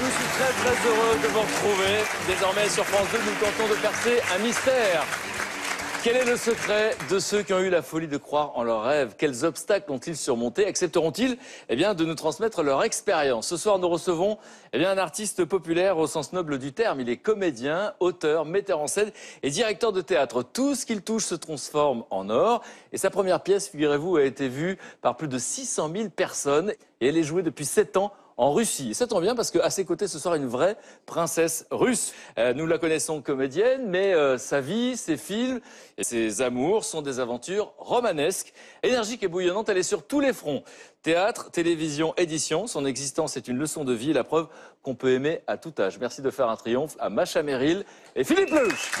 Je suis très très heureux de vous retrouver. Désormais sur France 2, nous tentons de percer un mystère. Quel est le secret de ceux qui ont eu la folie de croire en leurs rêves? Quels obstacles ont-ils surmonté Accepteront-ils eh bien, de nous transmettre leur expérience? Ce soir, nous recevons eh bien, un artiste populaire au sens noble du terme. Il est comédien, auteur, metteur en scène et directeur de théâtre. Tout ce qu'il touche se transforme en or. Et sa première pièce, figurez-vous, a été vue par plus de 600 000 personnes. Et elle est jouée depuis 7 ans en Russie. Et ça tombe bien parce qu'à ses côtés ce soir une vraie princesse russe. Euh, nous la connaissons comédienne, mais euh, sa vie, ses films et ses amours sont des aventures romanesques. Énergique et bouillonnante, elle est sur tous les fronts. Théâtre, télévision, édition, son existence est une leçon de vie, la preuve qu'on peut aimer à tout âge. Merci de faire un triomphe à Macha Merrill et Philippe Lelouch.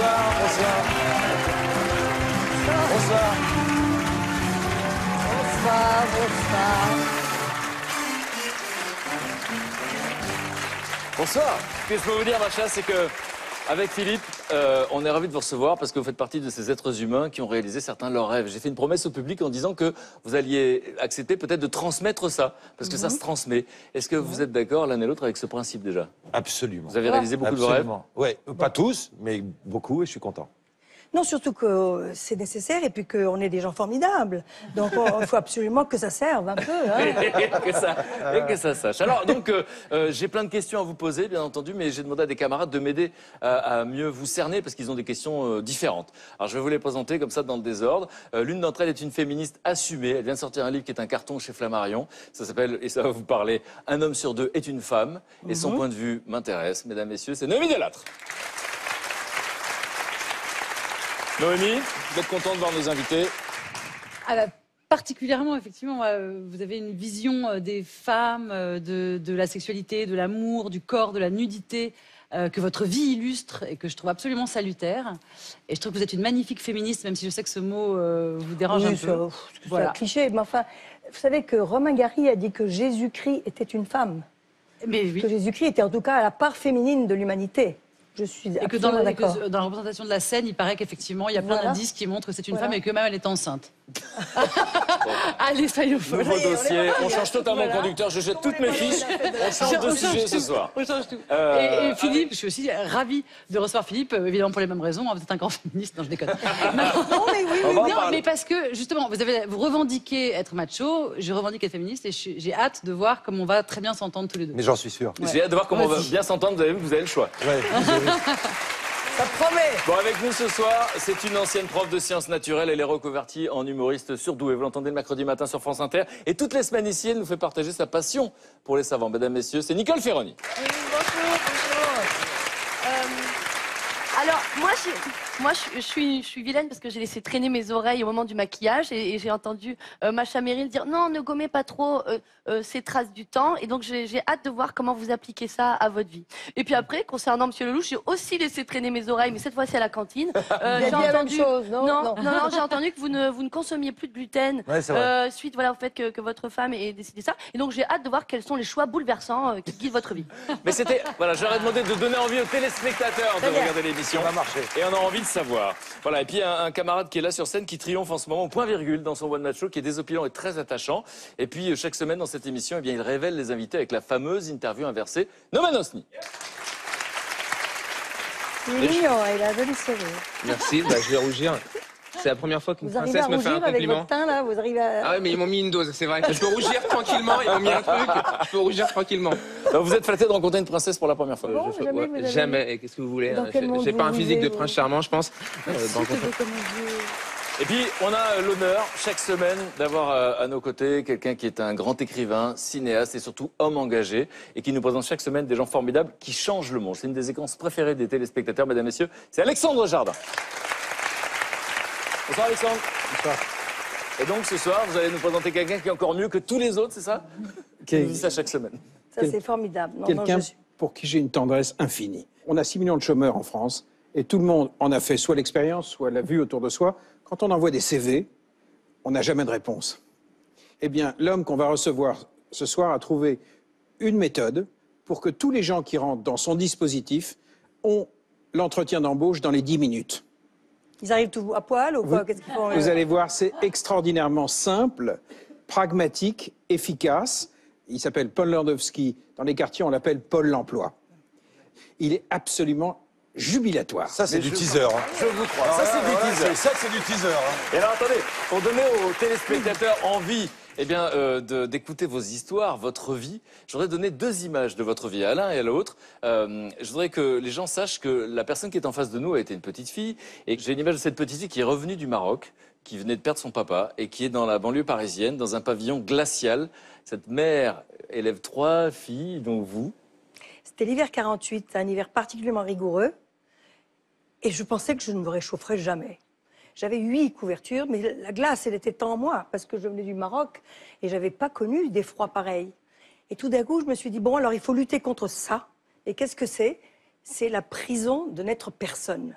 Bonsoir, bonsoir. Bonsoir. Bonsoir, bonsoir. Bonsoir. Ce que je peux vous dire, Macha, c'est que avec Philippe, euh, on est ravis de vous recevoir parce que vous faites partie de ces êtres humains qui ont réalisé certains de leurs rêves. J'ai fait une promesse au public en disant que vous alliez accepter peut-être de transmettre ça, parce que ça se transmet. Est-ce que vous êtes d'accord l'un et l'autre avec ce principe déjà? Absolument. Vous avez réalisé beaucoup de vos rêves? Absolument. Ouais, pas tous, mais beaucoup, et je suis content. Non, surtout que euh, c'est nécessaire et puis qu'on est des gens formidables. Donc il faut absolument que ça serve un peu. hein. et que ça, et que ça sache. Alors donc, euh, euh, j'ai plein de questions à vous poser, bien entendu, mais j'ai demandé à des camarades de m'aider à, à mieux vous cerner parce qu'ils ont des questions euh, différentes. Alors je vais vous les présenter comme ça dans le désordre. Euh, L'une d'entre elles est une féministe assumée. Elle vient de sortir un livre qui est un carton chez Flammarion. Ça s'appelle, et ça va vous parler, Un homme sur deux est une femme. Et son point de vue m'intéresse, mesdames, messieurs, c'est Noémie Delattre. Noémie, vous êtes contente de voir nos invités Ah bah, particulièrement, effectivement, euh, vous avez une vision euh, des femmes, euh, de, de la sexualité, de l'amour, du corps, de la nudité, euh, que votre vie illustre et que je trouve absolument salutaire. Et je trouve que vous êtes une magnifique féministe, même si je sais que ce mot euh, vous dérange Oui, un peu. c'est Voilà. un cliché. Mais enfin, vous savez que Romain Gary a dit que Jésus-Christ était une femme. Mais oui. Que Jésus-Christ était en tout cas la part féminine de l'humanité. Je suis Et que dans, et que dans la représentation de la scène, il paraît qu'effectivement, il y a plein Voilà. d'indices qui montrent que c'est une Voilà. femme et que même elle est enceinte. Allez, soyons folles. Nouveau on est dossier, parti, on change totalement Voilà. conducteur, je jette toutes mes fiches, on change de On sujet change ce tout. soir. On change tout. Euh, et, et Philippe, je suis aussi ravie de recevoir Philippe, euh, évidemment pour les mêmes raisons. hein, Vous êtes un grand féministe, non, je déconne. Non, Non, mais oui, non, mais parce que justement, vous, avez, vous revendiquez être macho, je revendique être féministe et j'ai hâte de voir comment on va très bien s'entendre tous les deux. Mais j'en suis sûr. J'ai hâte de voir comment on va bien s'entendre, vous avez vu, vous avez le choix. Ouais, vous avez- ça promet. Bon, avec nous ce soir, c'est une ancienne prof de sciences naturelles. Elle est reconvertie en humoriste surdouée. Vous l'entendez le mercredi matin sur France Inter. Et toutes les semaines ici, elle nous fait partager sa passion pour les savants. Mesdames, messieurs, c'est Nicole Ferroni. Oui, bonjour, bonjour. Euh, alors, moi, je, moi je, je suis, je suis vilaine parce que j'ai laissé traîner mes oreilles au moment du maquillage et, et j'ai entendu euh, Macha Meryl dire non, ne gommez pas trop euh, euh, ces traces du temps. Et donc, j'ai hâte de voir comment vous appliquez ça à votre vie. Et puis après, concernant Monsieur Lelouch, j'ai aussi laissé traîner mes oreilles, mais cette fois-ci à la cantine. Euh, j'ai entendu. chose, non? Non, Non. non, non, j'ai entendu que vous ne, vous ne consommiez plus de gluten Ouais, euh, suite voilà, au fait que, que votre femme ait décidé ça. Et donc, j'ai hâte de voir quels sont les choix bouleversants euh, qui guident votre vie. Mais c'était, voilà, j'aurais demandé de donner envie aux téléspectateurs de regarder l'émission. Ça va marcher. Et on a envie de savoir. Voilà. Et puis un, un camarade qui est là sur scène, qui triomphe en ce moment au point virgule dans son one match show, qui est désopilant et très attachant. Et puis euh, chaque semaine dans cette émission, eh bien, il révèle les invités avec la fameuse interview inversée. Noman Osni. Il est mignon, hein, il a joli sourire. Merci, bah, je vais rougir. C'est la première fois qu'une Vous arrivez à princesse me fait un rougir avec compliment. votre teint, là Vous arrivez à... Ah ouais, mais ils m'ont mis une dose, c'est vrai. Je peux rougir tranquillement, ils m'ont mis un truc, je peux rougir tranquillement. Alors, vous êtes flatté de rencontrer une princesse pour la première fois. Bon, Je- jamais ouais, vous avez- jamais. Qu'est-ce que vous voulez hein, j'ai- pas vous un physique de prince vous charmant, je pense. Euh, Merci, Dieu. Et puis, on a euh, l'honneur, chaque semaine, d'avoir euh, à nos côtés quelqu'un qui est un grand écrivain, cinéaste et surtout homme engagé, et qui nous présente chaque semaine des gens formidables qui changent le monde. C'est une des séquences préférées des téléspectateurs, mesdames, messieurs. C'est Alexandre Jardin. Bonsoir Alexandre. Bonsoir. Et donc, ce soir, vous allez nous présenter quelqu'un qui est encore mieux que tous les autres, c'est ça Je dis ça chaque semaine. Ça, c'est formidable. Quelqu'un je pour qui j'ai une tendresse infinie. On a 6 millions de chômeurs en France et tout le monde en a fait soit l'expérience, soit l'a vue autour de soi. Quand on envoie des CV, on n'a jamais de réponse. Eh bien, l'homme qu'on va recevoir ce soir a trouvé une méthode pour que tous les gens qui rentrent dans son dispositif ont l'entretien d'embauche dans les 10 minutes. Ils arrivent tout à poil ou quoi font Vous euh, allez voir, c'est extraordinairement simple, pragmatique, efficace. Il s'appelle Paul Lewandowski. Dans les quartiers, on l'appelle Paul l'emploi. Il est absolument jubilatoire. Ça, c'est du teaser. hein. Je vous crois. Ça, c'est du teaser. Ça, c'est du teaser. hein. Et alors attendez, pour donner aux téléspectateurs envie eh bien, euh, d'écouter vos histoires, votre vie, je voudrais donner deux images de votre vie, à l'un et à l'autre. Euh, je voudrais que les gens sachent que la personne qui est en face de nous a été une petite fille, et j'ai une image de cette petite fille qui est revenue du Maroc, qui venait de perdre son papa, et qui est dans la banlieue parisienne, dans un pavillon glacial. Cette mère élève trois filles, dont vous. C'était l'hiver 48, un hiver particulièrement rigoureux. Et je pensais que je ne me réchaufferais jamais. J'avais huit couvertures, mais la glace, elle était en moi, parce que je venais du Maroc et j'avais pas connu des froids pareils. Et tout d'un coup, je me suis dit, bon, alors il faut lutter contre ça. Et qu'est-ce que c'est? C'est la prison de n'être personne.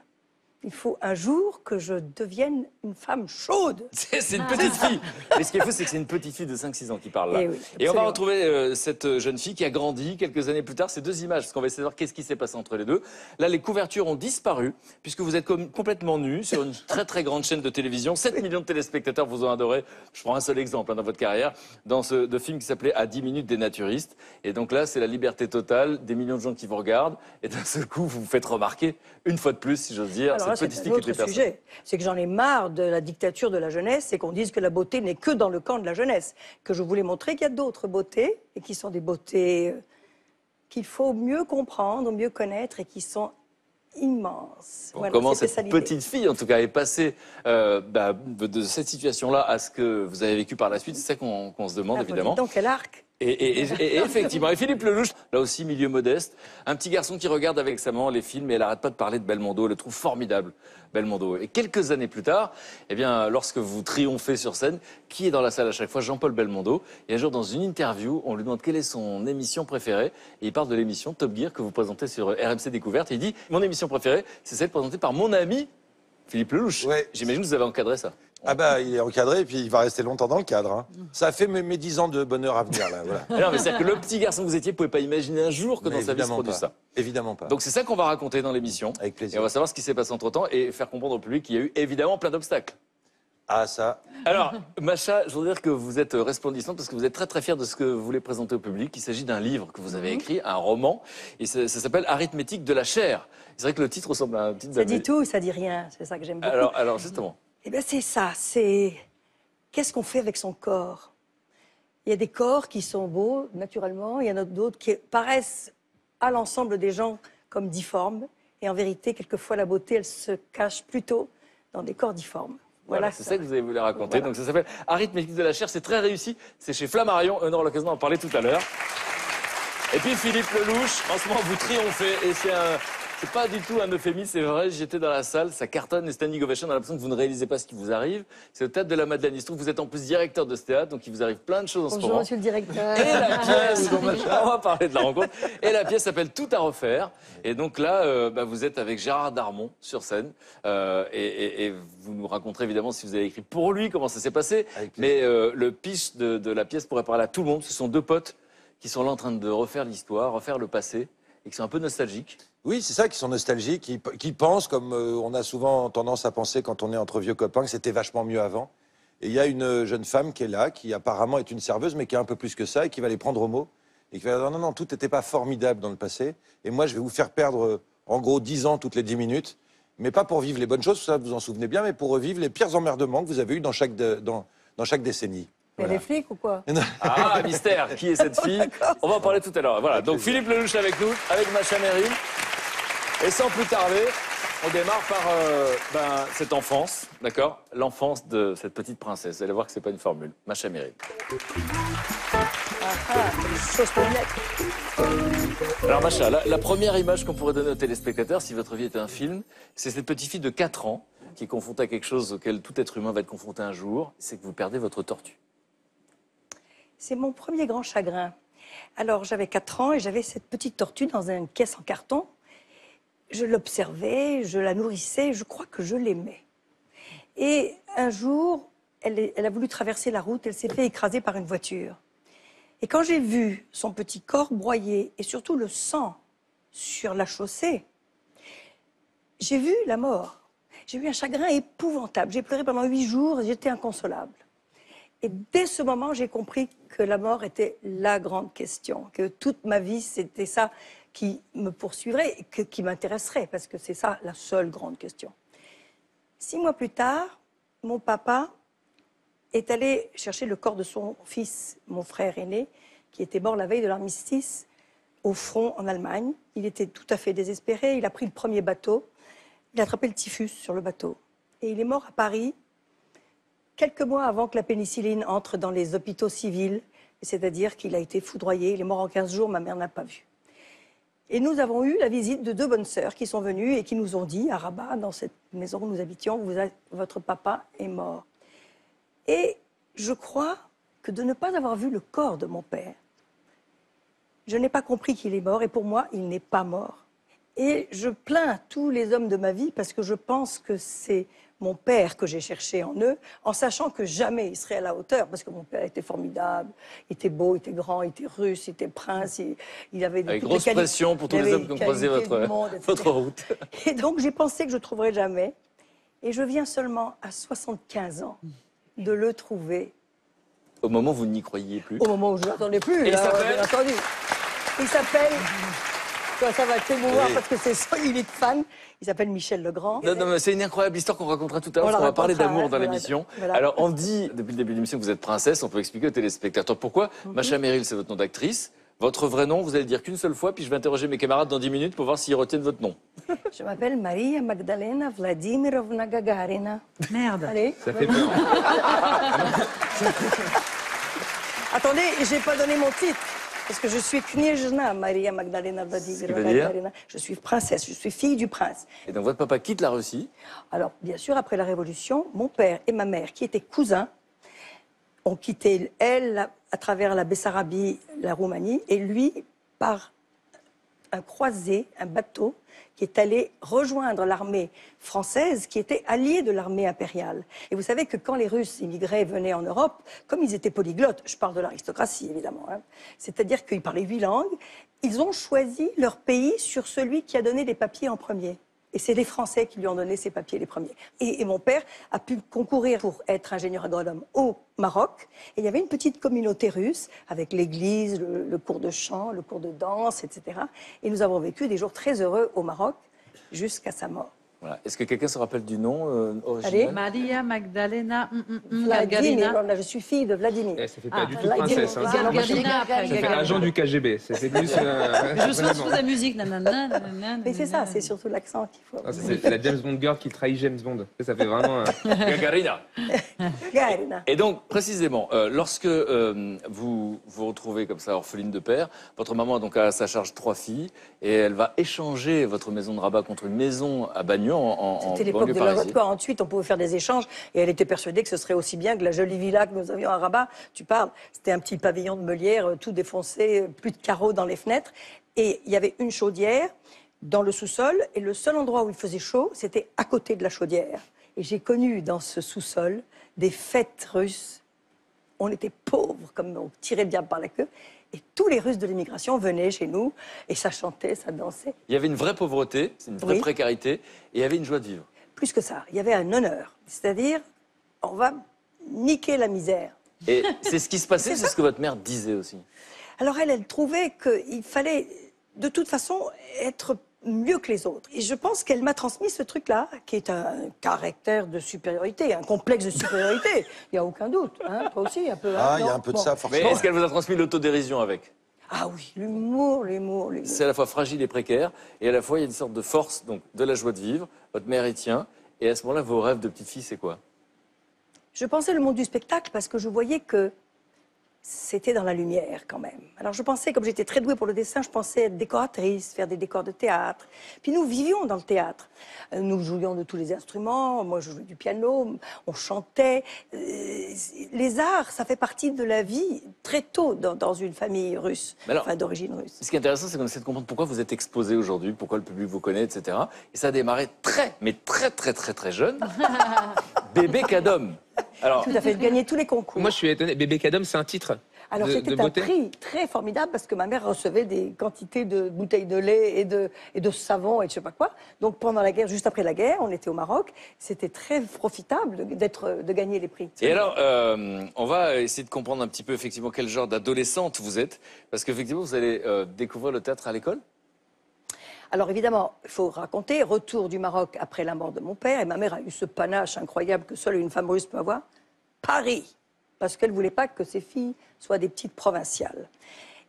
Il faut un jour que je devienne une femme chaude. C'est une petite fille. Mais ce qui est fou, c'est que c'est une petite fille de 5-6 ans qui parle là. Eh oui, Et on va retrouver euh, cette jeune fille qui a grandi quelques années plus tard. Ces deux images, parce qu'on va essayer de voir qu'est-ce qui s'est passé entre les deux. Là, les couvertures ont disparu, puisque vous êtes comme complètement nus sur une très très grande chaîne de télévision. 7 millions de téléspectateurs vous ont adoré. Je prends un seul exemple hein, dans votre carrière, dans ce de film qui s'appelait À 10 minutes des naturistes. Et donc là, c'est la liberté totale, des millions de gens qui vous regardent. Et d'un seul coup, vous vous faites remarquer, une fois de plus, si j'ose dire, Alors c'est un autre sujet. C'est que j'en ai marre de la dictature de la jeunesse et qu'on dise que la beauté n'est que dans le camp de la jeunesse. Que je voulais montrer qu'il y a d'autres beautés et qui sont des beautés euh, qu'il faut mieux comprendre, mieux connaître et qui sont immenses. Bon, Voilà, comment cette petite fille, en tout cas, est passée euh, bah, de, cette situation-là à ce que vous avez vécu par la suite C'est ça qu'on qu'on se demande, Ah, évidemment. Donc, quel arc Et, et- et- et effectivement, et Philippe Lelouch, là aussi milieu modeste, un petit garçon qui regarde avec sa maman les films et elle arrête pas de parler de Belmondo, elle le trouve formidable, Belmondo. Et quelques années plus tard, eh bien, lorsque vous triomphez sur scène, qui est dans la salle à chaque fois? Jean-Paul Belmondo. Et un jour, dans une interview, on lui demande quelle est son émission préférée, et il parle de l'émission Top Gear que vous présentez sur RMC Découverte. Et il dit, mon émission préférée, c'est celle présentée par mon ami Philippe Lelouch. Ouais. J'imagine que vous avez encadré ça. Ah bah, il est encadré et puis il va rester longtemps dans le cadre. hein. Ça a fait mes, mes 10 ans de bonheur à venir, là. Voilà. Mais non, mais c'est-à-dire que le petit garçon que vous étiez, ne pouvait pas imaginer un jour que Mais dans sa vie se produise pas. ça. Évidemment pas. Donc c'est ça qu'on va raconter dans l'émission. Avec Et plaisir. on va savoir ce qui s'est passé entre temps et faire comprendre au public qu'il y a eu évidemment plein d'obstacles. Ah, ça. Alors, Macha, je voudrais dire que vous êtes resplendissante parce que vous êtes très très fière de ce que vous voulez présenter au public. Il s'agit d'un livre que vous avez écrit, un roman, et ça, ça s'appelle Arithmétique de la chair. C'est vrai que le titre ressemble à un titre Ça dit tout, ça dit rien? C'est ça que j'aime beaucoup. Alors, alors justement, Eh bien, c'est ça. C'est qu'est-ce qu'on fait avec son corps? Il y a des corps qui sont beaux, naturellement. Il y en a d'autres qui paraissent à l'ensemble des gens comme difformes. Et en vérité, quelquefois, la beauté, elle se cache plutôt dans des corps difformes. voilà, Voilà, c'est ça que vous avez voulu raconter. Voilà. Donc ça s'appelle Arithmétique de la chair. C'est très réussi. C'est chez Flammarion. On aura l'occasion d'en parler tout à l'heure. Et puis Philippe Lelouch, en ce moment vous triomphez et c'est un. C'est pas du tout un euphémisme, c'est vrai, j'étais dans la salle, ça cartonne, les standing ovations, on a l'impression que vous ne réalisez pas ce qui vous arrive. C'est le théâtre de la Madeleine. Il se trouve que vous êtes en plus directeur de ce théâtre, donc il vous arrive plein de choses en ce Bonjour, moment. monsieur le directeur. Et la pièce, on va parler de la rencontre. Et la pièce s'appelle Tout à refaire. Et donc là, euh, bah, vous êtes avec Gérard Darmon sur scène. Euh, et, et- et vous nous raconterez évidemment si vous avez écrit pour lui, comment ça s'est passé. Mais euh, le pitch de, de la pièce pourrait parler à tout le monde. Ce sont deux potes qui sont là en train de refaire l'histoire, refaire le passé, et qui sont un peu nostalgiques. Oui, c'est ça, qui sont nostalgiques, qui, qui pensent, comme euh, on a souvent tendance à penser quand on est entre vieux copains, que c'était vachement mieux avant. Et il y a une jeune femme qui est là, qui apparemment est une serveuse, mais qui est un peu plus que ça, et qui va les prendre au mot. Et qui va dire non, non, tout n'était pas formidable dans le passé. Et moi, je vais vous faire perdre, euh, en gros, 10 ans toutes les 10 minutes. Mais pas pour vivre les bonnes choses, ça vous en souvenez bien, mais pour revivre les pires emmerdements que vous avez eus dans chaque, de- dans, dans chaque décennie. Mais Voilà. les flics ou quoi? Ah, mystère, qui est cette fille? On va en parler tout à l'heure. Voilà, donc Philippe Lelouch avec nous, avec Macha Meryl. Et sans plus tarder, on démarre par euh, ben, cette enfance, d'accord? L'enfance de cette petite princesse. Vous allez voir que c'est pas une formule. Macha Meryl. Ah, ah. Alors Macha, la, la première image qu'on pourrait donner aux téléspectateurs, si votre vie était un film, c'est cette petite fille de 4 ans qui est confrontée à quelque chose auquel tout être humain va être confronté un jour, c'est que vous perdez votre tortue. C'est mon premier grand chagrin. Alors, j'avais 4 ans et j'avais cette petite tortue dans une caisse en carton. Je l'observais, je la nourrissais, je crois que je l'aimais. Et un jour, elle, a voulu traverser la route, elle s'est fait écraser par une voiture. Et quand j'ai vu son petit corps broyé et surtout le sang sur la chaussée, j'ai vu la mort. J'ai eu un chagrin épouvantable. J'ai pleuré pendant huit jours j'étais inconsolable. Et dès ce moment, j'ai compris que la mort était la grande question, que toute ma vie, c'était ça qui me poursuivrait, qui m'intéresserait, parce que c'est ça la seule grande question. Six mois plus tard, mon papa est allé chercher le corps de son fils, mon frère aîné, qui était mort la veille de l'armistice au front en Allemagne. Il était tout à fait désespéré. Il a pris le premier bateau. Il a attrapé le typhus sur le bateau. Et il est mort à Paris quelques mois avant que la pénicilline entre dans les hôpitaux civils. C'est-à-dire qu'il a été foudroyé. Il est mort en 15 jours. Ma mère n'a pas vu. Et nous avons eu la visite de deux bonnes sœurs qui sont venues et qui nous ont dit, à Rabat, dans cette maison où nous habitions, votre papa est mort. Et je crois que de ne pas avoir vu le corps de mon père, je n'ai pas compris qu'il est mort et pour moi, il n'est pas mort. Et je plains tous les hommes de ma vie parce que je pense que c'est mon père que j'ai cherché en eux, en sachant que jamais il serait à la hauteur, parce que mon père était formidable, il était beau, il était grand, il était russe, il était prince, il, il avait Avec toutes grosse pression pour tous il les hommes qui ont croisé votre, monde, votre route. Et donc j'ai pensé que je ne trouverais jamais. Et je viens seulement à 75 ans de le trouver Au moment où vous n'y croyiez plus. au moment où je ne l'attendais plus. Et il là, s'appelle bien entendu. Il s'appelle. Toi, ça va t'émouvoir Oui. parce que c'est son unique fan. Il s'appelle Michel Legrand. Non, non, mais c'est une incroyable histoire qu'on racontera tout à l'heure, On parce qu'on va parler d'amour dans l'émission. Voilà. Alors, on dit, depuis le début de l'émission, que vous êtes princesse, on peut expliquer aux téléspectateurs pourquoi. Mhm. Macha Merrill, c'est votre nom d'actrice. Votre vrai nom, vous allez le dire qu'une seule fois, puis je vais interroger mes camarades dans 10 minutes pour voir s'ils retiennent votre nom. Je m'appelle Maria Magdalena Vladimirovna Gagarina. Merde. Allez. Ça fait peur. Attendez, j'ai pas donné mon titre. Parce que je suis Kniezhna Maria Magdalena Vladimirovna. Je suis princesse, je suis fille du prince. Et donc, votre papa quitte la Russie? Alors, bien sûr, après la Révolution, mon père et ma mère, qui étaient cousins, ont quitté, elle, à travers la Bessarabie, la Roumanie, et lui, par un croisé, un bateau, qui est allé rejoindre l'armée française, qui était alliée de l'armée impériale. Et vous savez que quand les Russes immigraient, venaient en Europe, comme ils étaient polyglottes, je parle de l'aristocratie évidemment, hein, c'est-à-dire qu'ils parlaient huit langues, ils ont choisi leur pays sur celui qui a donné les papiers en premier. Et c'est les Français qui lui ont donné ces papiers les premiers. Et, mon père a pu concourir pour être ingénieur agronome au Maroc. Et il y avait une petite communauté russe avec l'église, le cours de chant, le cours de danse, etc. Et nous avons vécu des jours très heureux au Maroc jusqu'à sa mort. Voilà. Est-ce que quelqu'un se rappelle du nom euh, original Allez. Maria Magdalena hum, hum, hum, Vladimir, je suis fille de Vladimir. Eh, ça fait pas Ah, du tout Vladimir, princesse. Hein. Suis- Galgarina après, Ça fait agent du KGB. Plus. euh, Je sens vraiment. sous la musique. nanana, nanana, Mais c'est ça, nanana. c'est surtout l'accent qu'il faut. Ah, ça, c'est la James Bond girl qui trahit James Bond. Ça fait vraiment. euh, Gagarina. Garina. Et donc, précisément, euh, lorsque euh, vous vous retrouvez comme ça, orpheline de père, votre maman a donc à sa charge trois filles, et elle va échanger votre maison de rabat contre une maison à Bagnon en, C'était l'époque de la. Ensuite, on pouvait faire des échanges. Et elle était persuadée que ce serait aussi bien que la jolie villa que nous avions à Rabat. Tu parles, c'était un petit pavillon de Meulière, euh, tout défoncé, euh, plus de carreaux dans les fenêtres. Et il y avait une chaudière dans le sous-sol. Et le seul endroit où il faisait chaud, c'était à côté de la chaudière. Et j'ai connu dans ce sous-sol des fêtes russes. On était pauvres, comme on tirait bien par la queue. Et tous les Russes de l'immigration venaient chez nous. Et ça chantait, ça dansait. Il y avait une vraie pauvreté, une vraie Oui. précarité, et il y avait une joie de vivre. Plus que ça, il y avait un honneur. C'est-à-dire, on va niquer la misère. Et c'est ce qui se passait, C'est c'est ce que votre mère disait aussi. Alors elle, elle trouvait qu'il fallait de toute façon être mieux que les autres. Et je pense qu'elle m'a transmis ce truc-là, qui est un caractère de supériorité, un complexe de supériorité. Il n'y a aucun doute. Hein Toi aussi, un peu. hein, Ah, il y a un peu de ça, Mais forcément. est-ce qu'elle vous a transmis l'autodérision avec? Ah oui, l'humour, l'humour, l'humour. C'est à la fois fragile et précaire, et à la fois il y a une sorte de force, donc de la joie de vivre. Votre mère y tient, et à ce moment-là, vos rêves de petite fille, c'est quoi? Je pensais le monde du spectacle parce que je voyais que c'était dans la lumière quand même. Alors je pensais, comme j'étais très douée pour le dessin, je pensais être décoratrice, faire des décors de théâtre. Puis nous vivions dans le théâtre. Euh, Nous jouions de tous les instruments, moi je jouais du piano, on chantait. Euh, Les arts, ça fait partie de la vie très tôt dans, dans une famille russe, Mais alors- enfin d'origine russe. Ce qui est intéressant, c'est qu'on essaie de comprendre pourquoi vous êtes exposé aujourd'hui, pourquoi le public vous connaît, etc. Et ça a démarré très, mais très, très, très, très jeune. Bébé Cadom. Alors, Tout à fait, gagnais tous les concours. Moi, je suis étonné. Bébé Cadom, c'est un titre. Alors c'était un prix très formidable parce que ma mère recevait des quantités de bouteilles de lait et de, et de savon et je sais pas quoi. Donc pendant la guerre, juste après la guerre, on était au Maroc. C'était très profitable de- d'être, de gagner les prix. Et alors, euh, on va essayer de comprendre un petit peu effectivement quel genre d'adolescente vous êtes, parce qu'effectivement, vous allez euh, découvrir le théâtre à l'école. Alors évidemment, il faut raconter, retour du Maroc après la mort de mon père, et ma mère a eu ce panache incroyable que seule une femme russe peut avoir, Paris, parce qu'elle ne voulait pas que ses filles soient des petites provinciales.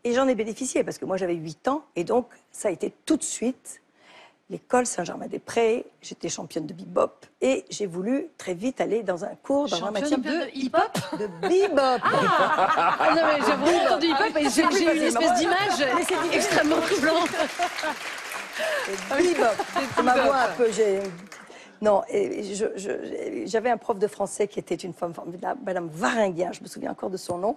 Et j'en ai bénéficié, parce que moi j'avais 8 ans, et donc ça a été tout de suite l'école Saint-Germain-des-Prés, j'étais championne de bebop, et j'ai voulu très vite aller dans un cours, dans un matière Championne de hip-hop de bebop. Ah! Non, mais entendu hip-hop et j'ai eu une espèce d'image extrêmement troublante. Bebop. Ma voix un peu, j'ai... Non, j'avais un prof de français qui était une femme formidable, Madame Varinguien, je me souviens encore de son nom,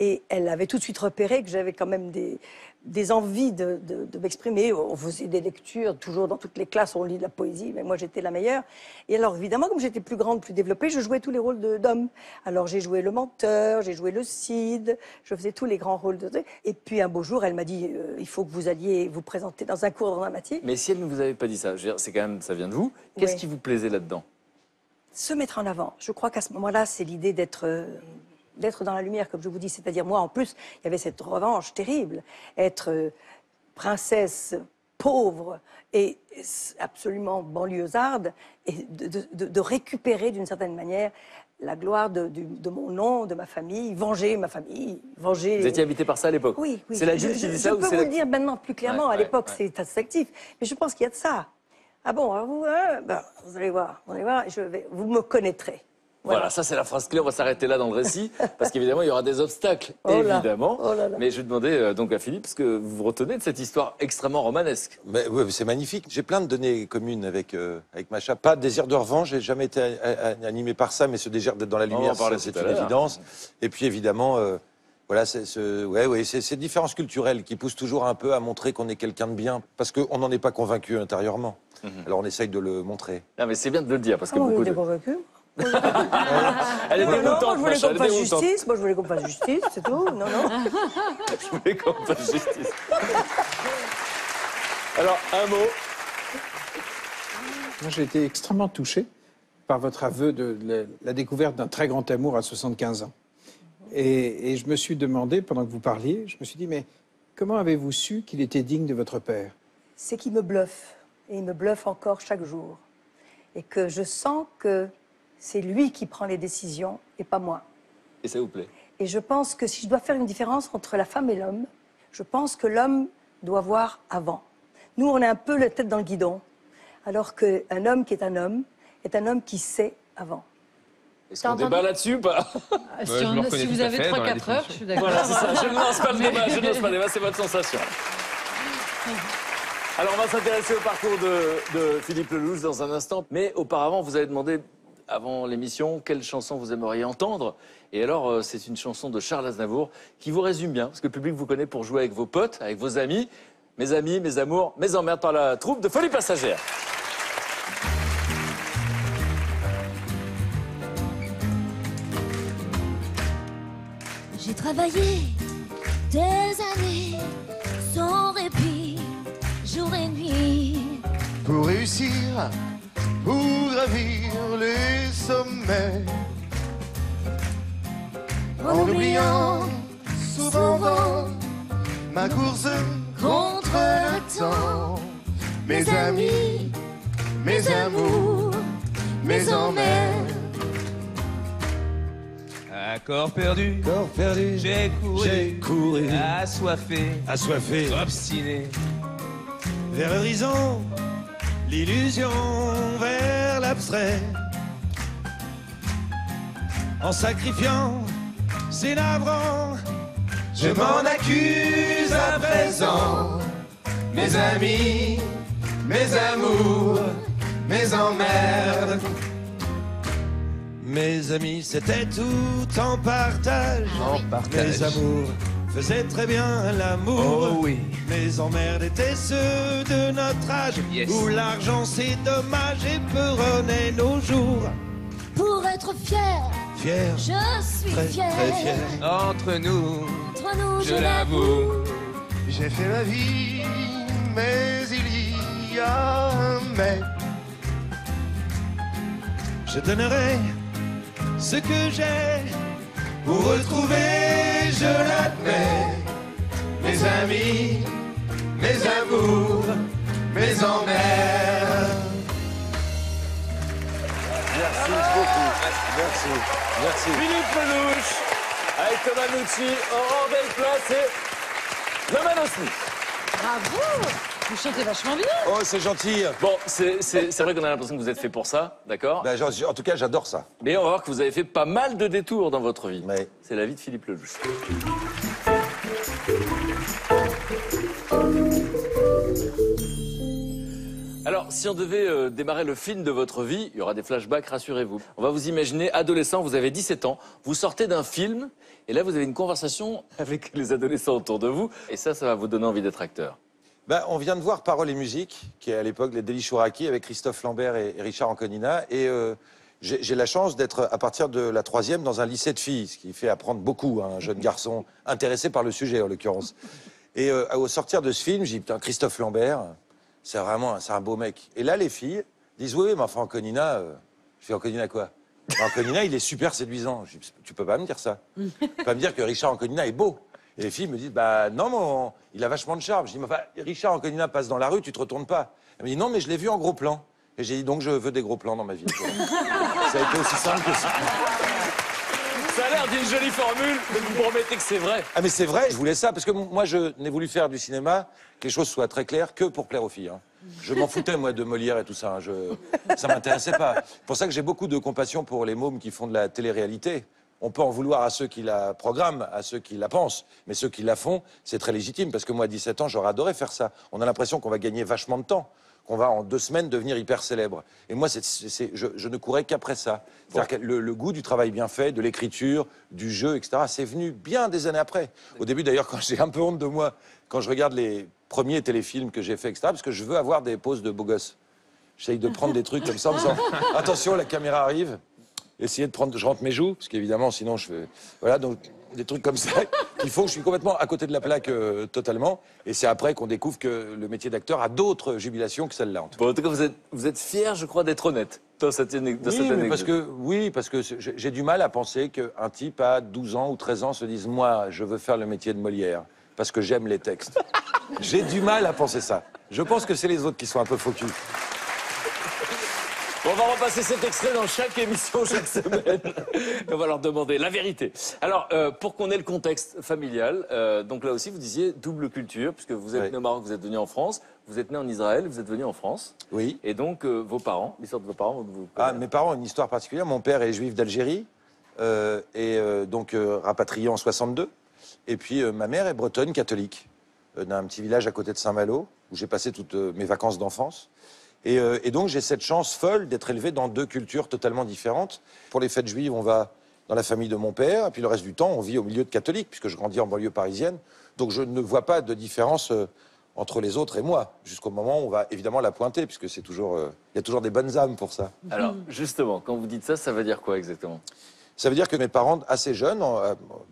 et elle avait tout de suite repéré que j'avais quand même des, des envies de, de- de m'exprimer. On faisait des lectures, toujours dans toutes les classes, on lit de la poésie, mais moi j'étais la meilleure. Et alors évidemment, comme j'étais plus grande, plus développée, je jouais tous les rôles de- d'hommes. Alors j'ai joué le menteur, j'ai joué le Cid, je faisais tous les grands rôles de... Et puis un beau jour, elle m'a dit, euh, il faut que vous alliez vous présenter dans un cours dramatique. Mais si elle ne vous avait pas dit ça, c'est quand même, ça vient de vous. Qu'est-ce qui vous plaisait là-dedans? Se mettre en avant. Je crois qu'à ce moment-là, c'est l'idée d'être euh, d'être dans la lumière, comme je vous dis. C'est-à-dire, moi, en plus, il y avait cette revanche terrible. Être euh, princesse pauvre et absolument banlieusarde, et de, de- de- de récupérer d'une certaine manière la gloire de, mon nom, de ma famille, venger ma famille, venger... Vous étiez habité par ça à l'époque? Oui, oui. C'est l'adulte Je- qui je- dit je ça ou peux vous la- le dire maintenant plus clairement. Ouais, à ouais, l'époque, ouais. c'est instinctif. Mais je pense qu'il y a de ça. Ah bon, alors vous, hein, ben, vous allez voir, vous allez voir, je vais, vous me connaîtrez. Voilà, ça c'est la phrase clé. On va s'arrêter là dans le récit, parce qu'évidemment il y aura des obstacles, Oh là, évidemment. oh là là. Mais je vais demander euh, donc à Philippe ce que vous vous retenez de cette histoire extrêmement romanesque. Mais, ouais, c'est magnifique. J'ai plein de données communes avec, euh, avec Macha. Pas de désir de revanche, j'ai jamais été a- a- animé par ça, mais ce désir d'être dans la lumière, c'est une évidence. Et puis évidemment, euh, voilà, c'est ce, ouais, ouais, c'est ces différences culturelles qui poussent toujours un peu à montrer qu'on est quelqu'un de bien, parce qu'on n'en est pas convaincu intérieurement. Mhm. Alors on essaye de le montrer. Non, mais c'est bien de le dire, parce que vous beaucoup êtes de... convaincu Elle est Non, non, moi dégoûtante, je voulais qu'on fasse dégoûtante. justice, moi je voulais qu'on fasse justice, c'est tout. Non, non. Je voulais qu'on fasse justice. Alors, un mot. Moi, j'ai été extrêmement touché par votre aveu de la, la découverte d'un très grand amour à 75 ans. Et, et je me suis demandé, pendant que vous parliez, je me suis dit, mais comment avez-vous su qu'il était digne de votre père? C'est qu'il me bluffe. Et il me bluffe encore chaque jour. Et que je sens que c'est lui qui prend les décisions et pas moi. Et ça vous plaît? Et je pense que si je dois faire une différence entre la femme et l'homme, je pense que l'homme doit voir avant. Nous, on est un peu la tête dans le guidon, alors qu'un homme qui est un homme est un homme qui sait avant. Est-ce qu'on débat là-dessus ou pas? Ah, si on- vous avez fait dans la 3-4 heures, je suis d'accord. Voilà, c'est ça. Je ne lance pas le débat, je ne lance pas le débat, c'est votre sensation. Alors, on va s'intéresser au parcours de, de Philippe Lelouch dans un instant. Mais auparavant, vous avez demandé, avant l'émission, quelle chanson vous aimeriez entendre? Et alors, euh, c'est une chanson de Charles Aznavour qui vous résume bien, parce que le public vous connaît pour jouer avec vos potes, avec vos amis. Mes amis, mes amours, mes emmerdes par la troupe de Folie Passagère. J'ai travaillé des années sans répit, jour et nuit. pour réussir, pour gravir les sommets. En oubliant souvent ma course contre le temps. Mes amis, mes amours, mes emmerdes. À corps perdu, Corps perdu, j'ai couru, j'ai couru, assoiffé, assoiffé, obstiné. vers l'horizon, l'illusion vers l'abstrait. En sacrifiant, c'est navrant, je m'en accuse à présent. Mes amis, mes amours, mes emmerdes. Mes amis, c'était tout en partage. En partage. Mes amours faisaient très bien l'amour. Oh oui. Mes emmerdes étaient ceux de notre âge Yes. Où l'argent c'est dommage et peuronnait nos jours Pour être fier, fier, Je suis très fière. très fier. Entre nous, Entre nous, je l'avoue. J'ai fait ma vie, mais il y a un mais. Je donnerai ce que j'ai pour retrouver, je l'admets, mes amis, mes amours, mes emmerdes. Merci beaucoup. Merci. Merci. Philippe Lelouch, avec Thomas Nucci, Aurore Delplace et Norman Smith. Bravo Vous chantez vachement bien. Oh, c'est gentil. Bon, c'est vrai qu'on a l'impression que vous êtes fait pour ça, d'accord Ben, en tout cas, j'adore ça. Mais on va voir que vous avez fait pas mal de détours dans votre vie. Mais C'est la vie de Philippe Lelouch. Alors, si on devait euh, démarrer le film de votre vie, il y aura des flashbacks, rassurez-vous. On va vous imaginer adolescent, vous avez 17 ans, vous sortez d'un film, et là vous avez une conversation avec les adolescents autour de vous, et ça, ça va vous donner envie d'être acteur. Ben, on vient de voir Parole et musique, qui est à l'époque les Délis Chouraki avec Christophe Lambert et, Richard Anconina. Et euh, j'ai la chance d'être à partir de la troisième dans un lycée de filles, ce qui fait apprendre beaucoup à un jeune garçon intéressé par le sujet en l'occurrence. Et euh, au sortir de ce film, j'ai dit putain Christophe Lambert, c'est vraiment c'est un beau mec. Et là les filles disent oui, mais enfin Anconina, euh, je fais Anconina quoi? Anconina il est super séduisant. Je dis, tu peux pas me dire ça. Tu peux pas me dire que Richard Anconina est beau. Et les filles me disent, bah non, mais on- il a vachement de charme. Je dis, mais enfin, Richard Anconina passe dans la rue, tu te retournes pas. Elle me dit, non, mais je l'ai vu en gros plan. Et j'ai dit, donc je veux des gros plans dans ma vie. ça a été aussi simple que ça. Ça a l'air d'une jolie formule, mais vous me promettez que c'est vrai. Ah, mais c'est vrai, je voulais ça, parce que moi, je n'ai voulu faire du cinéma, que les choses soient très claires, que pour plaire aux filles. hein. Je m'en foutais, moi, de Molière et tout ça. hein. Je... Ça m'intéressait pas. C'est pour ça que j'ai beaucoup de compassion pour les mômes qui font de la télé-réalité. On peut en vouloir à ceux qui la programment, à ceux qui la pensent, mais ceux qui la font, c'est très légitime, parce que moi, à 17 ans, j'aurais adoré faire ça. On a l'impression qu'on va gagner vachement de temps, qu'on va en deux semaines devenir hyper célèbre. Et moi, c'est- c'est- c'est- je, je ne courais qu'après ça. Que le, le goût du travail bien fait, de l'écriture, du jeu, etc., c'est venu bien des années après. Au début, d'ailleurs, quand j'ai un peu honte de moi, quand je regarde les premiers téléfilms que j'ai faits, etc., parce que je veux avoir des poses de beau gosse. J'essaye de prendre des trucs comme ça en me disant attention, la caméra arrive. Essayer de prendre, je rentre mes joues, parce qu'évidemment, sinon je fais. Voilà, donc des trucs comme ça qui font que je suis complètement à côté de la plaque euh, totalement. Et c'est après qu'on découvre que le métier d'acteur a d'autres jubilations que celle-là. En tout cas. Bon, en tout cas, vous êtes, vous êtes fier, je crois, d'être honnête dans cette, dans cette Oui, mais parce que, oui, parce que j'ai du mal à penser qu'un type à 12 ans ou 13 ans se dise Moi, je veux faire le métier de Molière, parce que j'aime les textes. j'ai du mal à penser ça. Je pense que c'est les autres qui sont un peu faux culs. On va repasser cet extrait dans chaque émission, chaque semaine. On va leur demander la vérité. Alors, euh, pour qu'on ait le contexte familial, euh, donc là aussi, vous disiez double culture, puisque vous êtes Oui. né au Maroc, vous êtes venu en France, vous êtes né en Israël, vous êtes venu en France. Oui. Et donc, euh, vos parents, l'histoire de vos parents, vous Ah, mes parents ont une histoire particulière. Mon père est juif d'Algérie, et donc rapatrié en 62. Et puis ma mère est bretonne catholique, d'un petit village à côté de Saint-Malo, où j'ai passé toutes mes vacances d'enfance. Et, euh, et donc j'ai cette chance folle d'être élevé dans deux cultures totalement différentes. Pour les fêtes juives, on va dans la famille de mon père, et puis le reste du temps, on vit au milieu de catholiques, puisque je grandis en banlieue parisienne. Donc je ne vois pas de différence euh, entre les autres et moi, jusqu'au moment où on va évidemment la pointer, puisque c'est toujours, euh, il y a toujours des bonnes âmes pour ça. Alors, justement, quand vous dites ça, ça veut dire quoi exactement? Ça veut dire que mes parents, assez jeunes, en,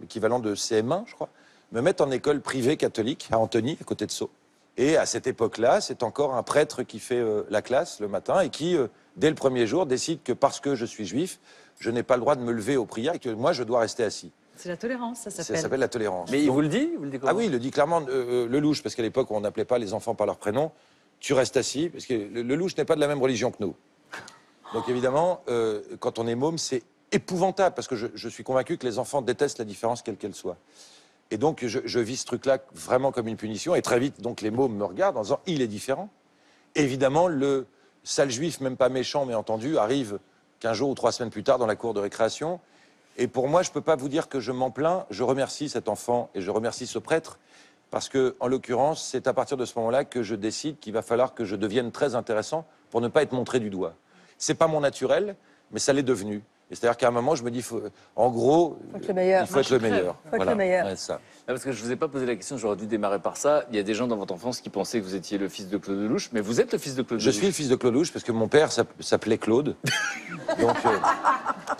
équivalent de CM1, je crois, me mettent en école privée catholique à Antony, à côté de Sceaux. Et à cette époque-là, c'est encore un prêtre qui fait euh, la classe le matin et qui, euh, dès le premier jour, décide que parce que je suis juif, je n'ai pas le droit de me lever aux prières et que moi, je dois rester assis. C'est la tolérance, ça Ça s'appelle. s'appelle la tolérance. Mais il vous le dit vous le dit ah oui, il le dit clairement, euh, euh, le louche, parce qu'à l'époque, on n'appelait pas les enfants par leur prénom. Tu restes assis, parce que le, le louche n'est pas de la même religion que nous. Donc évidemment, euh, quand on est môme, c'est épouvantable, parce que je, je suis convaincu que les enfants détestent la différence, quelle qu'elle soit. Et donc, je, vis ce truc-là vraiment comme une punition, et très vite, donc, les mômes me regardent en disant, il est différent. Évidemment, le sale juif, même pas méchant, mais entendu, arrive 15 jours ou trois semaines plus tard dans la cour de récréation. Et pour moi, je ne peux pas vous dire que je m'en plains. Je remercie cet enfant et je remercie ce prêtre. Parce que, en l'occurrence, c'est à partir de ce moment-là que je décide qu'il va falloir que je devienne très intéressant pour ne pas être montré du doigt. C'est pas mon naturel, mais ça l'est devenu. Et C'est-à-dire qu'à un moment, je me dis, faut- en gros, Faut être le meilleur. il faut être le meilleur. Faut être le meilleur. Ouais, ça. Ah, Parce que je vous ai pas posé la question, j'aurais dû démarrer par ça. Il y a des gens dans votre enfance qui pensaient que vous étiez le fils de Claude Lelouch, mais vous êtes le fils de Claude Je Lelouch. suis le fils de Claude Louche parce que mon père s'app- s'appelait Claude. Donc, euh,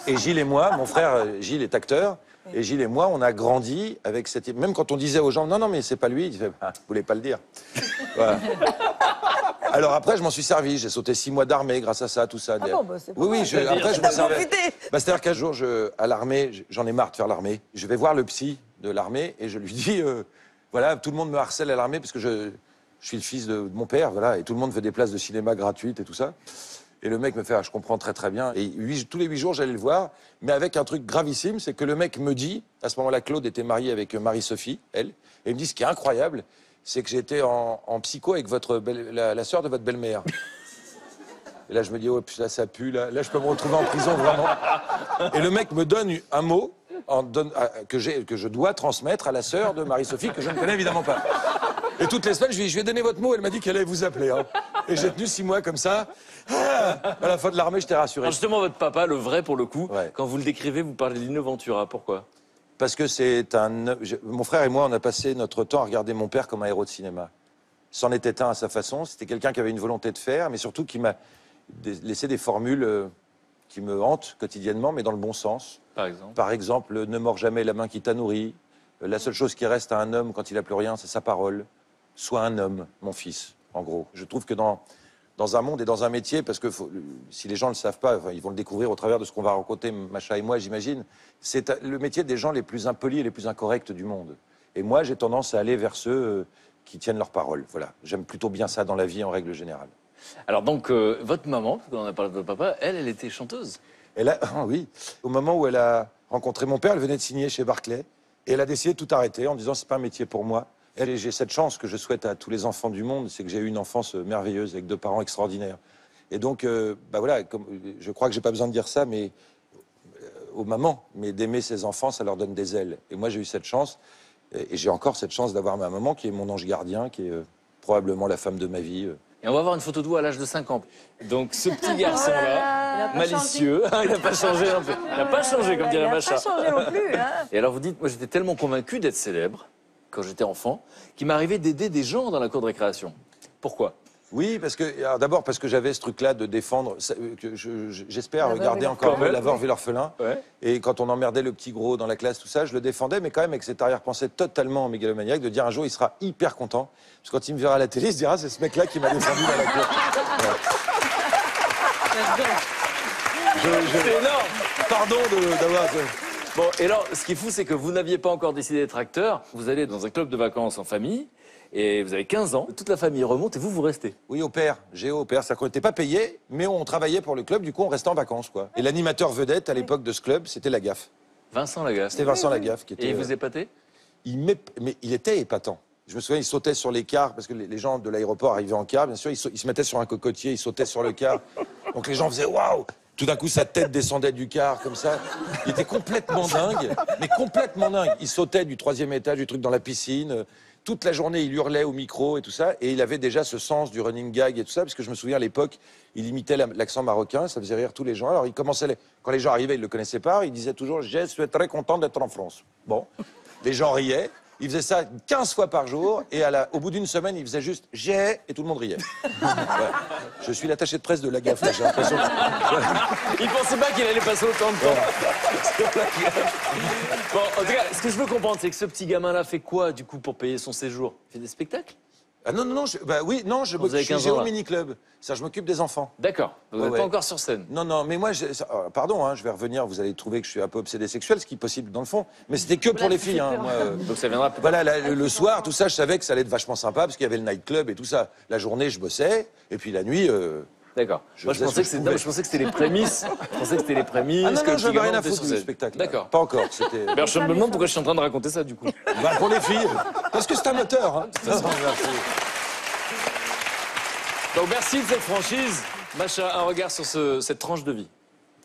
Et Gilles et moi, mon frère euh, Gilles est acteur, et Gilles et moi, on a grandi avec cette. Même quand on disait aux gens, non, non, mais c'est pas lui, il fait, ah, vous voulez pas le dire. Voilà. Alors après, je m'en suis servi. J'ai sauté six mois d'armée grâce à ça, tout ça. Ah bon, bah, c'est pas oui, oui. mal. je- après, je me T'as servais. Bah, C'est-à-dire qu'un jour, je, à l'armée, j'en ai marre de faire l'armée. Je vais voir le psy de l'armée et je lui dis, euh, voilà, tout le monde me harcèle à l'armée parce que je, je suis le fils de, de mon père, voilà, et tout le monde veut des places de cinéma gratuites et tout ça. Et le mec me fait, ah, je comprends très très bien. Et huit- tous les huit jours, j'allais le voir, mais avec un truc gravissime, c'est que le mec me dit, à ce moment-là, Claude était marié avec euh, Marie-Sophie, elle, et il me dit, ce qui est incroyable, c'est que j'étais en, en psycho avec votre belle- la, la sœur de votre belle-mère. Et là, je me dis, oh putain, ça pue, là, là, je peux me retrouver en prison, vraiment. Et le mec me donne un mot en donne- à- que, je dois transmettre à la sœur de Marie-Sophie, que je ne connais évidemment pas. Et toutes les semaines, je lui je vais donner votre mot. Elle m'a dit qu'elle allait vous appeler. hein. Et j'ai tenu six mois comme ça. Ah, à la fin de l'armée, j'étais rassuré. Alors justement, votre papa, le vrai pour le coup, Ouais. quand vous le décrivez, vous parlez d'Lino Ventura. Pourquoi? Parce que c'est un. Mon frère et moi, on a passé notre temps à regarder mon père comme un héros de cinéma. C'en était un à sa façon. C'était quelqu'un qui avait une volonté de faire, mais surtout qui m'a laissé des formules euh, qui me hantent quotidiennement, mais dans le bon sens. Par exemple Par exemple, ne mords jamais la main qui t'a nourri. Euh, La seule chose qui reste à un homme quand il n'a plus rien, c'est sa parole. Sois un homme, mon fils, en gros. Je trouve que dans, dans un monde et dans un métier, parce que faut- si les gens ne le savent pas, enfin, ils vont le découvrir au travers de ce qu'on va raconter, Macha et moi, j'imagine, c'est le métier des gens les plus impolis et les plus incorrects du monde. Et moi, j'ai tendance à aller vers ceux euh, qui tiennent leur parole. Voilà. J'aime plutôt bien ça dans la vie en règle générale. Alors donc, euh, votre maman, qu'on a parlé de votre papa, elle, elle était chanteuse. Elle a, ah oui, au moment où elle a rencontré mon père, elle venait de signer chez Barclay et elle a décidé de tout arrêter en disant c'est pas un métier pour moi. J'ai cette chance que je souhaite à tous les enfants du monde, c'est que j'ai eu une enfance euh, merveilleuse avec deux parents extraordinaires. Et donc, euh, bah voilà, comme, je crois que j'ai pas besoin de dire ça, mais euh, aux mamans, mais d'aimer ses enfants, ça leur donne des ailes. Et moi, j'ai eu cette chance, et, et j'ai encore cette chance d'avoir ma maman qui est mon ange gardien, qui est euh, probablement la femme de ma vie. euh. Et on va voir une photo de vous à l'âge de 5 ans. Donc ce petit Oh garçon-là, malicieux, il n'a pas changé non plus. Il n'a pas changé, comme dirait Il n'a Macha. pas changé non plus. Hein. Et alors vous dites, moi j'étais tellement convaincu d'être célèbre, quand j'étais enfant, qu'il m'arrivait d'aider des gens dans la cour de récréation. Pourquoi? Oui, parce que alors d'abord parce que j'avais ce truc-là de défendre. euh, je- je- J'espère garder et encore l'orphelin. la veuve et l'orphelin. Ouais. Et quand on emmerdait le petit gros dans la classe, tout ça, je le défendais, mais quand même avec cette arrière-pensée totalement mégalomaniaque de dire un jour il sera hyper content. Parce que quand il me verra à la télé, il se dira c'est ce mec-là qui m'a défendu dans la cour. C'est énorme Pardon de- d'avoir. Bon, et alors, ce qui est fou, c'est que vous n'aviez pas encore décidé d'être acteur. Vous allez dans un club de vacances en famille, et vous avez 15 ans. Toute la famille remonte, et vous, vous restez. Oui, au père, Géo au père. C'est-à-dire qu'on n'était pas payé, mais on travaillait pour le club, du coup on restait en vacances. quoi. Et l'animateur vedette à l'époque de ce club, c'était Lagaffe. Vincent Lagaffe. C'était Vincent Lagaffe qui était. Et il euh, vous épatez il m'ép- mais il était épatant. Je me souviens, il sautait sur les cars, parce que les, gens de l'aéroport arrivaient en car, bien sûr, il, sa- il se mettait sur un cocotier, il sautait sur le car. Donc les gens faisaient waouh Tout d'un coup, sa tête descendait du car, comme ça. Il était complètement dingue, mais complètement dingue. Il sautait du troisième étage, du truc dans la piscine. Toute la journée, il hurlait au micro et tout ça. Et il avait déjà ce sens du running gag et tout ça, parce que je me souviens à l'époque, il imitait la- l'accent marocain, ça faisait rire tous les gens. Alors il commençait, quand les gens arrivaient, il le connaissaient pas, il disait toujours Je suis très content d'être en France. Bon, les gens riaient. Il faisait ça 15 fois par jour et à la- au bout d'une semaine, il faisait juste j'ai et tout le monde riait. Ouais. Je suis l'attaché de presse de la gaffe, j'ai l'impression. que- Il pensait pas qu'il allait passer autant de temps. bon, en tout cas, ce que je veux comprendre, c'est que ce petit gamin-là fait quoi, du coup, pour payer son séjour? Il fait des spectacles? Ah non, non, non, je, bah oui, non, je, Vous avez je suis 15 ans, Géo là. Mini Club. Ça, je m'occupe des enfants. D'accord. Vous Ouais, n'êtes ouais. pas encore sur scène. Non, non, mais moi, j'ai- ça- euh, pardon, hein, je vais revenir, vous allez trouver que je suis un peu obsédé sexuel, ce qui est possible dans le fond. Mais c'était que pour les filles. Hein, moi, euh, Donc ça viendra plus Voilà, la- le, le soir, tout ça, je savais que ça allait être vachement sympa parce qu'il y avait le nightclub et tout ça. La journée, je bossais, et puis la nuit. euh, D'accord. Je Moi, je pensais, que c'était- je non, pouvais. je pensais que c'était les prémices. Je pensais que c'était les prémices. Ah non, que non, je n'avais rien à foutre sur du spectacle. D'accord. Pas encore. C'était. Ben, je me demande pourquoi je suis en train de raconter ça, du coup. Bah, pour les filles. Parce que c'est un moteur. Hein. Donc merci de cette franchise. Macha, un regard sur ce- cette tranche de vie.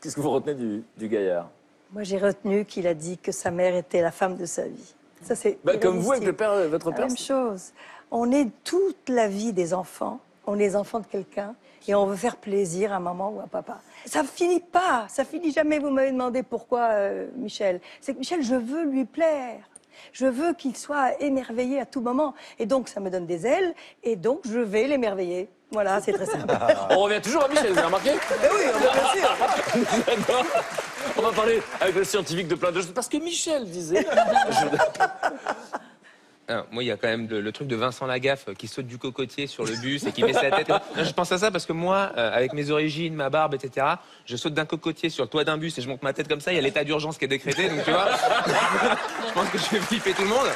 Qu'est-ce que vous retenez du, du gaillard? Moi, j'ai retenu qu'il a dit que sa mère était la femme de sa vie. Ça, c'est Bah, Comme vous avec le père, votre La père même chose. On est toute la vie des enfants. On est les enfants de quelqu'un et on veut faire plaisir à maman ou à papa. Ça finit pas, ça finit jamais. Vous m'avez demandé pourquoi, euh, Michel. C'est que Michel, je veux lui plaire. Je veux qu'il soit émerveillé à tout moment. Et donc, ça me donne des ailes. Et donc, je vais l'émerveiller. Voilà, c'est très simple. On revient toujours à Michel, vous avez remarqué? Mais oui, bien sûr. J'adore. On va parler avec le scientifique de plein de choses. Parce que Michel disait. Alors, moi, il y a quand même le, le truc de Vincent Lagaffe qui saute du cocotier sur le bus et qui met sa tête. Non, je pense à ça parce que moi, euh, avec mes origines, ma barbe, etc., je saute d'un cocotier sur le toit d'un bus et je monte ma tête comme ça. Il y a l'état d'urgence qui est décrété, donc tu vois. je pense que je vais flipper tout le monde.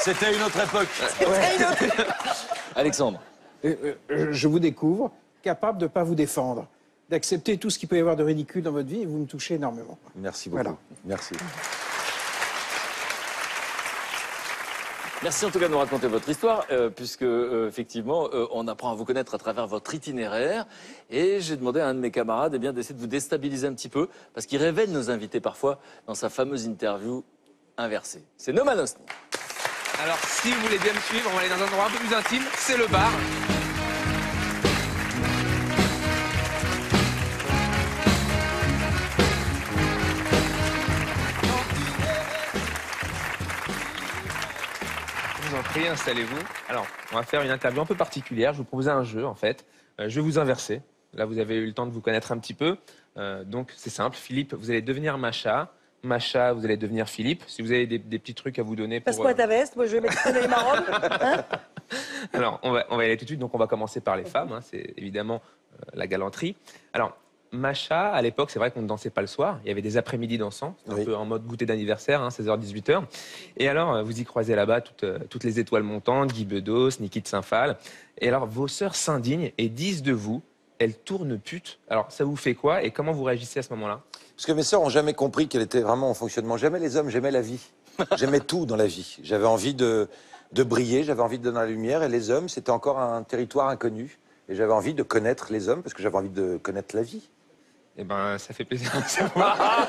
C'était une autre époque. Alexandre. Euh, euh, je vous découvre capable de ne pas vous défendre, d'accepter tout ce qui peut y avoir de ridicule dans votre vie et vous me touchez énormément. Merci beaucoup. Voilà. Merci. Merci en tout cas de nous raconter votre histoire, euh, puisque euh, effectivement, euh, on apprend à vous connaître à travers votre itinéraire. Et j'ai demandé à un de mes camarades eh d'essayer de vous déstabiliser un petit peu, parce qu'il révèle nos invités parfois dans sa fameuse interview inversée. C'est Noman Osni. Alors, si vous voulez bien me suivre, on va aller dans un endroit un peu plus intime. C'est le bar. Je vous en prie, installez-vous. Alors, on va faire une interview un peu particulière. Je vous propose un jeu, en fait. Euh, je vais vous inverser. Là, vous avez eu le temps de vous connaître un petit peu. Euh, donc, c'est simple. Philippe, vous allez devenir Macha. Macha, vous allez devenir Philippe. Si vous avez des, des petits trucs à vous donner pour... Passe-moi euh, ta veste, moi je vais mettre les marrons. Hein alors, on va, on va y aller tout de suite. Donc, on va commencer par les femmes. hein. C'est évidemment la galanterie. Alors, Macha, à l'époque, c'est vrai qu'on ne dansait pas le soir. Il y avait des après-midi dansants. C'était Oui. un peu en mode goûter d'anniversaire, hein, 16h, 18h. Et alors, euh, vous y croisez là-bas toutes, euh, toutes les étoiles montantes, Guy Bedos, Niki de Saint-Phal. Et alors, vos sœurs s'indignent et disent de vous, elles tournent pute. Alors, ça vous fait quoi et comment vous réagissez à ce moment-là? Parce que mes sœurs ont jamais compris quel était vraiment mon fonctionnement. J'aimais les hommes, j'aimais la vie. J'aimais tout dans la vie. J'avais envie de, de briller, j'avais envie de donner la lumière. Et les hommes, c'était encore un territoire inconnu. Et j'avais envie de connaître les hommes parce que j'avais envie de connaître la vie. Eh ben, ça fait plaisir de savoir.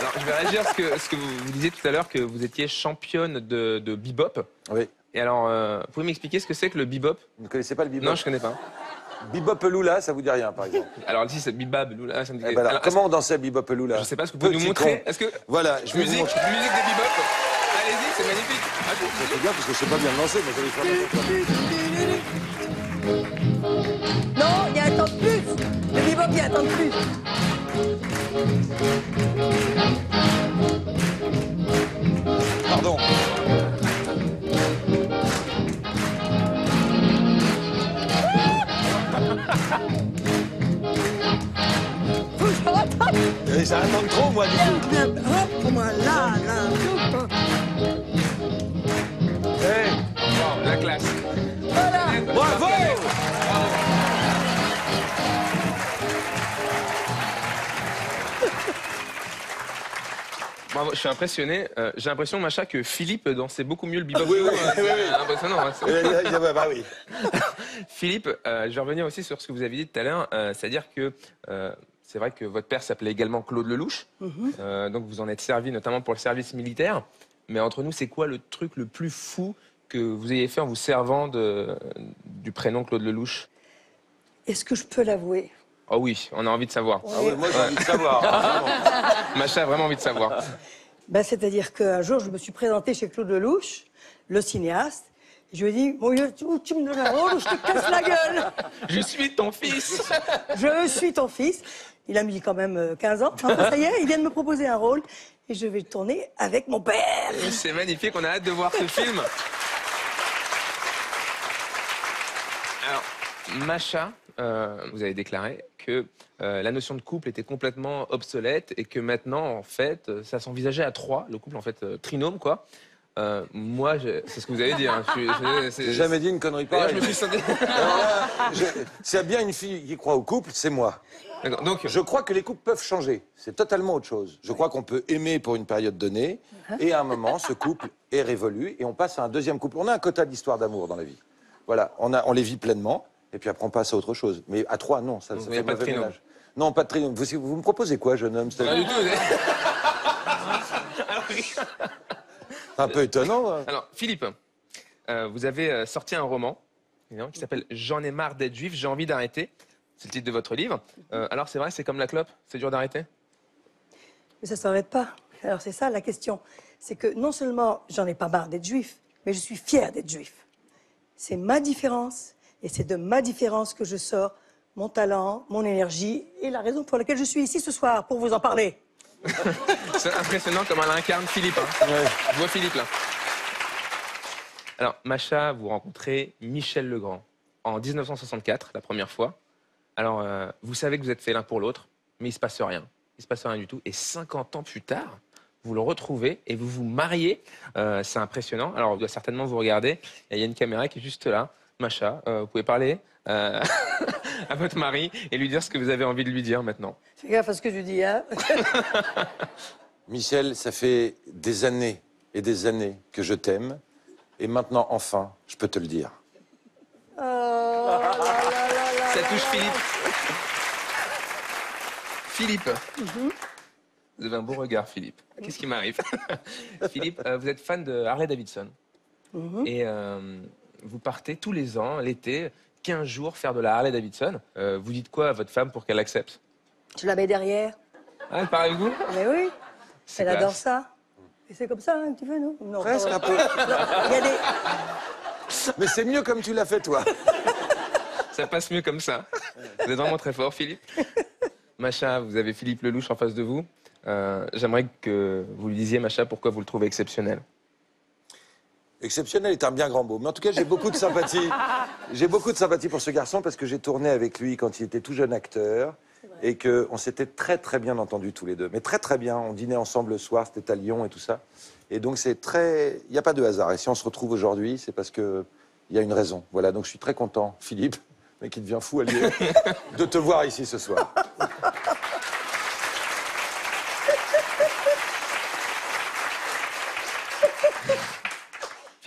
Alors, je vais réagir à ce que, ce que vous, vous disiez tout à l'heure, que vous étiez championne de, de bebop. Oui. Et alors, euh, vous pouvez m'expliquer ce que c'est que le bebop? Vous ne connaissez pas le bebop? Non, je connais pas. Bebop Lula, ça vous dit rien, par exemple. Alors, si c'est bebop, Lula, ça me dit Eh ben alors, Alors, comment on dansait Bebop Lula? Je sais pas, est-ce que vous pouvez nous montrer. Est-ce que. Voilà, je vais vous Musique, montrer. musique des bebop? Allez-y, c'est magnifique. Ah, Ça fait bien parce que je sais pas bien le lancer, mais j'allais faire Le bebop, il y a un temps de plus. Pardon. Et ça attend trop, moi, du coup. Bien, hop, pour moi, là, là, tout. Hey, Wow, la classe. Voilà. bravo Bravo, je suis impressionné. Euh, J'ai l'impression, Macha, que Philippe dansait beaucoup mieux le bebop. Oui, oui, oui, impressionnant. hein. Bah, bah oui. Philippe, euh, je vais revenir aussi sur ce que vous avez dit tout à l'heure, euh, c'est-à-dire que euh, c'est vrai que votre père s'appelait également Claude Lelouch, Euh, donc vous en êtes servi notamment pour le service militaire. Mais entre nous, c'est quoi le truc le plus fou que vous ayez fait en vous servant de, du prénom Claude Lelouch? Est-ce que je peux l'avouer? Oh oui, on a envie de savoir. Ah moi, j'ai envie de savoir. hein. Macha a vraiment envie de savoir. ben, C'est-à-dire qu'un jour, je me suis présentée chez Claude Lelouch, le cinéaste. et Je lui ai dit, mon vieux, tu, tu me donnes un rôle ou je te casse la gueule? Je suis ton fils Je suis ton fils. Il a mis quand même euh, 15 ans. Enfin, ça y est, il vient de me proposer un rôle. Et je vais le tourner avec mon père. C'est magnifique, on a hâte de voir ce film. Alors, Macha, euh, vous avez déclaré que euh, la notion de couple était complètement obsolète et que maintenant, en fait, euh, ça s'envisageait à trois, le couple en fait euh, trinôme, quoi. Euh, moi, je- c'est ce que vous avez dit. Hein. J'ai jamais dit une connerie pareille. je me suis senti. Alors là, je- S'il y a bien une fille qui croit au couple, c'est moi. Donc, Je crois que les couples peuvent changer. C'est totalement autre chose. Je crois qu'on peut aimer pour une période donnée, et à un moment, ce couple est révolu, et on passe à un deuxième couple. On a un quota d'histoires d'amour dans la vie. Voilà, on, a, on les vit pleinement, et puis après on passe à autre chose. Mais à trois, non, ça, Donc, ça fait pas de ménage. Non, pas de trinôme. Vous, vous me proposez quoi, jeune homme Pas du tout, un peu étonnant. hein. Alors, Philippe, euh, vous avez euh, sorti un roman qui s'appelle J'en ai marre d'être juif, j'ai envie d'arrêter. C'est le titre de votre livre. Euh, alors, c'est vrai, c'est comme la clope, c'est dur d'arrêter? Mais ça ne s'arrête pas. Alors c'est ça la question. C'est que non seulement j'en ai pas marre d'être juif, mais je suis fier d'être juif. C'est ma différence, et c'est de ma différence que je sors mon talent, mon énergie et la raison pour laquelle je suis ici ce soir, pour vous en parler. C'est impressionnant comme elle incarne Philippe. hein. Je vois Philippe là. Alors, Macha, vous rencontrez Michel Legrand en 1964, la première fois. Alors, euh, vous savez que vous êtes fait l'un pour l'autre, mais il se passe rien. Il se passe rien du tout. Et 50 ans plus tard, vous le retrouvez et vous vous mariez. Euh, c'est impressionnant. Alors, vous doit certainement vous regarder. Il y a une caméra qui est juste là. Macha, euh, vous pouvez parler euh, à votre mari et lui dire ce que vous avez envie de lui dire maintenant. Fais gaffe à ce que tu dis, hein. Michel, ça fait des années et des années que je t'aime. Et maintenant, enfin, je peux te le dire. Oh là là là là Ça touche Philippe. Philippe. Vous avez un beau regard, Philippe. Qu'est-ce qui m'arrive? Philippe, euh, vous êtes fan de Harley Davidson. Et euh, vous partez tous les ans, l'été, 15 jours faire de la Harley Davidson. Euh, vous dites quoi à votre femme pour qu'elle accepte? Je la mets derrière. Ah, Elle part avec vous? Mais oui, C'est elle classe. adore ça. Et c'est comme ça, hein, un petit peu, non, non Presque un peu. vraiment. Non, Il y a des... Mais c'est mieux comme tu l'as fait, toi. Ça passe mieux comme ça. Vous êtes vraiment très fort, Philippe. Macha, vous avez Philippe Lelouch en face de vous. Euh, J'aimerais que vous lui disiez, Macha, pourquoi vous le trouvez exceptionnel? Exceptionnel est un bien grand mot. Mais en tout cas, j'ai beaucoup de sympathie. J'ai beaucoup de sympathie pour ce garçon parce que j'ai tourné avec lui quand il était tout jeune acteur et qu'on s'était très très bien entendus tous les deux. Mais très très bien. On dînait ensemble le soir, c'était à Lyon et tout ça. Et donc c'est très. Il n'y a pas de hasard. Et si on se retrouve aujourd'hui, c'est parce que il y a une raison. Voilà. Donc je suis très content, Philippe, mais qui devient fou allié, de te voir ici ce soir.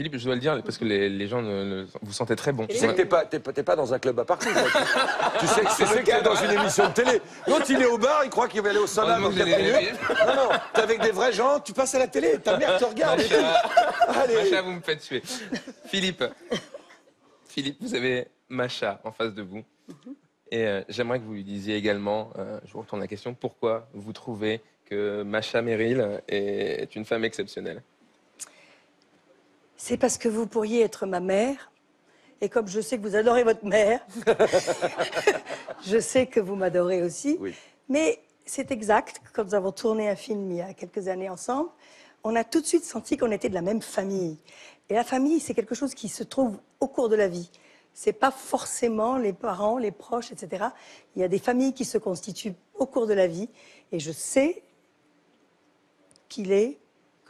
Philippe, je dois le dire parce que les, les gens ne, ne- vous sentez très bon. Tu sais que t'es pas, t'es pas, t'es pas dans un club à partir. tu sais que tu sais est dans une émission de télé. L'autre, il est au bar, il croit qu'il va aller au sauna Heureusement dans que vous 4 allez minutes. Non, non, t'es avec des vrais gens, tu passes à la télé, ta mère te regarde. et tout. Allez. Macha, vous me faites tuer. Philippe, Philippe, vous avez Macha en face de vous. Et euh, j'aimerais que vous lui disiez également, euh, je vous retourne la question, pourquoi vous trouvez que Macha Merrill est, est une femme exceptionnelle? C'est parce que vous pourriez être ma mère. Et comme je sais que vous adorez votre mère, je sais que vous m'adorez aussi. Oui. Mais c'est exact, quand nous avons tourné un film il y a quelques années ensemble, on a tout de suite senti qu'on était de la même famille. Et la famille, c'est quelque chose qui se trouve au cours de la vie. C'est pas forcément les parents, les proches, etc. Il y a des familles qui se constituent au cours de la vie. Et je sais qu'il est,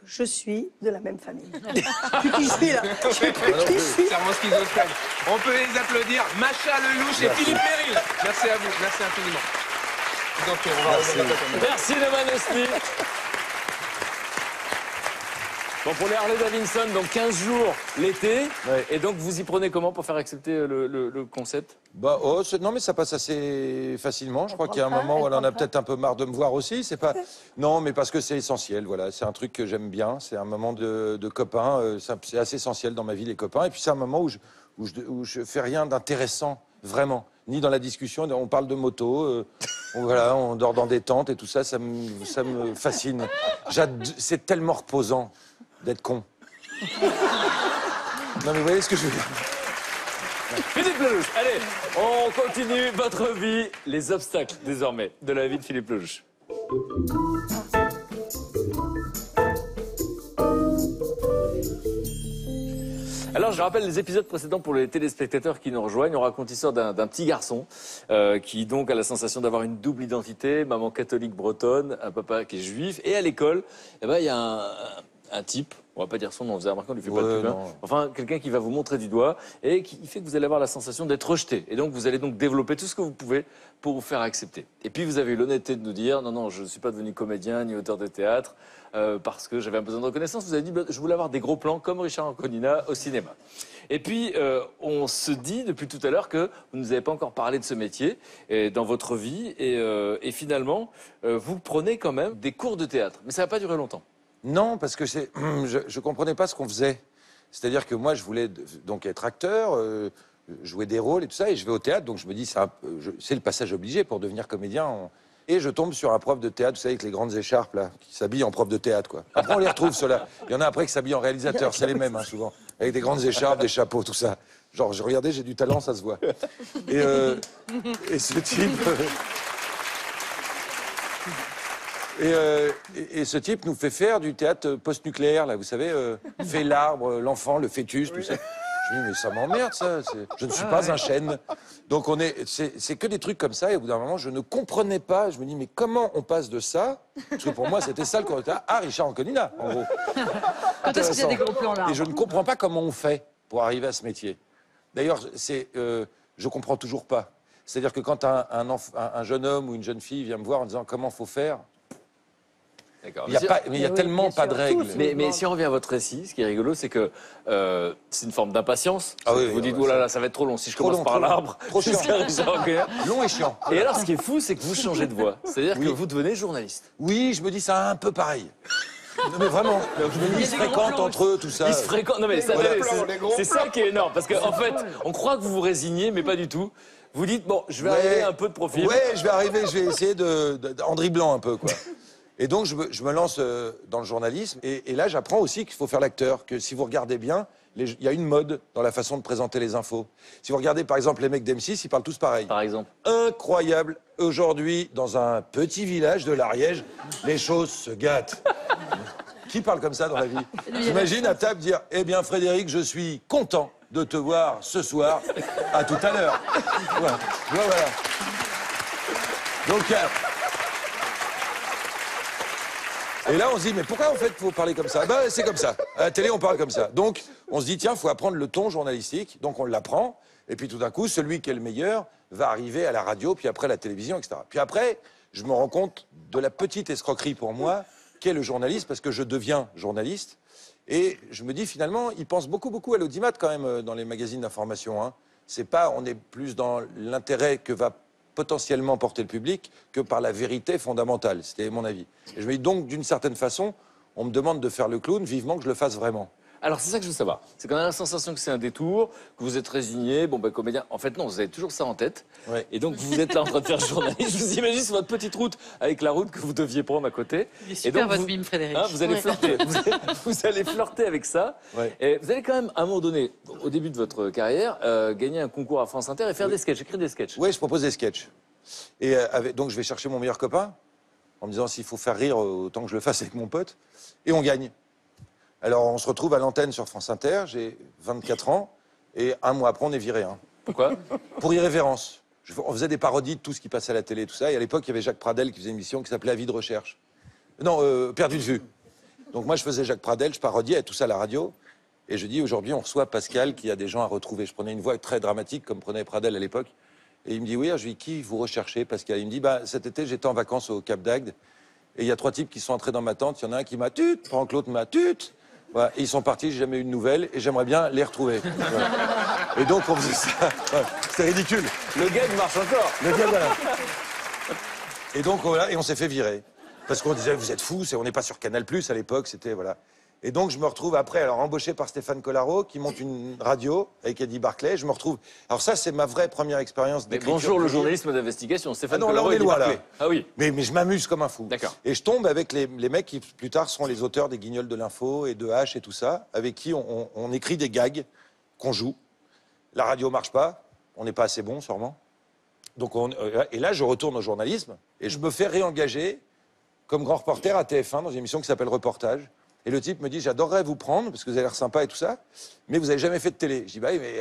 je suis de la même famille. Plus qui je suis là. Plus qui suis. On peut les applaudir. Macha Lelouch et Philippe Merrill. Merci à vous. Merci infiniment. Donc, on va. Merci Neumann Osni. Bon, pour les Harley Davidson, donc 15 jours l'été. Ouais. Et donc, vous y prenez comment pour faire accepter le, le- le concept? Bah, oh, non, mais ça passe assez facilement. Je crois qu'il y a un moment où elle en a peut-être un peu marre de me voir aussi. C'est pas. Non, mais parce que c'est essentiel. Voilà, c'est un truc que j'aime bien. C'est un moment de, de copains. euh, c'est assez essentiel dans ma vie les copains. Et puis c'est un moment où je où je, où je fais rien d'intéressant vraiment. Ni dans la discussion. On parle de moto. euh, on- voilà, on dort dans des tentes et tout ça. Ça me, ça me fascine. C'est tellement reposant d'être con. Non, mais vous voyez ce que je veux dire. Philippe Lelouch, allez, on continue votre vie, les obstacles désormais de la vie de Philippe Lelouch. Alors, je rappelle les épisodes précédents pour les téléspectateurs qui nous rejoignent. On raconte l'histoire d'un petit garçon euh, qui donc a la sensation d'avoir une double identité, maman catholique bretonne, un papa qui est juif, et à l'école, eh ben il y a un, un type. On va pas dire son nom, vous avez remarqué, on lui fait pas de pub, hein. Enfin, quelqu'un qui va vous montrer du doigt et qui fait que vous allez avoir la sensation d'être rejeté. Et donc, vous allez donc développer tout ce que vous pouvez pour vous faire accepter. Et puis, vous avez eu l'honnêteté de nous dire, non, non, je ne suis pas devenu comédien ni auteur de théâtre euh, parce que j'avais un besoin de reconnaissance. Vous avez dit, bah, je voulais avoir des gros plans comme Richard Anconina au cinéma. Et puis, euh, on se dit depuis tout à l'heure que vous ne nous avez pas encore parlé de ce métier et dans votre vie. Et, euh, et finalement, vous prenez quand même des cours de théâtre. Mais ça n'a pas duré longtemps. Non, parce que c'est, je, je comprenais pas ce qu'on faisait. C'est-à-dire que moi, je voulais donc être acteur, euh, jouer des rôles et tout ça, et je vais au théâtre, donc je me dis, je- c'est le passage obligé pour devenir comédien. Et je tombe sur un prof de théâtre, vous savez, avec les grandes écharpes, là, qui s'habille en prof de théâtre, quoi. Après, on les retrouve, ceux-là. Il y en a après qui s'habillent en réalisateur, c'est les mêmes, hein, souvent. Avec des grandes écharpes, des chapeaux, tout ça. Genre, je regardais, j'ai du talent, ça se voit. Et, euh, et ce type. euh, Et, euh, et- et ce type nous fait faire du théâtre post-nucléaire, là, vous savez, euh, fait l'arbre, l'enfant, le fœtus, tout ça. Je me dis, mais ça m'emmerde, ça. c'est- Je ne suis pas un chêne. Donc, on est, c'est c'est que des trucs comme ça. Et au bout d'un moment, je ne comprenais pas. Je me dis, mais comment on passe de ça? Parce que pour moi, c'était ça le correcteur. à Richard Anconina, en gros. Quand est-ce qu'il y a des gros plans là? Et je ne comprends pas comment on fait pour arriver à ce métier. D'ailleurs, c'est, euh, je comprends toujours pas. C'est-à-dire que quand un, un enf- un- un jeune homme ou une jeune fille vient me voir en disant comment faut faire? Il n'y a, Mais pas, mais il y a oui, tellement pas de règles. Mais, mais si on revient à votre récit, ce qui est rigolo, c'est que euh, c'est une forme d'impatience. Ah oui, vous oui, dites, oh là là, ça va être trop long. Si je Trop commence long, par l'arbre. Long et chiant. Et alors, ce qui est fou, c'est que vous changez de voix. C'est-à-dire Oui. que vous devenez journaliste. Oui, je me dis ça un peu pareil. Non, mais vraiment, ils se fréquentent entre eux, tout ça. Ils se fréquentent. Non, mais c'est- c'est ça qui est énorme. Parce qu'en en fait, on croit que vous vous résignez, mais pas du tout. Vous dites, bon, je vais Ouais. arriver un peu de profil. Ouais, je vais arriver, je vais essayer de, de- en dribblant un peu, quoi. Et donc, je me, je me lance euh, dans le journalisme. Et, et là, j'apprends aussi qu'il faut faire l'acteur. Que si vous regardez bien, il y a une mode dans la façon de présenter les infos. Si vous regardez, par exemple, les mecs d'M6, ils parlent tous pareil. Par exemple. Incroyable. Aujourd'hui, dans un petit village de l'Ariège, les choses se gâtent. Qui parle comme ça dans la vie? J'imagine à table dire Eh bien, Frédéric, je suis content de te voir ce soir. À tout à l'heure. Voilà. Voilà, voilà. Donc. euh, Et là, on se dit, mais pourquoi en fait faut parler comme ça? Ben, c'est comme ça. À la télé, on parle comme ça. Donc, on se dit, tiens, faut apprendre le ton journalistique. Donc, on l'apprend. Et puis, tout d'un coup, celui qui est le meilleur va arriver à la radio, puis après la télévision, etc. Puis après, je me rends compte de la petite escroquerie pour moi qu'est le journaliste, parce que je deviens journaliste. Et je me dis, finalement, ils pensent beaucoup, beaucoup à l'audimat quand même euh, dans les magazines d'information. Hein. C'est pas, on est plus dans l'intérêt que va potentiellement porter le public que par la vérité fondamentale. C'était mon avis. Et je me dis donc, d'une certaine façon, on me demande de faire le clown, vivement que je le fasse vraiment. Alors, c'est ça que je veux savoir. C'est qu'on a la sensation que c'est un détour, que vous êtes résigné, bon, ben, comédien. En fait, non, vous avez toujours ça en tête. Ouais. Et donc, vous êtes là en train de faire journaliste. Je vous imagine sur votre petite route avec la route que vous deviez prendre à côté. Et super donc, votre vous- bim, Frédéric. Hein, vous allez Ouais. flirter. Vous allez, vous allez flirter avec ça. Ouais. Et vous allez quand même, à un moment donné, au début de votre carrière, euh, gagner un concours à France Inter et faire des sketchs, écrire des sketchs. Oui, je propose des sketchs. Et euh, avec- donc, je vais chercher mon meilleur copain en me disant s'il faut faire rire, euh, autant que je le fasse avec mon pote. Et on gagne. Alors, on se retrouve à l'antenne sur France Inter. J'ai 24 ans. Et un mois après, on est viré. hein. Pourquoi? Pour irrévérence. Je- on faisait des parodies de tout ce qui passait à la télé, tout ça. Et à l'époque, il y avait Jacques Pradel qui faisait une émission qui s'appelait Avis de recherche. Non, euh, Perdu de vue. Donc moi, je faisais Jacques Pradel, je parodiais tout ça à la radio. Et je dis, aujourd'hui, on reçoit Pascal qui a des gens à retrouver. Je prenais une voix très dramatique, comme prenait Pradel à l'époque. Et il me dit, oui, je lui dis, qui vous recherchez, Pascal? Il me dit, bah, cet été, j'étais en vacances au Cap d'Agde. Et il y a trois types qui sont entrés dans ma tente. Il y en a un qui m'a tute, pendant que l'autre m'a tute. Voilà. Et ils sont partis, j'ai jamais eu de nouvelles. Et j'aimerais bien les retrouver. Voilà. Et donc, on faisait ça. Ouais. C'était ridicule. Le gag marche encore. Le voilà. Et donc, voilà, et on s'est fait virer. Parce qu'on disait, vous êtes fous, c'est- on n'est pas sur Canal Plus à l'époque, c'était, voilà. Et donc, je me retrouve après, alors embauché par Stéphane Collaro, qui monte une radio avec Eddie Barclay. Je me retrouve. Alors, ça, c'est ma vraie première expérience Mais d'écriture. bonjour le journalisme d'investigation. Stéphane Ah non, là, Collaro on est loin, là. Ah oui. Mais, mais je m'amuse comme un fou. D'accord. Et je tombe avec les, les mecs qui, plus tard, seront les auteurs des Guignols de l'info et de H et tout ça, avec qui on, on- on écrit des gags qu'on joue. La radio marche pas, on n'est pas assez bon, sûrement. Donc on- euh, et là, je retourne au journalisme et je me fais réengager comme grand reporter à TF1 dans une émission qui s'appelle Reportage. Et le type me dit J'adorerais vous prendre parce que vous avez l'air sympa et tout ça, mais vous n'avez jamais fait de télé. Je dis Bah oui, mais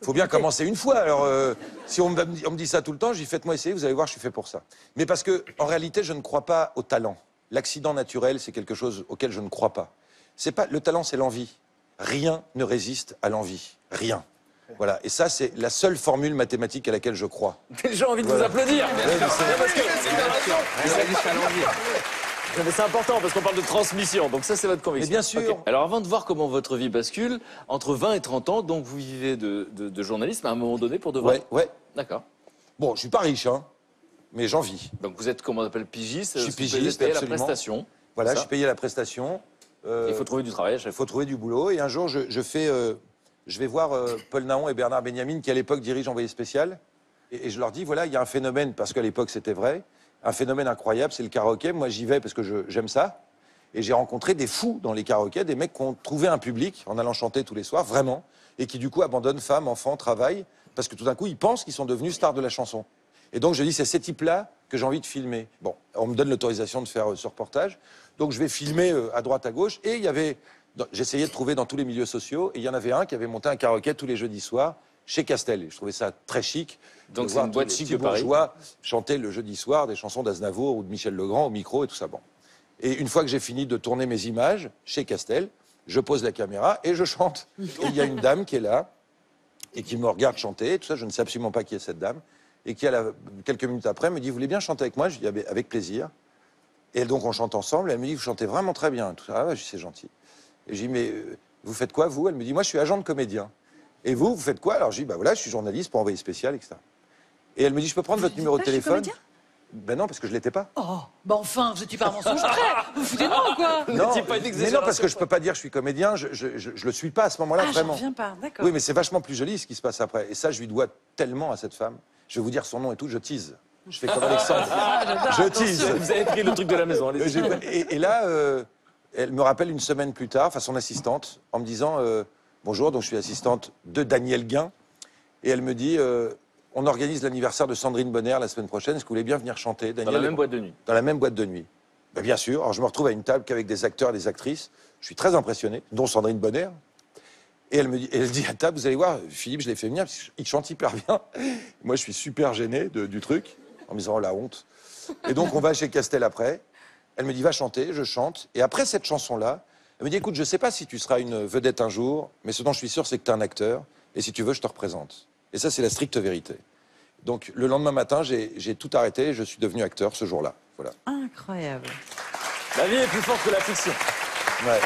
il faut bien commencer une fois. Alors, euh, si on me, on me dit ça tout le temps, je dis Faites-moi essayer, vous allez voir, je suis fait pour ça. Mais parce que, en réalité, je ne crois pas au talent. L'accident naturel, c'est quelque chose auquel je ne crois pas. C'est pas le talent, c'est l'envie. Rien ne résiste à l'envie. Rien. Voilà. Et ça, c'est la seule formule mathématique à laquelle je crois. Ont envie de Voilà. vous applaudir. Ouais, mais c'est- Non, parce que- Non, mais c'est important parce qu'on parle de transmission. Donc ça, c'est votre conviction. Mais bien sûr. Alors avant de voir comment votre vie bascule, entre 20 et 30 ans, donc vous vivez de, de- de journalisme à un moment donné pour de vrai? Ouais, ouais. D'accord. Bon, je suis pas riche, hein, mais j'en vis. Donc vous êtes, comment on appelle, pigiste Je suis vous pigiste, payez la prestation. Voilà, je suis payé la prestation. Euh, Il faut trouver du travail à Il chaque fois. faut trouver du boulot. Et un jour, je, je fais, euh, je vais voir euh, Paul Naon et Bernard Benjamin, qui à l'époque dirigent Envoyé spécial. Et, et je leur dis, voilà, il y a un phénomène, parce qu'à l'époque c'était vrai, un phénomène incroyable, c'est le karaoké. Moi, j'y vais parce que j'aime ça. Et j'ai rencontré des fous dans les karaokés, des mecs qui ont trouvé un public en allant chanter tous les soirs, vraiment, et qui du coup abandonnent femmes, enfants, travail, parce que tout d'un coup, ils pensent qu'ils sont devenus stars de la chanson. Et donc je dis, c'est ces types-là que j'ai envie de filmer. Bon, on me donne l'autorisation de faire euh, ce reportage, donc je vais filmer euh, à droite, à gauche, et il y avait, j'essayais de trouver dans tous les milieux sociaux, et il y en avait un qui avait monté un karaoké tous les jeudis soirs chez Castel. Et je trouvais ça très chic. Donc c'est une boîte chic de Paris. bourgeois chanter le jeudi soir des chansons d'Aznavour ou de Michel Legrand au micro et tout ça. Bon. Et une fois que j'ai fini de tourner mes images chez Castel, je pose la caméra et je chante. Et il y a une dame qui est là et qui me regarde chanter. Tout ça, je ne sais absolument pas qui est cette dame. Et qui, à la- quelques minutes après, me dit Vous voulez bien chanter avec moi? Je dis Avec avec plaisir. Et donc, on chante ensemble. Elle me dit Vous chantez vraiment très bien. Tout ça, ah ouais, c'est gentil. Et je dis Mais euh, vous faites quoi, vous? Elle me dit Moi, je suis agent de comédien. Et vous, vous faites quoi Alors, je dis Bah voilà, je suis journaliste pour envoyer spécial, etc. Et elle me dit Je peux prendre votre numéro de pas, suis téléphone comédien Ben non, parce que je l'étais pas. Oh, bah enfin, vous étiez pas un mensonge près. Vous vous foutez de moi ou quoi Non, n'étiez pas une mais non, parce que je peux pas dire je suis comédien, je, je, je, je le suis pas à ce moment-là, Ah, j'en vraiment. reviens pas, d'accord. Oui, mais c'est vachement plus joli ce qui se passe après. Et ça, je lui dois tellement à cette femme. Je vais vous dire son nom et tout, je tease. Je fais comme Alexandre. je tease. Vous avez pris le truc de la maison, pas- Et, et là, euh, elle me rappelle une semaine plus tard, enfin son assistante, en me disant euh, Bonjour, donc je suis assistante de Daniel Guin. Et elle me dit euh, On organise l'anniversaire de Sandrine Bonner la semaine prochaine. Est-ce que vous voulez bien venir chanter Dans Daniel? la même boîte de nuit. dans la même boîte de nuit. Ben, bien sûr. Alors, je me retrouve à une table qu'avec des acteurs et des actrices. Je suis très impressionné, dont Sandrine Bonner. Et elle me dit, elle dit à table, vous allez voir, Philippe, je l'ai fait venir, parce qu'il chante hyper bien. Moi, je suis super gêné de- du truc, en me disant, oh, la honte. Et donc, on va chez Castel après. Elle me dit, va chanter, je chante. Et après cette chanson-là, elle me dit, écoute, je sais pas si tu seras une vedette un jour, mais ce dont je suis sûr, c'est que tu es un acteur. Et si tu veux, je te représente. Et ça, c'est la stricte vérité. Donc, le lendemain matin, j'ai tout arrêté et je suis devenu acteur ce jour-là. Voilà. Incroyable. La vie est plus forte que la fiction. Ouais.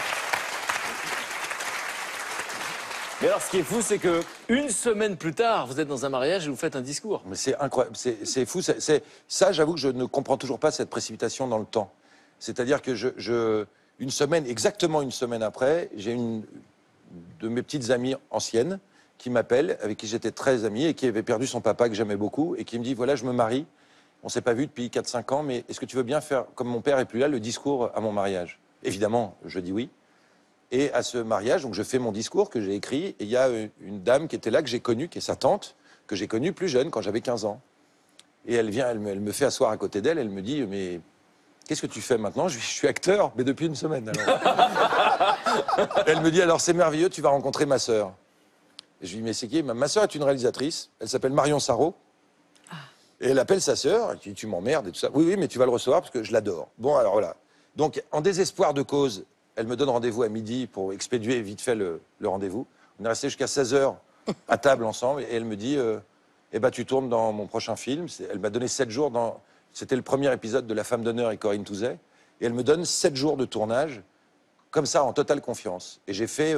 Mais alors, ce qui est fou, c'est que une semaine plus tard, vous êtes dans un mariage et vous faites un discours. Mais c'est incroyable, c'est fou. ça, j'avoue que je ne comprends toujours pas cette précipitation dans le temps. C'est-à-dire que je, je- une semaine, exactement une semaine après, j'ai une de mes petites amies anciennes qui m'appelle, avec qui j'étais très ami et qui avait perdu son papa que j'aimais beaucoup et qui me dit voilà, je me marie. On s'est pas vu depuis 4-5 ans, mais est-ce que tu veux bien faire, comme mon père est plus là, le discours à mon mariage? Évidemment, je dis oui. Et à ce mariage, donc je fais mon discours que j'ai écrit, et il y a euh, une dame qui était là, que j'ai connue, qui est sa tante, que j'ai connue plus jeune, quand j'avais 15 ans. Et elle vient, elle me, elle me fait asseoir à côté d'elle, elle me dit, mais qu'est-ce que tu fais maintenant? Je, suis acteur, mais depuis une semaine. alors. elle me dit, alors c'est merveilleux, tu vas rencontrer ma sœur. Et je lui dis, mais c'est qui? Ma, sœur est une réalisatrice, elle s'appelle Marion Sarro. Et elle appelle sa sœur, elle dit, tu m'emmerdes et tout ça. Oui, oui, mais tu vas le recevoir parce que je l'adore. Bon, alors voilà. Donc, en désespoir de cause, elle me donne rendez-vous à midi pour expédier vite fait le, le rendez-vous. On est resté jusqu'à 16 heures à table ensemble et elle me dit euh, Eh ben, tu tournes dans mon prochain film. Elle m'a donné 7 jours dans. C'était le premier épisode de La femme d'honneur et Corinne Touzet. Et elle me donne 7 jours de tournage, comme ça, en totale confiance. Et j'ai fait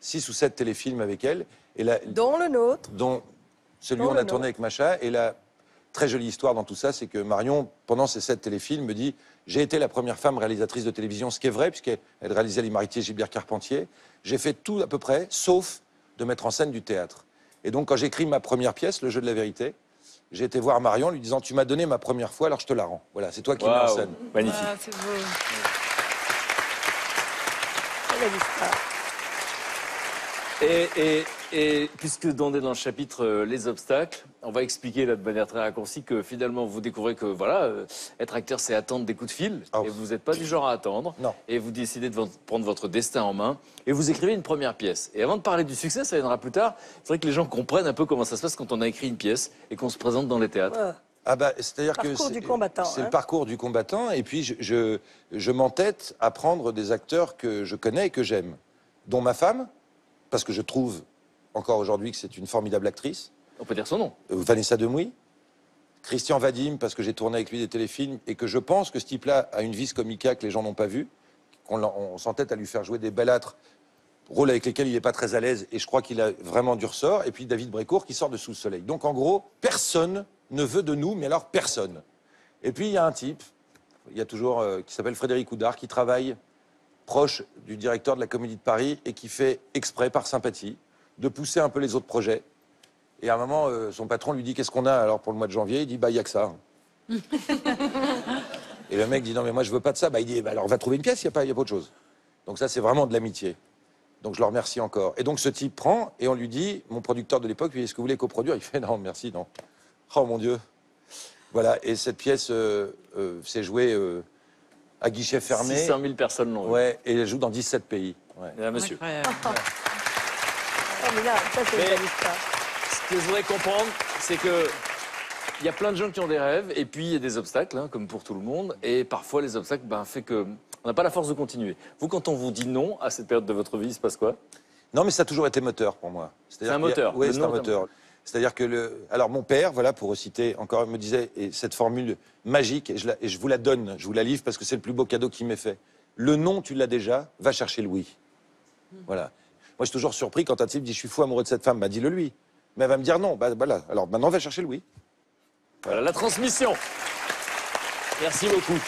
6 ou 7 téléfilms avec elle. Et la, Dont le nôtre. dont celui où on a tourné avec Macha. Et la très jolie histoire dans tout ça, c'est que Marion, pendant ces sept téléfilms, me dit J'ai été la première femme réalisatrice de télévision, ce qui est vrai, puisqu'elle elle réalisait Les Maritiers Gilbert Carpentier. J'ai fait tout à peu près, sauf de mettre en scène du théâtre. Et donc, quand j'écris ma première pièce, Le jeu de la vérité, j'ai été voir Marion lui disant Tu m'as donné ma première fois, alors je te la rends. Voilà, c'est toi qui mets en scène. magnifique. Ah, c'est beau. Et, et- et puisque est dans le chapitre euh, les obstacles, on va expliquer là de manière très raccourcie que finalement vous découvrez que voilà, euh, être acteur c'est attendre des coups de fil Oh. et vous n'êtes pas du genre à attendre. Non. Et vous décidez de prendre votre destin en main et vous écrivez une première pièce. Et avant de parler du succès, ça viendra plus tard. C'est vrai que les gens comprennent un peu comment ça se passe quand on a écrit une pièce et qu'on se présente dans les théâtres. Ouais. Ah bah, c'est-à-dire que Parcours c'est- du combattant, C'est hein. le parcours du combattant, et puis je, je, je m'entête à prendre des acteurs que je connais et que j'aime, dont ma femme, parce que je trouve encore aujourd'hui que c'est une formidable actrice, On peut dire son nom. euh, Vanessa Demouy, Christian Vadim, parce que j'ai tourné avec lui des téléfilms, et que je pense que ce type-là a une vis comica que les gens n'ont pas vue, qu'on s'entête à lui faire jouer des bellâtres, rôles avec lesquels il n'est pas très à l'aise, et je crois qu'il a vraiment du ressort, et puis David Brécourt qui sort de Sous le Soleil. Donc en gros, personne ne veut de nous, mais alors personne. Et puis il y a un type, il y a toujours, euh, qui s'appelle Frédéric Houdard, qui travaille proche du directeur de la Comédie de Paris et qui fait exprès, par sympathie, de pousser un peu les autres projets. Et à un moment, euh, son patron lui dit Qu'est-ce qu'on a alors pour le mois de janvier? Il dit Bah, il n'y a que ça. Et le mec dit non mais moi je veux pas de ça. Bah, il dit bah, alors va trouver une pièce, il n'y a, pas- y a pas autre chose. Donc ça c'est vraiment de l'amitié. Donc je le remercie encore. Et donc ce type prend et on lui dit, mon producteur de l'époque, lui dit est-ce que vous voulez coproduire? Il fait non merci non. Oh mon Dieu. Voilà et cette pièce euh, euh, s'est jouée euh, à guichet fermé. 600 000 personnes l'ont. Ouais et elle joue dans 17 pays. Ouais. Mesdames, messieurs. Incroyable. Oh, mais là, ça, c'est Ce que je voudrais comprendre, c'est que il y a plein de gens qui ont des rêves, et puis il y a des obstacles, hein, comme pour tout le monde, et parfois les obstacles ben, fait que on n'a pas la force de continuer. Vous, quand on vous dit non à cette période de votre vie, il se passe quoi? Non, mais ça a toujours été moteur pour moi. C'est un moteur. Oui, c'est un moteur. C'est-à-dire que le. Alors mon père, voilà, pour citer encore, me disait et cette formule magique, et je, la- et je vous la donne, je vous la livre parce que c'est le plus beau cadeau qu'il m'ait fait. Le non, tu l'as déjà, va chercher le oui. Voilà. Moi, je suis toujours surpris quand un type dit je suis fou amoureux de cette femme, bah dis-le lui. Mais elle va me dire non, bah voilà. Alors maintenant, va chercher le oui. Voilà, la transmission. Merci beaucoup.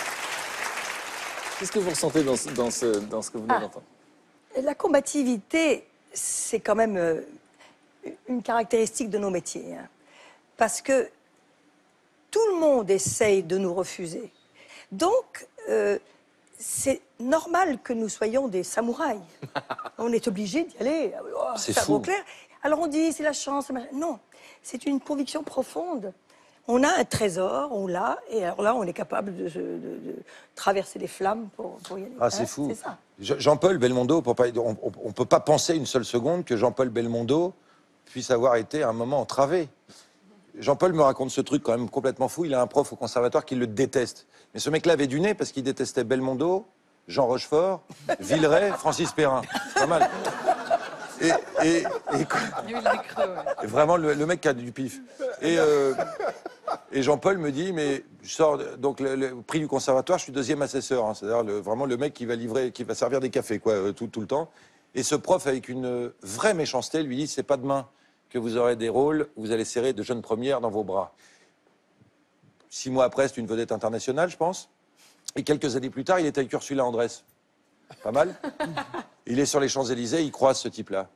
Qu'est-ce que vous ressentez dans ce, dans ce, dans ce que vous venez Ah. d'entendre? La combativité, c'est quand même euh, une caractéristique de nos métiers. hein. Parce que tout le monde essaye de nous refuser. Donc, euh, c'est normal que nous soyons des samouraïs. on est obligé d'y aller. Oh, C'est fou. clair. Alors on dit, c'est la chance. Non, c'est une conviction profonde. On a un trésor, on l'a, et alors là, on est capable de, de- de traverser les flammes pour, pour y aller. Ah, c'est Hein, fou. Jean-Paul Belmondo, pour pas- on ne peut pas penser une seule seconde que Jean-Paul Belmondo puisse avoir été à un moment entravé. Jean-Paul me raconte ce truc quand même complètement fou. Il a un prof au conservatoire qui le déteste. Mais ce mec-là avait du nez parce qu'il détestait Belmondo, Jean Rochefort, Villeray, Francis Perrin. C'est pas mal. Et, vraiment, le, le mec qui a du pif. Et, euh, et Jean-Paul me dit, mais je sors, donc le, le prix du conservatoire, je suis deuxième assesseur. hein. C'est-à-dire vraiment le mec qui va livrer, qui va servir des cafés, quoi, euh, tout, tout le temps. Et ce prof, avec une vraie méchanceté, lui dit, c'est pas demain que vous aurez des rôles, vous allez serrer de jeunes premières dans vos bras. Six mois après, c'est une vedette internationale, je pense. Et quelques années plus tard, il était avec Ursula Andress. Pas mal Il est sur les Champs-Élysées, il croise ce type-là.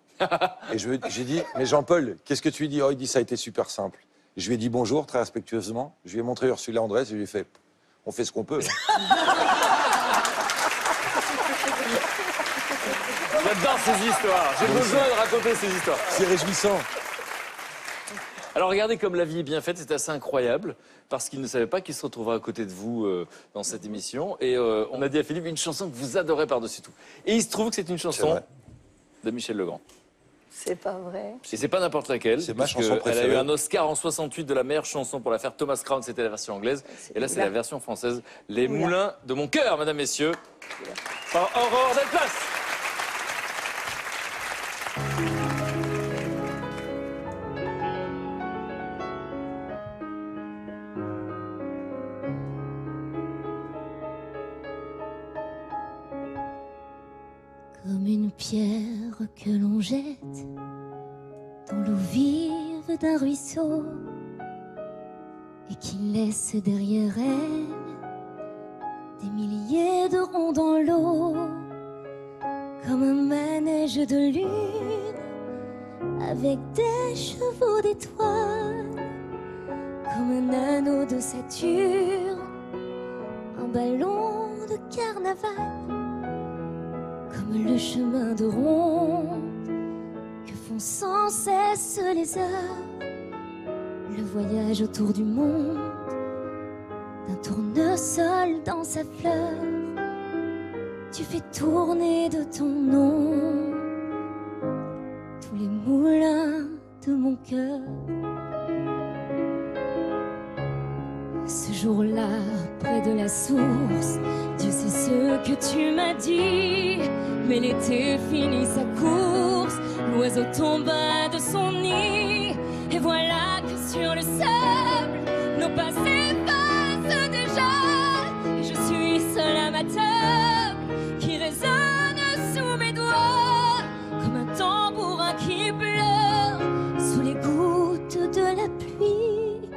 Et je- j'ai dit, mais Jean-Paul, qu'est-ce que tu lui dis? Oh, il dit, ça a été super simple. Je lui ai dit bonjour, très respectueusement. Je lui ai montré Ursula Andress et je lui ai fait, on fait ce qu'on peut. J'adore ces histoires. J'ai besoin de raconter ces histoires. C'est réjouissant. Alors regardez comme la vie est bien faite, c'est assez incroyable parce qu'il ne savait pas qu'il se retrouverait à côté de vous euh, dans cette émission. Et euh, on a dit à Philippe une chanson que vous adorez par-dessus tout. Et il se trouve que c'est une chanson de Michel Legrand. C'est pas vrai. Et c'est pas n'importe laquelle. C'est ma chanson Elle a préférée. eu un Oscar en 68 de la meilleure chanson pour la faire Thomas Crown, c'était la version anglaise. Et là, c'est la version française. Les moulins de mon cœur, mesdames, messieurs. Par Aurore Delplace. Ruisseau et qui laisse derrière elle des milliers de ronds dans l'eau, comme un manège de lune avec des chevaux d'étoiles, comme un anneau de Saturne, un ballon de carnaval comme le chemin de ronde que sans cesse les heures, le voyage autour du monde d'un tournesol dans sa fleur. Tu fais tourner de ton nom tous les moulins de mon cœur. Ce jour-là, près de la source, Dieu sait ce que tu m'as dit. Mais l'été finit sa course, l'oiseau tomba de son nid. Et voilà que sur le sable, nos pas s'effacent déjà. Et je suis seul à ma table qui résonne sous mes doigts comme un tambourin qui pleure sous les gouttes de la pluie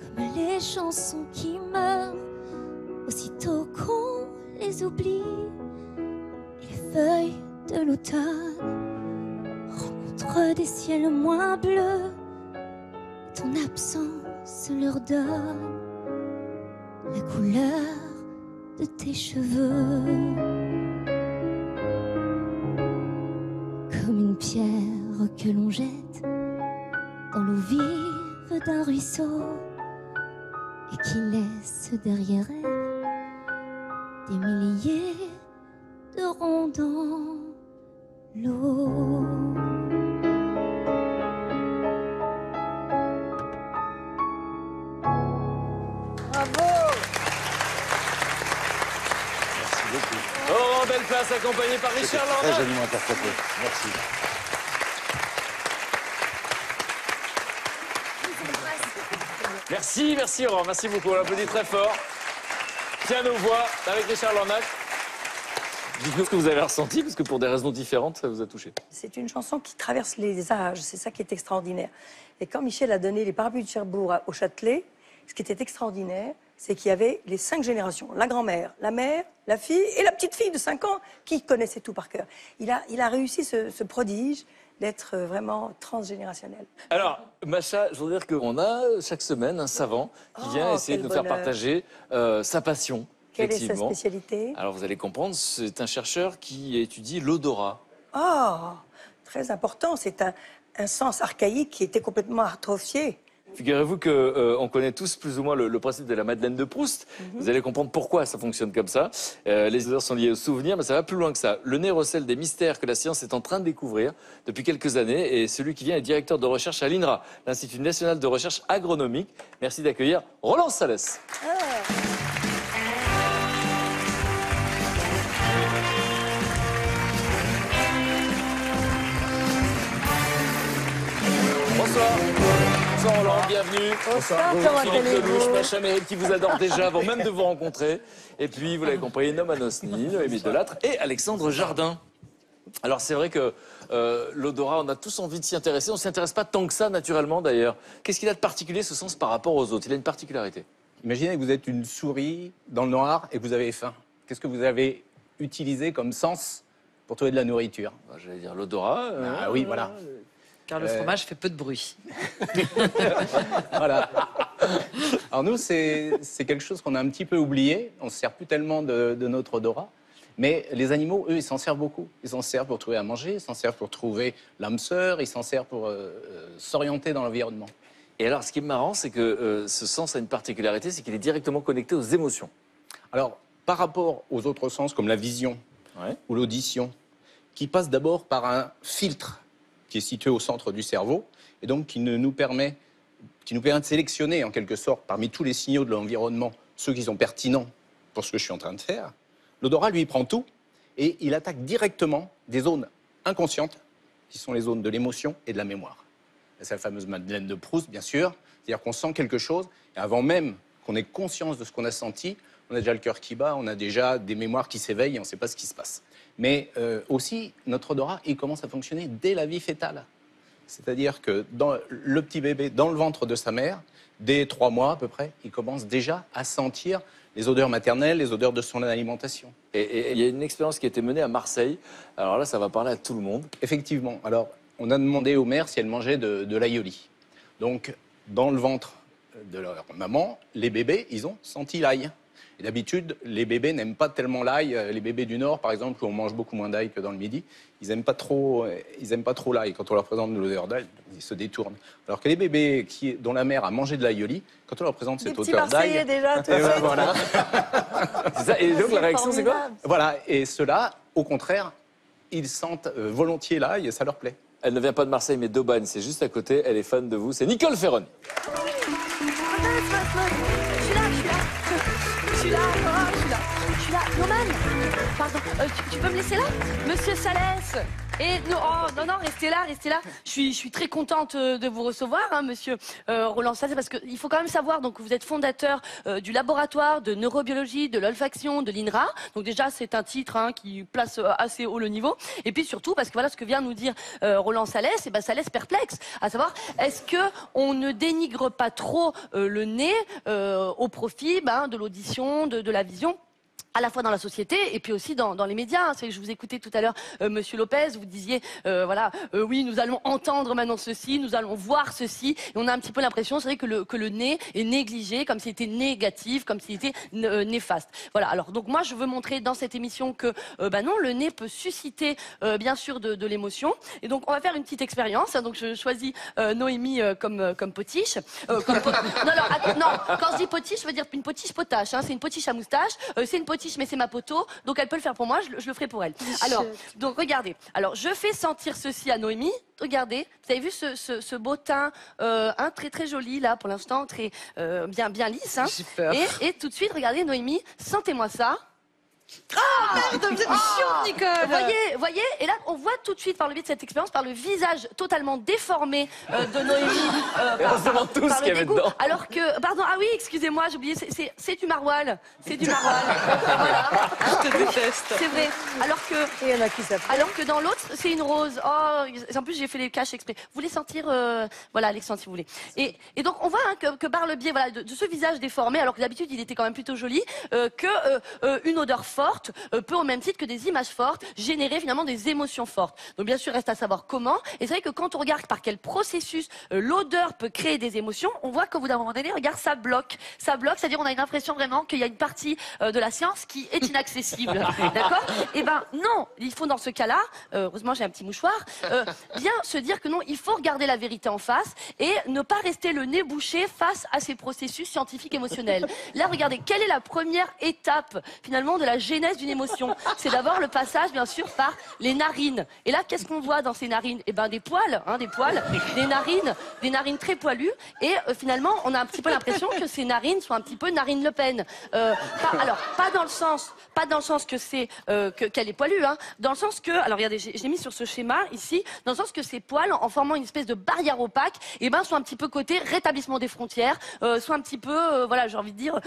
comme les chansons qui meurent aussitôt qu'on les oublie. Les feuilles de l'automne des ciels moins bleus. Ton absence leur donne la couleur de tes cheveux. Comme une pierre que l'on jette dans l'eau vive d'un ruisseau et qui laisse derrière elle des milliers de ronds dans l'eau. Laurent Belleplace, accompagné par Richard très joliment interprété. Merci. Merci, merci Laurent, merci beaucoup. On l'applaudit très fort. Piano voix avec Richard Lornac. Dites-nous ce que vous avez ressenti, parce que pour des raisons différentes, ça vous a touché. C'est une chanson qui traverse les âges, c'est ça qui est extraordinaire. Et quand Michel a donné les parapluies de Cherbourg au Châtelet, ce qui était extraordinaire, c'est qu'il y avait les cinq générations. La grand-mère, la mère, la fille et la petite fille de 5 ans qui connaissait tout par cœur. Il a, il a réussi ce, ce prodige d'être euh, vraiment transgénérationnel. Alors, Macha, je voudrais dire qu'on a chaque semaine un savant qui Oh, vient essayer de nous faire partager euh, sa passion. Quelle est sa spécialité? Alors, vous allez comprendre, c'est un chercheur qui étudie l'odorat. Oh, très important. C'est un, un sens archaïque qui était complètement atrophié. Figurez-vous que euh, on connaît tous plus ou moins le, le principe de la Madeleine de Proust. Vous allez comprendre pourquoi ça fonctionne comme ça. Euh, les odeurs sont liées aux souvenirs, mais ça va plus loin que ça. Le nez recèle des mystères que la science est en train de découvrir depuis quelques années. Et celui qui vient est directeur de recherche à l'INRA, l'Institut national de recherche agronomique. Merci d'accueillir Roland Salès. Bonsoir. Bonsoir Roland, bienvenue. Bonsoir, comment allez-vous Macha Meryl qui vous adore déjà avant même de vous rencontrer. Et puis, vous l'avez compris, Noam Anosny, Noémie Delattre et Alexandre Jardin. Alors c'est vrai que euh, l'odorat, on a tous envie de s'y intéresser. On ne s'y intéresse pas tant que ça, naturellement d'ailleurs. Qu'est-ce qu'il a de particulier ce sens par rapport aux autres? Il a une particularité. Imaginez que vous êtes une souris dans le noir et que vous avez faim. Qu'est-ce que vous avez utilisé comme sens pour trouver de la nourriture? Bah, J'allais dire l'odorat. euh, Ah oui, voilà. Car le Euh, fromage fait peu de bruit. voilà. Alors nous, c'est quelque chose qu'on a un petit peu oublié. On ne se sert plus tellement de, de notre odorat. Mais les animaux, eux, ils s'en servent beaucoup. Ils s'en servent pour trouver à manger, ils s'en servent pour trouver l'âme sœur, ils s'en servent pour euh, euh, s'orienter dans l'environnement. Et alors, ce qui est marrant, c'est que euh, ce sens a une particularité, c'est qu'il est directement connecté aux émotions. Alors, par rapport aux autres sens, comme la vision Ouais. ou l'audition, qui passe d'abord par un filtre qui est situé au centre du cerveau, et donc qui nous permet, de sélectionner en quelque sorte parmi tous les signaux de l'environnement ceux qui sont pertinents pour ce que je suis en train de faire. L'odorat, lui, prend tout et il attaque directement des zones inconscientes, qui sont les zones de l'émotion et de la mémoire. C'est la fameuse Madeleine de Proust, bien sûr. C'est-à-dire qu'on sent quelque chose, et avant même qu'on ait conscience de ce qu'on a senti, on a déjà le cœur qui bat, on a déjà des mémoires qui s'éveillent et on ne sait pas ce qui se passe. Mais euh, aussi, notre odorat, il commence à fonctionner dès la vie fétale. C'est-à-dire que dans le petit bébé, dans le ventre de sa mère, dès trois mois à peu près, il commence déjà à sentir les odeurs maternelles, les odeurs de son alimentation. Et, et il y a une expérience qui a été menée à Marseille. Alors là, ça va parler à tout le monde. Effectivement. Alors, on a demandé aux mères si elles mangeaient de, de l'aïoli. Donc, dans le ventre de leur maman, les bébés, ils ont senti l'ail. Et d'habitude, les bébés n'aiment pas tellement l'ail. Les bébés du Nord, par exemple, où on mange beaucoup moins d'ail que dans le Midi, ils n'aiment pas trop, ils aiment pas trop l'ail. Quand on leur présente de l'odeur d'ail, ils se détournent. Alors que les bébés qui, dont la mère a mangé de l'aïoli, quand on leur présente cette odeur d'ail, déjà, tout et de ben voilà. C'est ça. Et donc, la réaction, c'est quoi. Voilà, et ceux-là, au contraire, ils sentent euh, volontiers l'ail et ça leur plaît. Elle ne vient pas de Marseille, mais d'Aubagne. C'est juste à côté. Elle est fan de vous. C'est Nicole Ferroni. Suis là, je suis là. Je suis là. Norman, pardon, euh, tu, tu peux me laisser là? Monsieur Salès oh, non, non, restez là, restez là. Je suis, je suis très contente euh, de vous recevoir, hein, monsieur euh, Roland Salès, parce qu'il faut quand même savoir, donc vous êtes fondateur euh, du laboratoire de neurobiologie, de l'olfaction, de l'INRA. Donc déjà, c'est un titre hein, qui place assez haut le niveau. Et puis surtout, parce que voilà ce que vient nous dire Roland Salès, et ben ça laisse perplexe, à savoir, est-ce que on ne dénigre pas trop le nez au profit ben, de l'audition, de, de la vision à la fois dans la société et puis aussi dans, dans les médias. C'est- Je vous écoutais tout à l'heure, euh, Monsieur Lopez, vous disiez, euh, voilà, euh, oui, nous allons entendre maintenant ceci, nous allons voir ceci, et on a un petit peu l'impression, c'est vrai que le, que le nez est négligé, comme s'il était négatif, comme s'il était euh, néfaste. Voilà. Alors donc moi, je veux montrer dans cette émission que, bah non, le nez peut susciter bien sûr de, de l'émotion. Et donc on va faire une petite expérience. Donc je choisis Noémie comme comme potiche. Comme non, alors, non, quand je dis potiche, je veux dire une potiche potache. Hein. C'est une potiche à moustache. C'est une potiche, mais c'est ma poteau. Donc elle peut le faire pour moi. Je, le- je le ferai pour elle. Alors, donc regardez. Alors je fais sentir ceci à Noémie. Regardez. Vous avez vu ce, ce, ce beau teint, euh, un très très joli là pour l'instant, très euh, bien bien lisse. Hein. J'ai peur. Et, et tout de suite, regardez Noémie, sentez-moi ça. Merde, vous êtes chiante, Nicole Voyez, voyez, et là on voit tout de suite par le biais de cette expérience, par le visage totalement déformé euh, de Noémie, euh, Et on se demande tous par ce le qu'il y avait dégoût. dedans. Alors que, pardon, ah oui, excusez-moi, j'ai oublié, c'est- c'est c'est du maroilles, c'est du maroilles. voilà, Je te déteste. c'est vrai. Alors que, Et il y en a qui savent. alors que dans l'autre, c'est une rose. Oh, en plus j'ai fait les caches exprès. Vous voulez sentir, euh, voilà, Alexandre, si vous voulez. Et, et donc on voit hein, que, que par le biais, voilà, de, de ce visage déformé, alors que d'habitude il était quand même plutôt joli, euh, que euh, euh, une odeur forte euh, peut au même titre que des images fortes générer finalement des émotions fortes. Donc bien sûr, reste à savoir comment. Et c'est vrai que quand on regarde par quel processus euh, l'odeur peut créer des émotions, on voit qu'au bout d'un moment donné, regarde, ça bloque, ça bloque, c'est-à-dire on a une impression vraiment qu'il y a une partie euh, de la science qui est inaccessible, d'accord? Eh ben non, il faut dans ce cas-là, heureusement j'ai un petit mouchoir, euh, bien se dire que non, il faut regarder la vérité en face et ne pas rester le nez bouché face à ces processus scientifiques émotionnels. Là, regardez, quelle est la première étape finalement de la genèse d'une émotion C'est d'abord le passage, bien sûr, par les narines. Et là, qu'est-ce qu'on voit dans ces narines? Eh ben des poils, hein, des poils, des narines, des narines très poilues. Et euh, finalement, on a un petit peu l'impression que ces narines sont un petit peu narines Le Pen. Euh, alors, pas dans le sens, pas dans le sens que c'est euh, que- qu'elle est poilue, hein, dans le sens que, alors regardez, j'ai mis sur ce schéma ici, dans le sens que ces poils, en formant une espèce de barrière opaque, eh ben, sont un petit peu côté rétablissement des frontières, euh, sont un petit peu, voilà, j'ai envie de dire,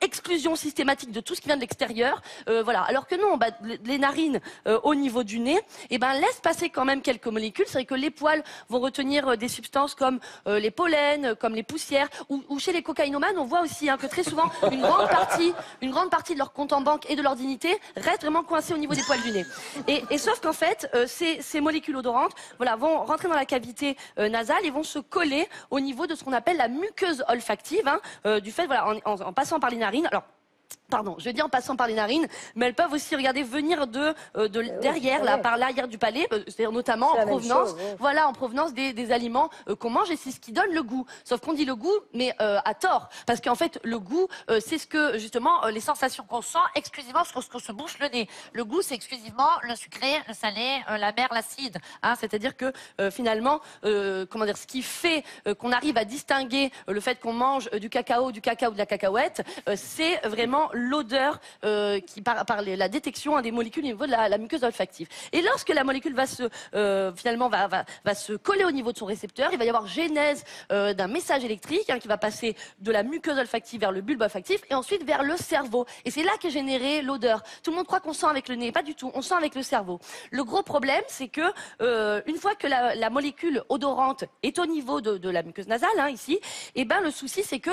exclusion systématique de tout ce qui vient de l'extérieur, euh, voilà. Alors que non, bah, les- narines euh, au niveau du nez, eh ben, laissent passer quand même quelques molécules. C'est vrai que les poils vont retenir euh, des substances comme les pollens, comme les poussières, ou, ou chez les cocaïnomanes, on voit aussi hein, que très souvent une grande partie, une grande partie de leur compte en banque et de leur dignité reste vraiment coincée au niveau des poils du nez. Et, et sauf qu'en fait, ces, ces molécules odorantes, voilà, vont rentrer dans la cavité nasale et vont se coller au niveau de ce qu'on appelle la muqueuse olfactive, hein, euh, du fait, voilà, en, en- en passant par les narines. Alors, Pardon, je dis en passant par les narines, mais elles peuvent aussi regarder venir de, euh, de derrière, là, par l'arrière du palais, euh, c'est-à-dire notamment en provenance, chose, voilà, en provenance des, des aliments euh, qu'on mange et c'est ce qui donne le goût. Sauf qu'on dit le goût, mais euh, à tort, parce qu'en fait, le goût, euh, c'est ce que justement euh, les sensations qu'on sent exclusivement lorsqu'on se bouche le nez. Le goût, c'est exclusivement le sucré, le salé, euh, la mer, l'acide. Hein, C'est-à-dire que euh, finalement, euh, comment dire, ce qui fait euh, qu'on arrive à distinguer euh, le fait qu'on mange euh, du cacao, du cacao, de la cacahuète, euh, c'est vraiment l'odeur euh, qui par, par la détection hein, des molécules au niveau de la, muqueuse olfactive. Et lorsque la molécule va se euh, finalement va, se coller au niveau de son récepteur, il va y avoir genèse euh, d'un message électrique hein, qui va passer de la muqueuse olfactive vers le bulbe olfactif et ensuite vers le cerveau. Et c'est là qu'est générée l'odeur. Tout le monde croit qu'on sent avec le nez, pas du tout. On sent avec le cerveau. Le gros problème, c'est que une fois que la, molécule odorante est au niveau de, la muqueuse nasale, hein, ici, et ben le souci, c'est que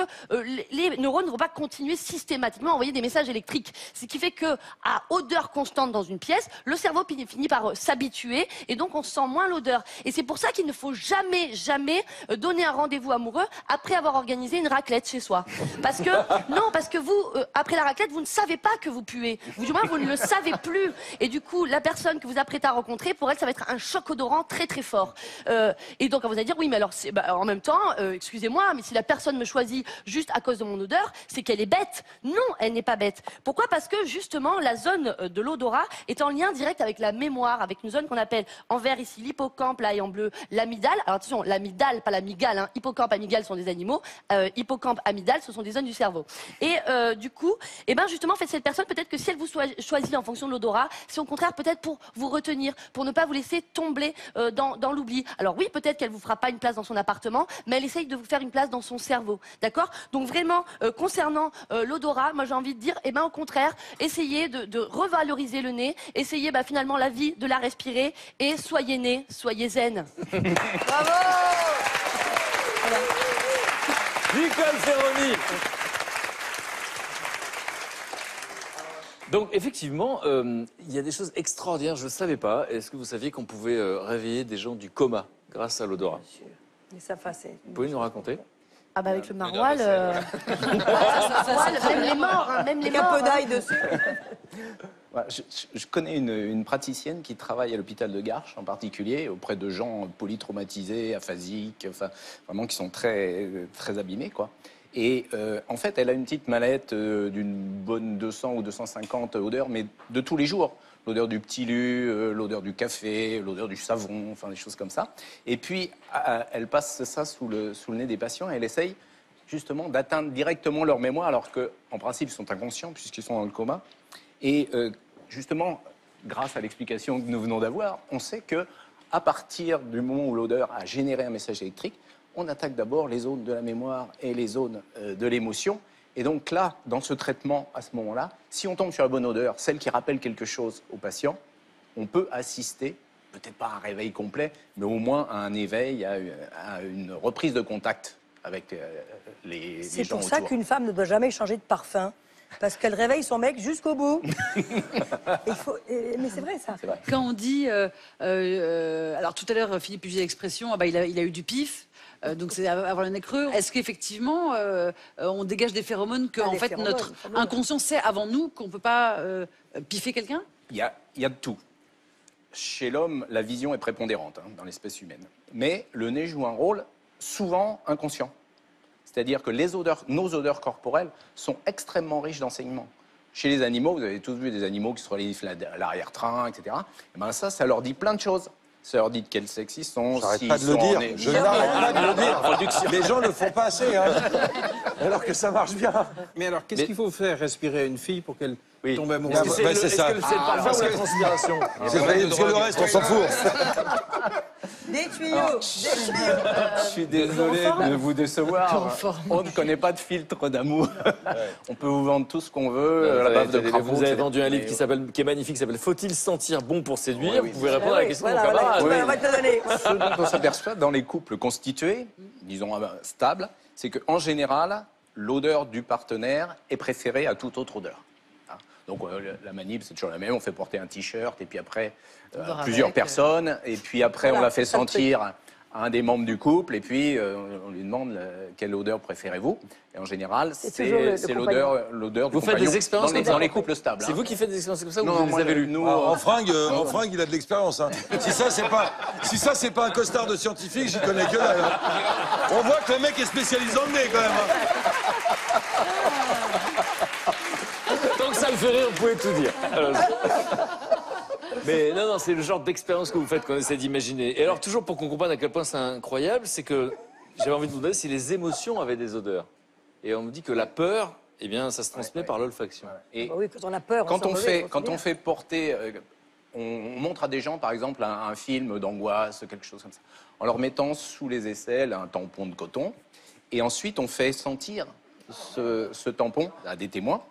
les neurones ne vont pas continuer systématiquement à envoyer des messages électriques. Ce qui fait que à odeur constante dans une pièce, le cerveau finit, par euh, s'habituer et donc on sent moins l'odeur. Et c'est pour ça qu'il ne faut jamais, jamais euh, donner un rendez-vous amoureux après avoir organisé une raclette chez soi. Parce que non, parce que vous, euh, après la raclette, vous ne savez pas que vous puez. Ou du moins, vous ne le savez plus. Et du coup, la personne que vous apprêtez à rencontrer, pour elle, ça va être un choc odorant très très fort. Et donc, elle vous dire, oui, mais alors, bah, en même temps, excusez-moi, mais si la personne me choisit juste à cause de mon odeur, c'est qu'elle est bête. Non, elle n'est bête. Pourquoi? Parce que justement, la zone euh, de l'odorat est en lien direct avec la mémoire, avec une zone qu'on appelle en vert ici l'hippocampe, là et en bleu l'amygdale. Alors attention, l'amygdale, pas l'amygale. Hein. Hippocampe, amygdale sont des animaux. Euh, hippocampe, amygdale, ce sont des zones du cerveau. Et euh, du coup, eh ben justement, en fait, cette personne, peut-être que si elle vous choisit en fonction de l'odorat, c'est au contraire peut-être pour vous retenir, pour ne pas vous laisser tomber dans, l'oubli. Alors oui, peut-être qu'elle vous fera pas une place dans son appartement, mais elle essaye de vous faire une place dans son cerveau. D'accord? Donc vraiment, concernant l'odorat, moi j'ai envie de dire, eh ben au contraire, essayez de, de revaloriser le nez, essayez bah, finalement la vie de la respirer et soyez né, soyez zen. Nicole Ferroni Donc effectivement, euh, il y a des choses extraordinaires, je ne savais pas. Est-ce que vous saviez qu'on pouvait euh, réveiller des gens du coma grâce à l'odorat? Fasse. Vous pouvez nous raconter? Ah bah avec le maroilles, euh, même les morts, hein, même les Avec un morts. peu hein. d'ail dessus. Voilà, je, je- je connais une, une praticienne qui travaille à l'hôpital de Garches en particulier, auprès de gens polytraumatisés, aphasiques, enfin, vraiment qui sont très, très abîmés. Quoi. Et euh, en fait, elle a une petite mallette euh, d'une bonne 200 ou 250 odeurs, mais de tous les jours. L'odeur du petit lu, euh, l'odeur du café, l'odeur du savon, enfin des choses comme ça. Et puis, elle passe ça sous le, sous le nez des patients et elle essaye justement d'atteindre directement leur mémoire, alors qu'en principe, ils sont inconscients puisqu'ils sont dans le coma. Et euh, justement, grâce à l'explication que nous venons d'avoir, on sait que à partir du moment où l'odeur a généré un message électrique, on attaque d'abord les zones de la mémoire et les zones euh, de l'émotion. Et donc là, dans ce traitement, à ce moment-là, si on tombe sur la bonne odeur, celle qui rappelle quelque chose au patient, on peut assister, peut-être pas à un réveil complet, mais au moins à un éveil, à, une reprise de contact avec euh, les, C'est gens pour ça autour. qu'une femme ne doit jamais changer de parfum. Parce qu'elle réveille son mec jusqu'au bout. Il faut... et- Mais c'est vrai ça. C'est vrai. Quand on dit, euh, euh, alors tout à l'heure Philippe utilisait l'expression, ah bah, il, a, il a eu du pif. Euh, donc c'est avoir le nez creux. Est-ce qu'effectivement euh, on dégage des phéromones que Ah, en fait phéromones, notre phéromones. inconscient sait avant nous qu'on peut pas euh, piffer quelqu'un? Il y a, il y a de tout. Chez l'homme, la vision est prépondérante hein, dans l'espèce humaine. Mais le nez joue un rôle souvent inconscient. C'est-à-dire que les odeurs, nos odeurs corporelles sont extrêmement riches d'enseignements. Chez les animaux, vous avez tous vu des animaux qui se relèvent la- l'arrière-train, etc. Et ben ça, ça leur dit plein de choses. Ça leur dit de quel sexe ils sont. J'arrête s'ils pas de le dire. en Je n'arrête pas de le dire. Les gens ne le font pas assez. hein. Alors que ça marche bien. Mais alors, qu'est-ce qu'il faut faire respirer à une fille pour qu'elle Oui. tombe amoureuse Ah, c'est bah, c'est est-ce ça. que c'est le parfum ou la transpiration C'est vrai, parce que le reste, on s'en fout. Des tuyaux, des tuyaux. Je suis désolé de vous décevoir. On ne connaît pas de filtre d'amour. On peut vous vendre tout ce qu'on veut. La bave de vous avez vendu un livre qui s'appelle, qui est magnifique, qui s'appelle Faut-il sentir bon pour séduire oui. Vous pouvez répondre à Ah la oui, question voilà, de nos voilà, camarades. on va te le donner. Ce dont on s'aperçoit dans les couples constitués, disons euh, stables, c'est qu'en général, l'odeur du partenaire est préférée à toute autre odeur. Donc euh, la manip, c'est toujours la même. On fait porter un t-shirt et puis après euh, plusieurs avec, euh. personnes et puis après Voilà, on la fait sentir à un des membres du couple et puis euh, on lui demande euh, quelle odeur préférez-vous. Et en général, C'est l'odeur l'odeur Vous faites des expériences dans les, dans couples stables. C'est hein. vous qui faites des expériences comme ça ou Non, vous les moi, avez lues nous, Ah, euh, en fringue, euh, en fringue, il a de l'expérience. hein. Si ça, c'est pas, si ça, c'est pas un costard de scientifique, j'y connais que dalle. hein. On voit que le mec est spécialisé en nez quand même. hein. Tant que ça le fait rire, vous pouvez tout dire. Alors, Mais non, non, c'est le genre d'expérience que vous faites qu'on essaie d'imaginer. Et alors, toujours pour qu'on comprenne à quel point c'est incroyable, c'est que j'avais envie de vous demander si les émotions avaient des odeurs. Et on me dit que la peur, eh bien, ça se transmet par l'olfaction. Et Bah oui, quand on a peur, quand on fait, quand on fait porter, euh, on, on montre à des gens, par exemple, un, un film d'angoisse, quelque chose comme ça, en leur mettant sous les aisselles un tampon de coton, et ensuite on fait sentir ce, ce tampon à des témoins.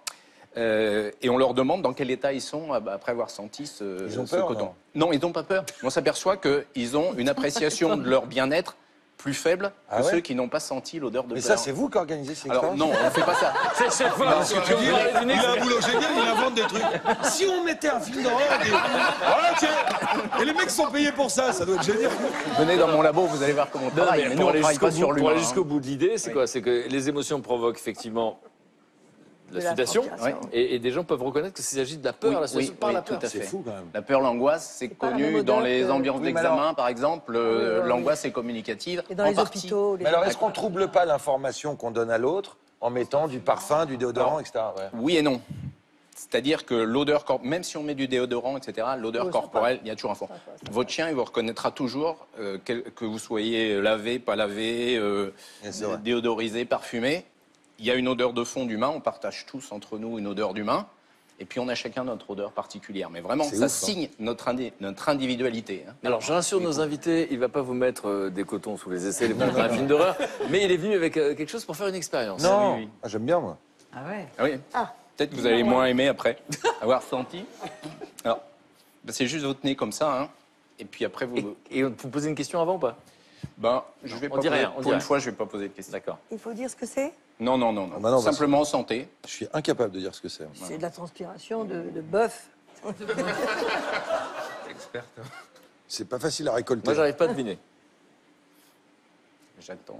Euh, et on leur demande dans quel état ils sont ab- après avoir senti ce, Ils ont ce peur, coton. Non, ils n'ont pas peur. On s'aperçoit qu'ils ont une appréciation de leur bien-être plus faible Ah que ouais ceux qui n'ont pas senti l'odeur de Mais peur. ça, c'est vous qui organisez ces Alors non, on ne fait pas ça. C'est chaque fois il a un boulot génial, il invente des trucs. Si on mettait un film d'horreur, des... voilà, tiens, et les mecs sont payés pour ça, ça doit être génial. Venez dans mon labo, vous allez voir comment on Non, travaille. mais mais pour nous, on aller travaille pas bout, sur pour l'humain. aller hein. jusqu'au bout de l'idée, c'est Oui. quoi? C'est que les émotions provoquent effectivement la la sudation, et, et des gens peuvent reconnaître que s'il s'agit de la peur, Oui, la sudation oui, par oui, la tout peur. à fait. C'est fou quand même. La peur, l'angoisse, c'est connu dans les ambiances d'examen, par exemple. euh, Oui, oui, oui. L'angoisse est communicative. Et dans en les partie. hôpitaux, les... Mais alors, est-ce qu'on trouble pas l'information qu'on donne à l'autre en mettant du parfum, du déodorant, etc. ouais. Oui et non. C'est-à-dire que l'odeur, même si on met du déodorant, etc., l'odeur corporelle, il y a toujours un fond. Votre chien, il vous reconnaîtra toujours, euh, quel- que vous soyez lavé, pas lavé, euh, déodorisé, parfumé. Il y a une odeur de fond d'humain, on partage tous entre nous une odeur d'humain. Et puis on a chacun notre odeur particulière. Mais vraiment, ça ouf, hein. signe notre, indi- notre individualité. hein. Alors, je rassure nos invités, il ne va pas vous mettre euh, des cotons sous les aisselles et vous montrer un film d'horreur, mais il est venu avec euh, quelque chose pour faire une expérience. Non, Oui, oui. Ah, j'aime bien moi. Ah ouais. Ah oui. Peut-être que vous allez moins aimer après avoir senti. Alors, ben, c'est juste votre nez comme ça, hein. Et puis après, vous. Et, vous posez une question avant ou pas? Ben, je vais on pas dit poser- rien, on dit pour une rien. fois, je vais pas poser de questions. D'accord. Il faut dire ce que c'est? Non, non, non. non. Ah bah non, bah, Simplement santé. Je suis incapable de dire ce que c'est. C'est de la transpiration de, de bœuf. Experte. C'est pas facile à récolter. Moi, j'arrive pas à deviner. J'attends.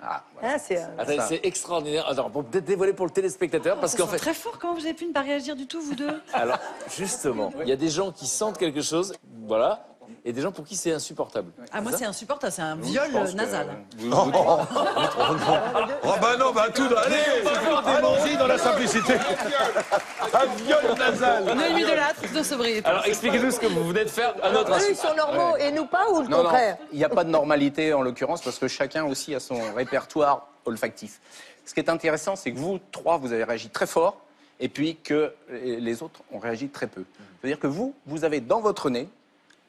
Ah, voilà. Hein, c'est, extraordinaire. Alors, pour peut-être dévoiler pour le téléspectateur, parce Ça qu'en sent fait, très fort. Comment vous avez pu ne pas réagir du tout, vous deux alors, justement, il y a des gens qui sentent quelque chose, voilà, et des gens pour qui c'est insupportable. Ah, moi, c'est insupportable. C'est un viol nasal. vous- Oh bah non, bah tout. Allez, on va des dans la simplicité. Un viol nasal. Neuil midolâtre de sobriété. Alors, expliquez-nous ce que vous venez de faire à notre eux, ils sont normaux et nous pas ou le Non, non, contraire il n'y a pas de normalité en l'occurrence parce que chacun aussi a son répertoire olfactif. Ce qui est intéressant, c'est que vous trois, vous avez réagi très fort et puis que les autres ont réagi très peu. C'est-à-dire que vous, vous avez dans votre nez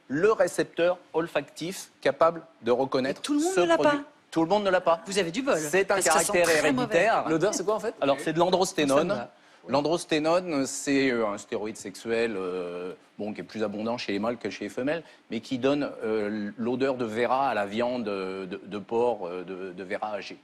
le récepteur olfactif capable de reconnaître Et tout le monde ce ne l'a produit. pas. Tout le monde ne l'a pas. Vous avez du bol. C'est un caractère héréditaire. L'odeur, c'est quoi en fait Alors, c'est de l'androsténone. L'androsténone, c'est euh, un stéroïde sexuel euh, bon, qui est plus abondant chez les mâles que chez les femelles, mais qui donne euh, l'odeur de Vera à la viande de, de porc, de, de Vera âgée.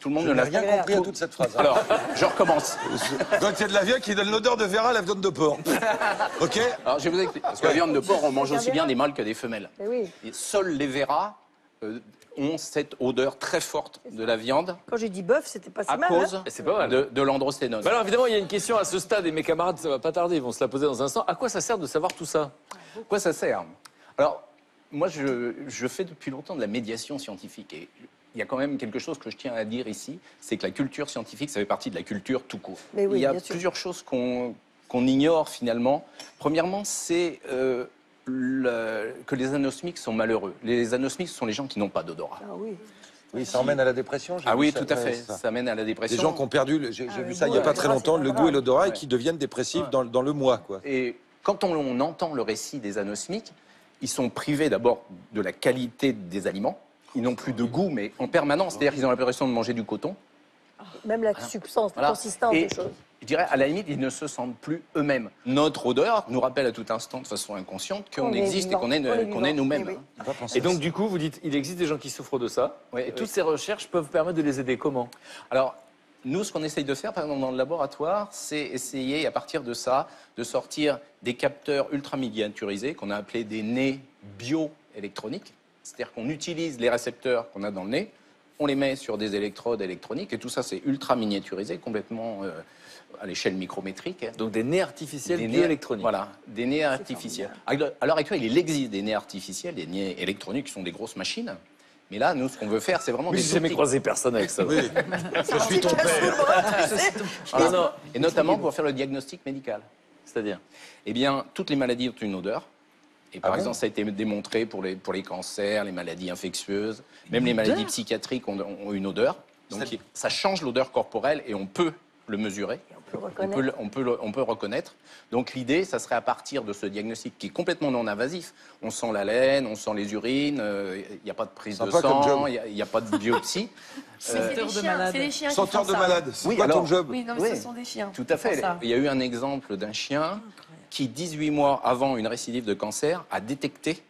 Tout le monde Je ne l'a rien compris à toute cette phrase. hein. Alors, je recommence. Donc il y a de la viande qui donne l'odeur de Vera à la viande de porc. Ok Alors, je vais vous expliquer. Parce que la viande de porc, on mange aussi bien des mâles que des femelles. Eh oui. Et seuls les Vera euh, ont cette odeur très forte de la viande Quand j'ai dit bœuf, c'était pas si à mal. hein. cause Et c'est pas mal. de, de l'androsténone. Bah alors évidemment, il y a une question à ce stade et mes camarades, ça va pas tarder, ils vont se la poser dans un instant. À quoi ça sert de savoir tout ça? Quoi ça sert? Alors, moi, je, je fais depuis longtemps de la médiation scientifique. Et il y a quand même quelque chose que je tiens à dire ici, c'est que la culture scientifique, ça fait partie de la culture tout court. Mais oui, il y a bien sûr. plusieurs choses qu'on qu'on ignore finalement. Premièrement, c'est euh, le- que les anosmiques sont malheureux. Les anosmiques sont les gens qui n'ont pas d'odorat. Ah oui. Oui, ça emmène à la dépression. Ah oui, ça, tout à fait. ça. Ça mène à la Des dépression. gens qui ont perdu, j'ai Ah, vu ça il n'y a pas très longtemps, le goût et l'odorat et qui deviennent dépressifs dans, dans le mois. Quoi. Et quand on, on entend le récit des anosmiques, ils sont privés d'abord de la qualité des aliments. Ils n'ont plus de goût, mais en permanence. C'est-à-dire qu'ils ont l'impression de manger du coton. Même la substance, la Voilà. consistance Et des choses. Je dirais, à la limite, ils ne se sentent plus eux-mêmes. Notre odeur nous rappelle à tout instant, de façon inconsciente, qu'on existe et vivant, qu'on est, qu'on est qu'on est vivant. nous-mêmes. Eh oui. Et donc du coup, vous dites, il existe des gens qui souffrent de ça, Oui, et oui. toutes ces recherches peuvent permettre de les aider. Comment? Alors, nous, ce qu'on essaye de faire, par exemple, dans le laboratoire, c'est essayer, à partir de ça, de sortir des capteurs ultra miniaturisés, qu'on a appelés des nez bioélectroniques. C'est-à-dire qu'on utilise les récepteurs qu'on a dans le nez, on les met sur des électrodes électroniques, et tout ça, c'est ultra miniaturisé, complètement euh, à l'échelle micrométrique. Donc des nez artificiels Des nez- bioélectroniques. Voilà, des nez artificiels. À l'heure actuelle, il existe des nez artificiels, des nez électroniques qui sont des grosses machines. Mais là, nous, ce qu'on veut faire, c'est vraiment Oui, j'ai jamais croisé personne avec ça. Oui, je suis ton père. Voilà. Non, non. Et notamment pour faire le diagnostic médical. C'est-à-dire? Eh bien, toutes les maladies ont une odeur. Et par Ah bon exemple, ça a été démontré pour les, pour les cancers, les maladies infectieuses, même les maladies psychiatriques ont, ont une odeur. Donc ça change l'odeur corporelle et on peut le mesurer. On peut On reconnaître. peut, le- on, peut le- on peut reconnaître. Donc l'idée, ça serait à partir de ce diagnostic qui est complètement non invasif. On sent la laine, on sent les urines, euh, il n'y a pas de prise de sang, il n'y a, il y a pas de biopsie. C'est Euh, des de malade. c'est des chiens qui Senteur font de malade. C'est Oui, quoi alors- ton job Oui, non, mais Oui. ce sont des chiens. Tout à fait. Il y a eu un exemple d'un chien qui, 18 mois avant une récidive de cancer, a détecté,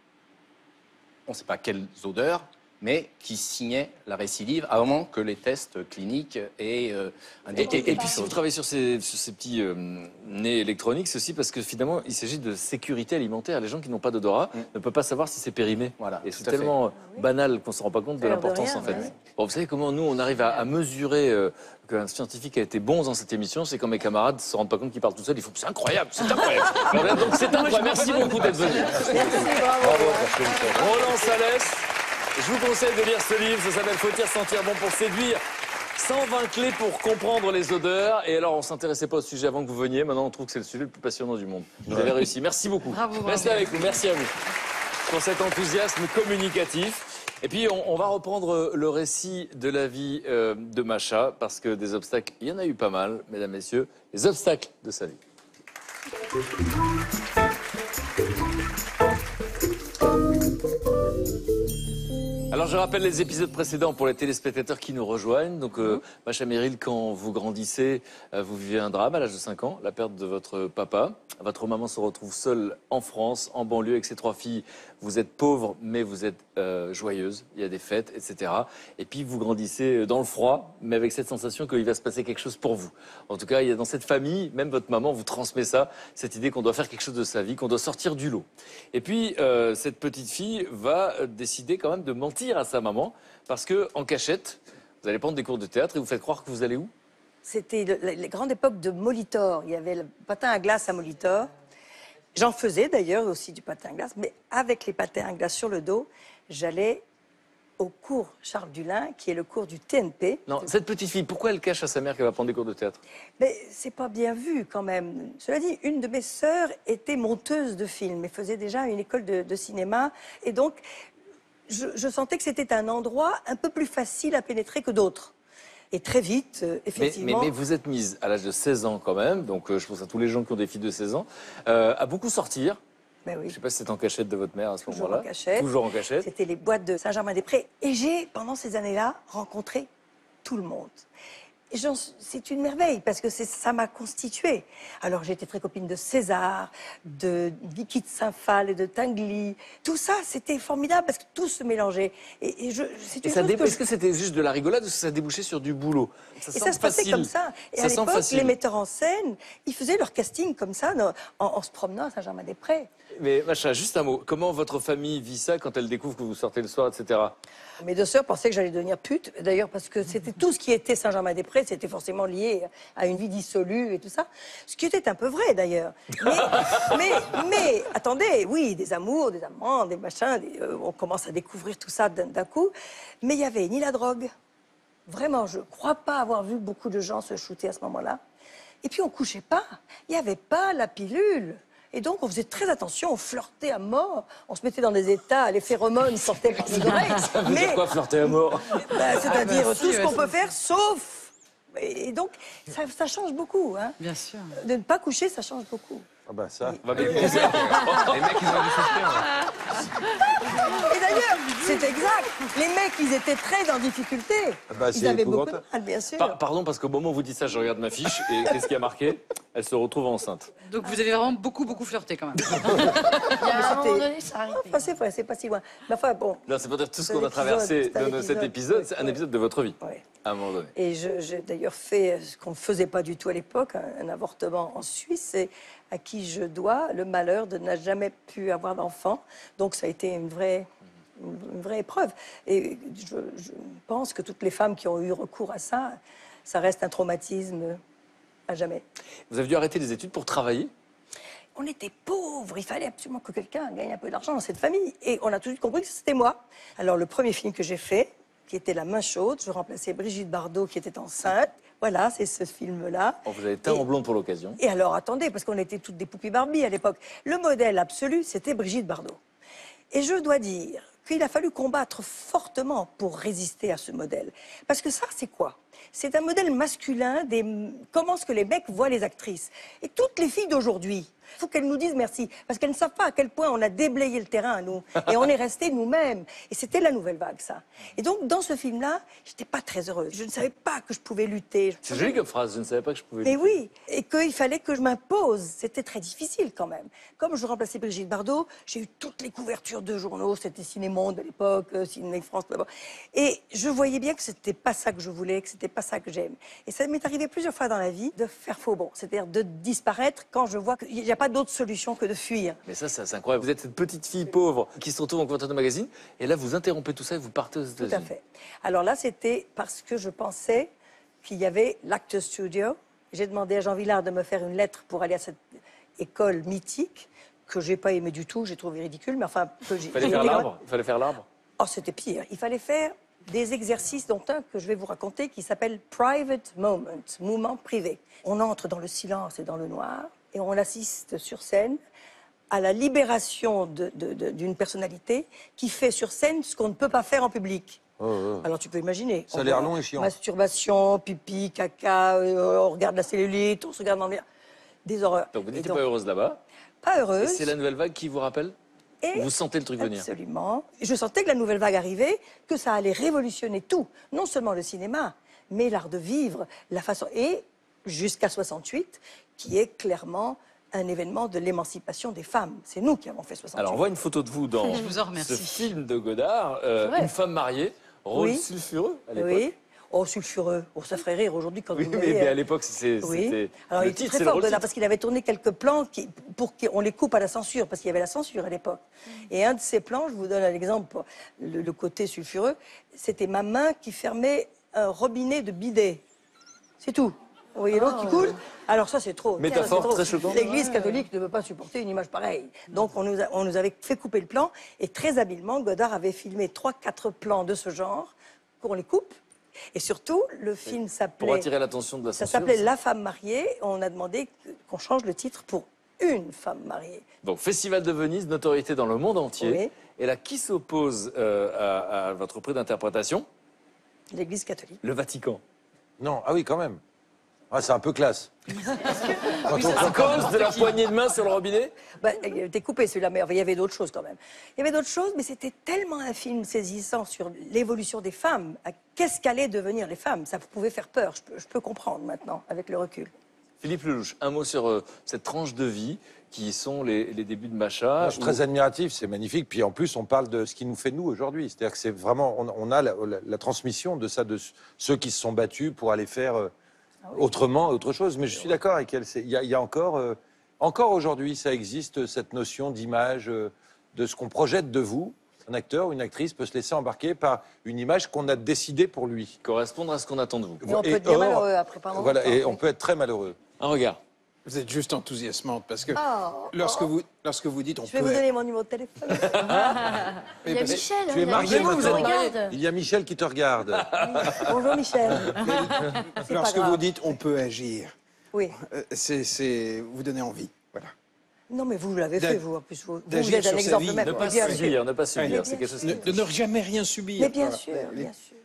on ne sait pas quelles odeurs, mais qui signait la récidive avant que les tests cliniques aient euh, Et, indiqué et- et puis si vous travaillez sur ces, sur ces petits euh, nez électroniques, c'est aussi parce que finalement il s'agit de sécurité alimentaire. Les gens qui n'ont pas d'odorat Mm. ne peuvent pas savoir si c'est périmé. Voilà, Et c'est fait. tellement banal qu'on ne se rend pas compte de l'importance en fait. ouais. Bon, vous savez comment nous on arrive à, à mesurer euh, qu'un scientifique a été bon dans cette émission, c'est quand mes camarades ne se rendent pas compte qu'il parle tout seul. Ils font c'est incroyable, c'est incroyable. Donc c'est incroyable. Merci beaucoup d'être venu. Roland Salès. Je vous conseille de lire ce livre, ça s'appelle Faut-il sentir bon pour séduire? 120 clés pour comprendre les odeurs. Et alors, on s'intéressait pas au sujet avant que vous veniez. Maintenant, on trouve que c'est le sujet le plus passionnant du monde. Vous avez réussi. Merci beaucoup. Bravo, bravo. Restez avec nous. Merci à vous pour cet enthousiasme communicatif. Et puis, on, on va reprendre le récit de la vie euh, de Macha, parce que des obstacles, il y en a eu pas mal, mesdames, messieurs. Les obstacles de sa vie. Alors je rappelle les épisodes précédents pour les téléspectateurs qui nous rejoignent. Donc euh, Macha Meryl, quand vous grandissez, euh, vous vivez un drame à l'âge de 5 ans, la perte de votre papa. Votre maman se retrouve seule en France, en banlieue avec ses trois filles. Vous êtes pauvre, mais vous êtes euh, joyeuse. Il y a des fêtes, etc. Et puis vous grandissez dans le froid, mais avec cette sensation qu'il va se passer quelque chose pour vous. En tout cas, il y a dans cette famille, même votre maman vous transmet ça, cette idée qu'on doit faire quelque chose de sa vie, qu'on doit sortir du lot. Et puis euh, cette petite fille va décider quand même de mentir à sa maman parce que en cachette, vous allez prendre des cours de théâtre et vous faites croire que vous allez où? C'était la grande époque de Molitor. Il y avait le patin à glace à Molitor. J'en faisais d'ailleurs aussi du patin à glace, mais avec les patins à glace sur le dos, j'allais au cours Charles Dulin, qui est le cours du TNP. Non, cette petite fille, pourquoi elle cache à sa mère qu'elle va prendre des cours de théâtre? Mais c'est pas bien vu quand même. Cela dit, une de mes sœurs était monteuse de films et faisait déjà une école de, de cinéma. Et donc, je, je sentais que c'était un endroit un peu plus facile à pénétrer que d'autres. Et très vite, euh, mais, mais, effectivement. mais vous êtes mise à l'âge de 16 ans quand même, donc euh, je pense à tous les gens qui ont des filles de 16 ans, euh, à beaucoup sortir. Ben Je ne sais pas si c'est en cachette de votre mère à ce Toujours moment-là. en cachette. Toujours en cachette. C'était les boîtes de Saint-Germain-des-Prés. Et j'ai, pendant ces années-là, rencontré tout le monde. C'est une merveille parce que ça m'a constituée. Alors j'étais très copine de César, de Vicky de Saint-Phal et de Tinguely. Tout ça, c'était formidable parce que tout se mélangeait. Et, et je, Et une ça chose dé- que Est-ce je- que c'était juste de la rigolade ou ça débouchait sur du boulot? Ça et ça se passait comme ça. Et ça à l'époque, les metteurs en scène, ils faisaient leur casting comme ça, dans- en, en se promenant à Saint-Germain-des-Prés. Mais Macha, juste un mot. Comment votre famille vit ça quand elle découvre que vous sortez le soir, etc. Mes deux sœurs pensaient que j'allais devenir pute, d'ailleurs, parce que c'était tout ce qui était Saint-Germain-des-Prés, c'était forcément lié à une vie dissolue et tout ça. Ce qui était un peu vrai, d'ailleurs. Mais, mais, mais, attendez, oui, des amours, des amants, des machins, des- euh, on commence à découvrir tout ça d'un d'un coup. Mais il n'y avait ni la drogue. Vraiment, je ne crois pas avoir vu beaucoup de gens se shooter à ce moment-là. Et puis, on couchait pas. Il n'y avait pas la pilule. Et donc, on faisait très attention, on flirtait à mort, on se mettait dans des états, les phéromones sortaient par les oreilles. Ça veut dire quoi, flirter à mort? Bah, C'est-à-dire bah, si, tout ce qu'on peut faire, sauf. Et donc, ça, ça change beaucoup. Hein. Bien sûr. De ne pas coucher, ça change beaucoup. Ah bah ça. Va bien- Les mecs, ils ont dû souffrir. hein. Et d'ailleurs, c'est exact. Les mecs, ils étaient très en difficulté. Ah bah, ils avaient beaucoup de mal, bien sûr. Par- pardon, parce qu'au moment où vous dites ça, je regarde ma fiche et qu'est-ce qui a marqué? Elle se retrouve enceinte. Donc vous avez vraiment beaucoup, beaucoup flirté quand même. Il y a un moment donné, ça arrive. Enfin, c'est vrai, c'est pas si loin. Mais enfin, bon. Non, c'est peut-être tout ce qu'on a traversé dans cet épisode. C'est un épisode de votre vie, ouais. à un moment donné. Et j'ai d'ailleurs fait ce qu'on ne faisait pas du tout à l'époque, un, un avortement en Suisse, et à qui je dois le malheur de n'a jamais pu avoir d'enfant. Donc ça a été une vraie, une, vraie épreuve. Et je, je pense que toutes les femmes qui ont eu recours à ça, ça reste un traumatisme à jamais. Vous avez dû arrêter les études pour travailler? On était pauvres, il fallait absolument que quelqu'un gagne un peu d'argent dans cette famille. Et on a tout de suite compris que c'était moi. Alors le premier film que j'ai fait, qui était La main chaude, je remplaçais Brigitte Bardot qui était enceinte. Voilà, c'est ce film-là. Vous avez teint Et- en blonde pour l'occasion. Et alors, attendez, parce qu'on était toutes des poupées Barbie à l'époque. Le modèle absolu, c'était Brigitte Bardot. Et je dois dire qu'il a fallu combattre fortement pour résister à ce modèle. Parce que ça, c'est quoi? C'est un modèle masculin des comment est-ce que les mecs voient les actrices? Et toutes les filles d'aujourd'hui, il faut qu'elles nous disent merci. Parce qu'elles ne savent pas à quel point on a déblayé le terrain, nous. Et on est restés nous-mêmes. Et c'était la nouvelle vague, ça. Et donc, dans ce film-là, j'étais pas très heureuse. Je ne savais pas que je pouvais lutter. C'est joli comme phrase, je ne savais pas que je pouvais. Mais lutter. oui, et qu'il fallait que je m'impose. C'était très difficile quand même. Comme je remplaçais Brigitte Bardot, j'ai eu toutes les couvertures de journaux. C'était Ciné Monde à l'époque, euh, Ciné France d'abord. Et je voyais bien que c'était pas ça que je voulais, que c'était pas ça que j'aime. Et ça m'est arrivé plusieurs fois dans la vie de faire faux bon, c'est-à-dire de disparaître quand je vois qu'il a pas d'autre solution que de fuir. Mais ça, ça, c'est incroyable. Vous êtes cette petite fille pauvre qui se retrouve en couverture de magazine, et là, vous interrompez tout ça et vous partez aux Tout États-Unis. à fait. Alors là, c'était parce que je pensais qu'il y avait l'Acteur Studio. J'ai demandé à Jean Villard de me faire une lettre pour aller à cette école mythique que j'ai pas aimée du tout, j'ai trouvé ridicule, mais enfin que j'ai. Il fallait faire aimé l'arbre. Il fallait faire l'arbre. Oh, c'était pire. Il fallait faire des exercices, dont un que je vais vous raconter, qui s'appelle Private Moment, moment privé. On entre dans le silence et dans le noir, et on assiste sur scène à la libération d'une personnalité qui fait sur scène ce qu'on ne peut pas faire en public. Alors tu peux imaginer. Ça a l'air long et chiant. Masturbation, pipi, caca, euh, on regarde la cellulite, on se regarde dans. Des horreurs. Donc vous n'étiez pas heureuse là-bas. pas heureuse. c'est la nouvelle vague qui vous rappelle Et Vous sentez le truc venir. Absolument. Je sentais que la nouvelle vague arrivait, que ça allait révolutionner tout, non seulement le cinéma, mais l'art de vivre, la façon et jusqu'à 68, qui est clairement un événement de l'émancipation des femmes. C'est nous qui avons fait 68. Alors, on voit une photo de vous dans Je vous en remercie. ce film de Godard, euh, Ouais. une femme mariée, rôle Oui. sulfureux à l'époque. Oui. Oh, sulfureux. Oh, ça ferait rire aujourd'hui quand Oui, vous mais, mais à euh, l'époque, c'est- Oui. c'était. Alors, le il était titre, très fort, Godard, parce qu'il avait tourné quelques plans qui, pour qu'on les coupe à la censure, parce qu'il y avait la censure à l'époque. Et un de ces plans, je vous donne un exemple, le, le côté sulfureux, c'était ma main qui fermait un robinet de bidet. C'est tout. Vous voyez l'eau qui coule Alors ça, c'est trop. Métaphore très choquante. L'Église catholique ne veut pas supporter une image pareille. Donc on nous, a- on nous avait fait couper le plan, et très habilement, Godard avait filmé trois, quatre plans de ce genre, qu'on les coupe. Et surtout, le film s'appelait... Pour attirer l'attention de la Ça censure. s'appelait La femme mariée. On a demandé qu'on change le titre pour Une femme mariée. Donc, Festival de Venise, notoriété dans le monde entier. Oui. Et là, qui s'oppose euh, à, à votre prix d'interprétation? L'Église catholique. Le Vatican. Non, ah oui, quand même. Ah, c'est un peu classe. Quand on- À cause de la poignée de main sur le robinet Bah, il était coupé celui-là, mais il y avait d'autres choses quand même. Il y avait d'autres choses, mais c'était tellement un film saisissant sur l'évolution des femmes. à Qu'est-ce qu'allaient devenir les femmes Ça pouvait faire peur, je peux, je peux comprendre maintenant, avec le recul. Philippe Lelouch, un mot sur euh, cette tranche de vie qui sont les, les débuts de Macha. Moi, je suis très admiratif, c'est magnifique. Puis en plus, on parle de ce qui nous fait nous aujourd'hui. C'est-à-dire que c'est vraiment, on, on a la, la- la transmission de ça, de ceux qui se sont battus pour aller faire euh, autrement, autre chose. Mais je suis d'accord avec elle. Il y, a- il y a encore, euh, encore aujourd'hui, ça existe cette notion d'image, euh, de ce qu'on projette de vous. Un acteur ou une actrice peut se laisser embarquer par une image qu'on a décidée pour lui. Correspondre à ce qu'on attend de vous. Et on peut Et être or- malheureux après Voilà, et on peut être très malheureux. Un regard. Vous êtes juste enthousiasmante parce que Oh, lorsque, oh. vous, lorsque vous dites on Je vais peut. vous donner mon numéro de téléphone. Il y a Michel. tu es hein, marié, il y a vous, Michel qui êtes me marié. regarde. Il y a Michel qui te regarde. Bonjour Michel. Lorsque vous dites on peut agir, Oui. euh, c'est, c'est vous donnez envie. Voilà. Non, mais vous l'avez fait, vous, en plus. Vous, vous d'agir êtes un exemple vie, même. Ne pas subir, ne pas subir. C'est quelque chose. De ne jamais rien subir. Mais bien Voilà. sûr, bien sûr.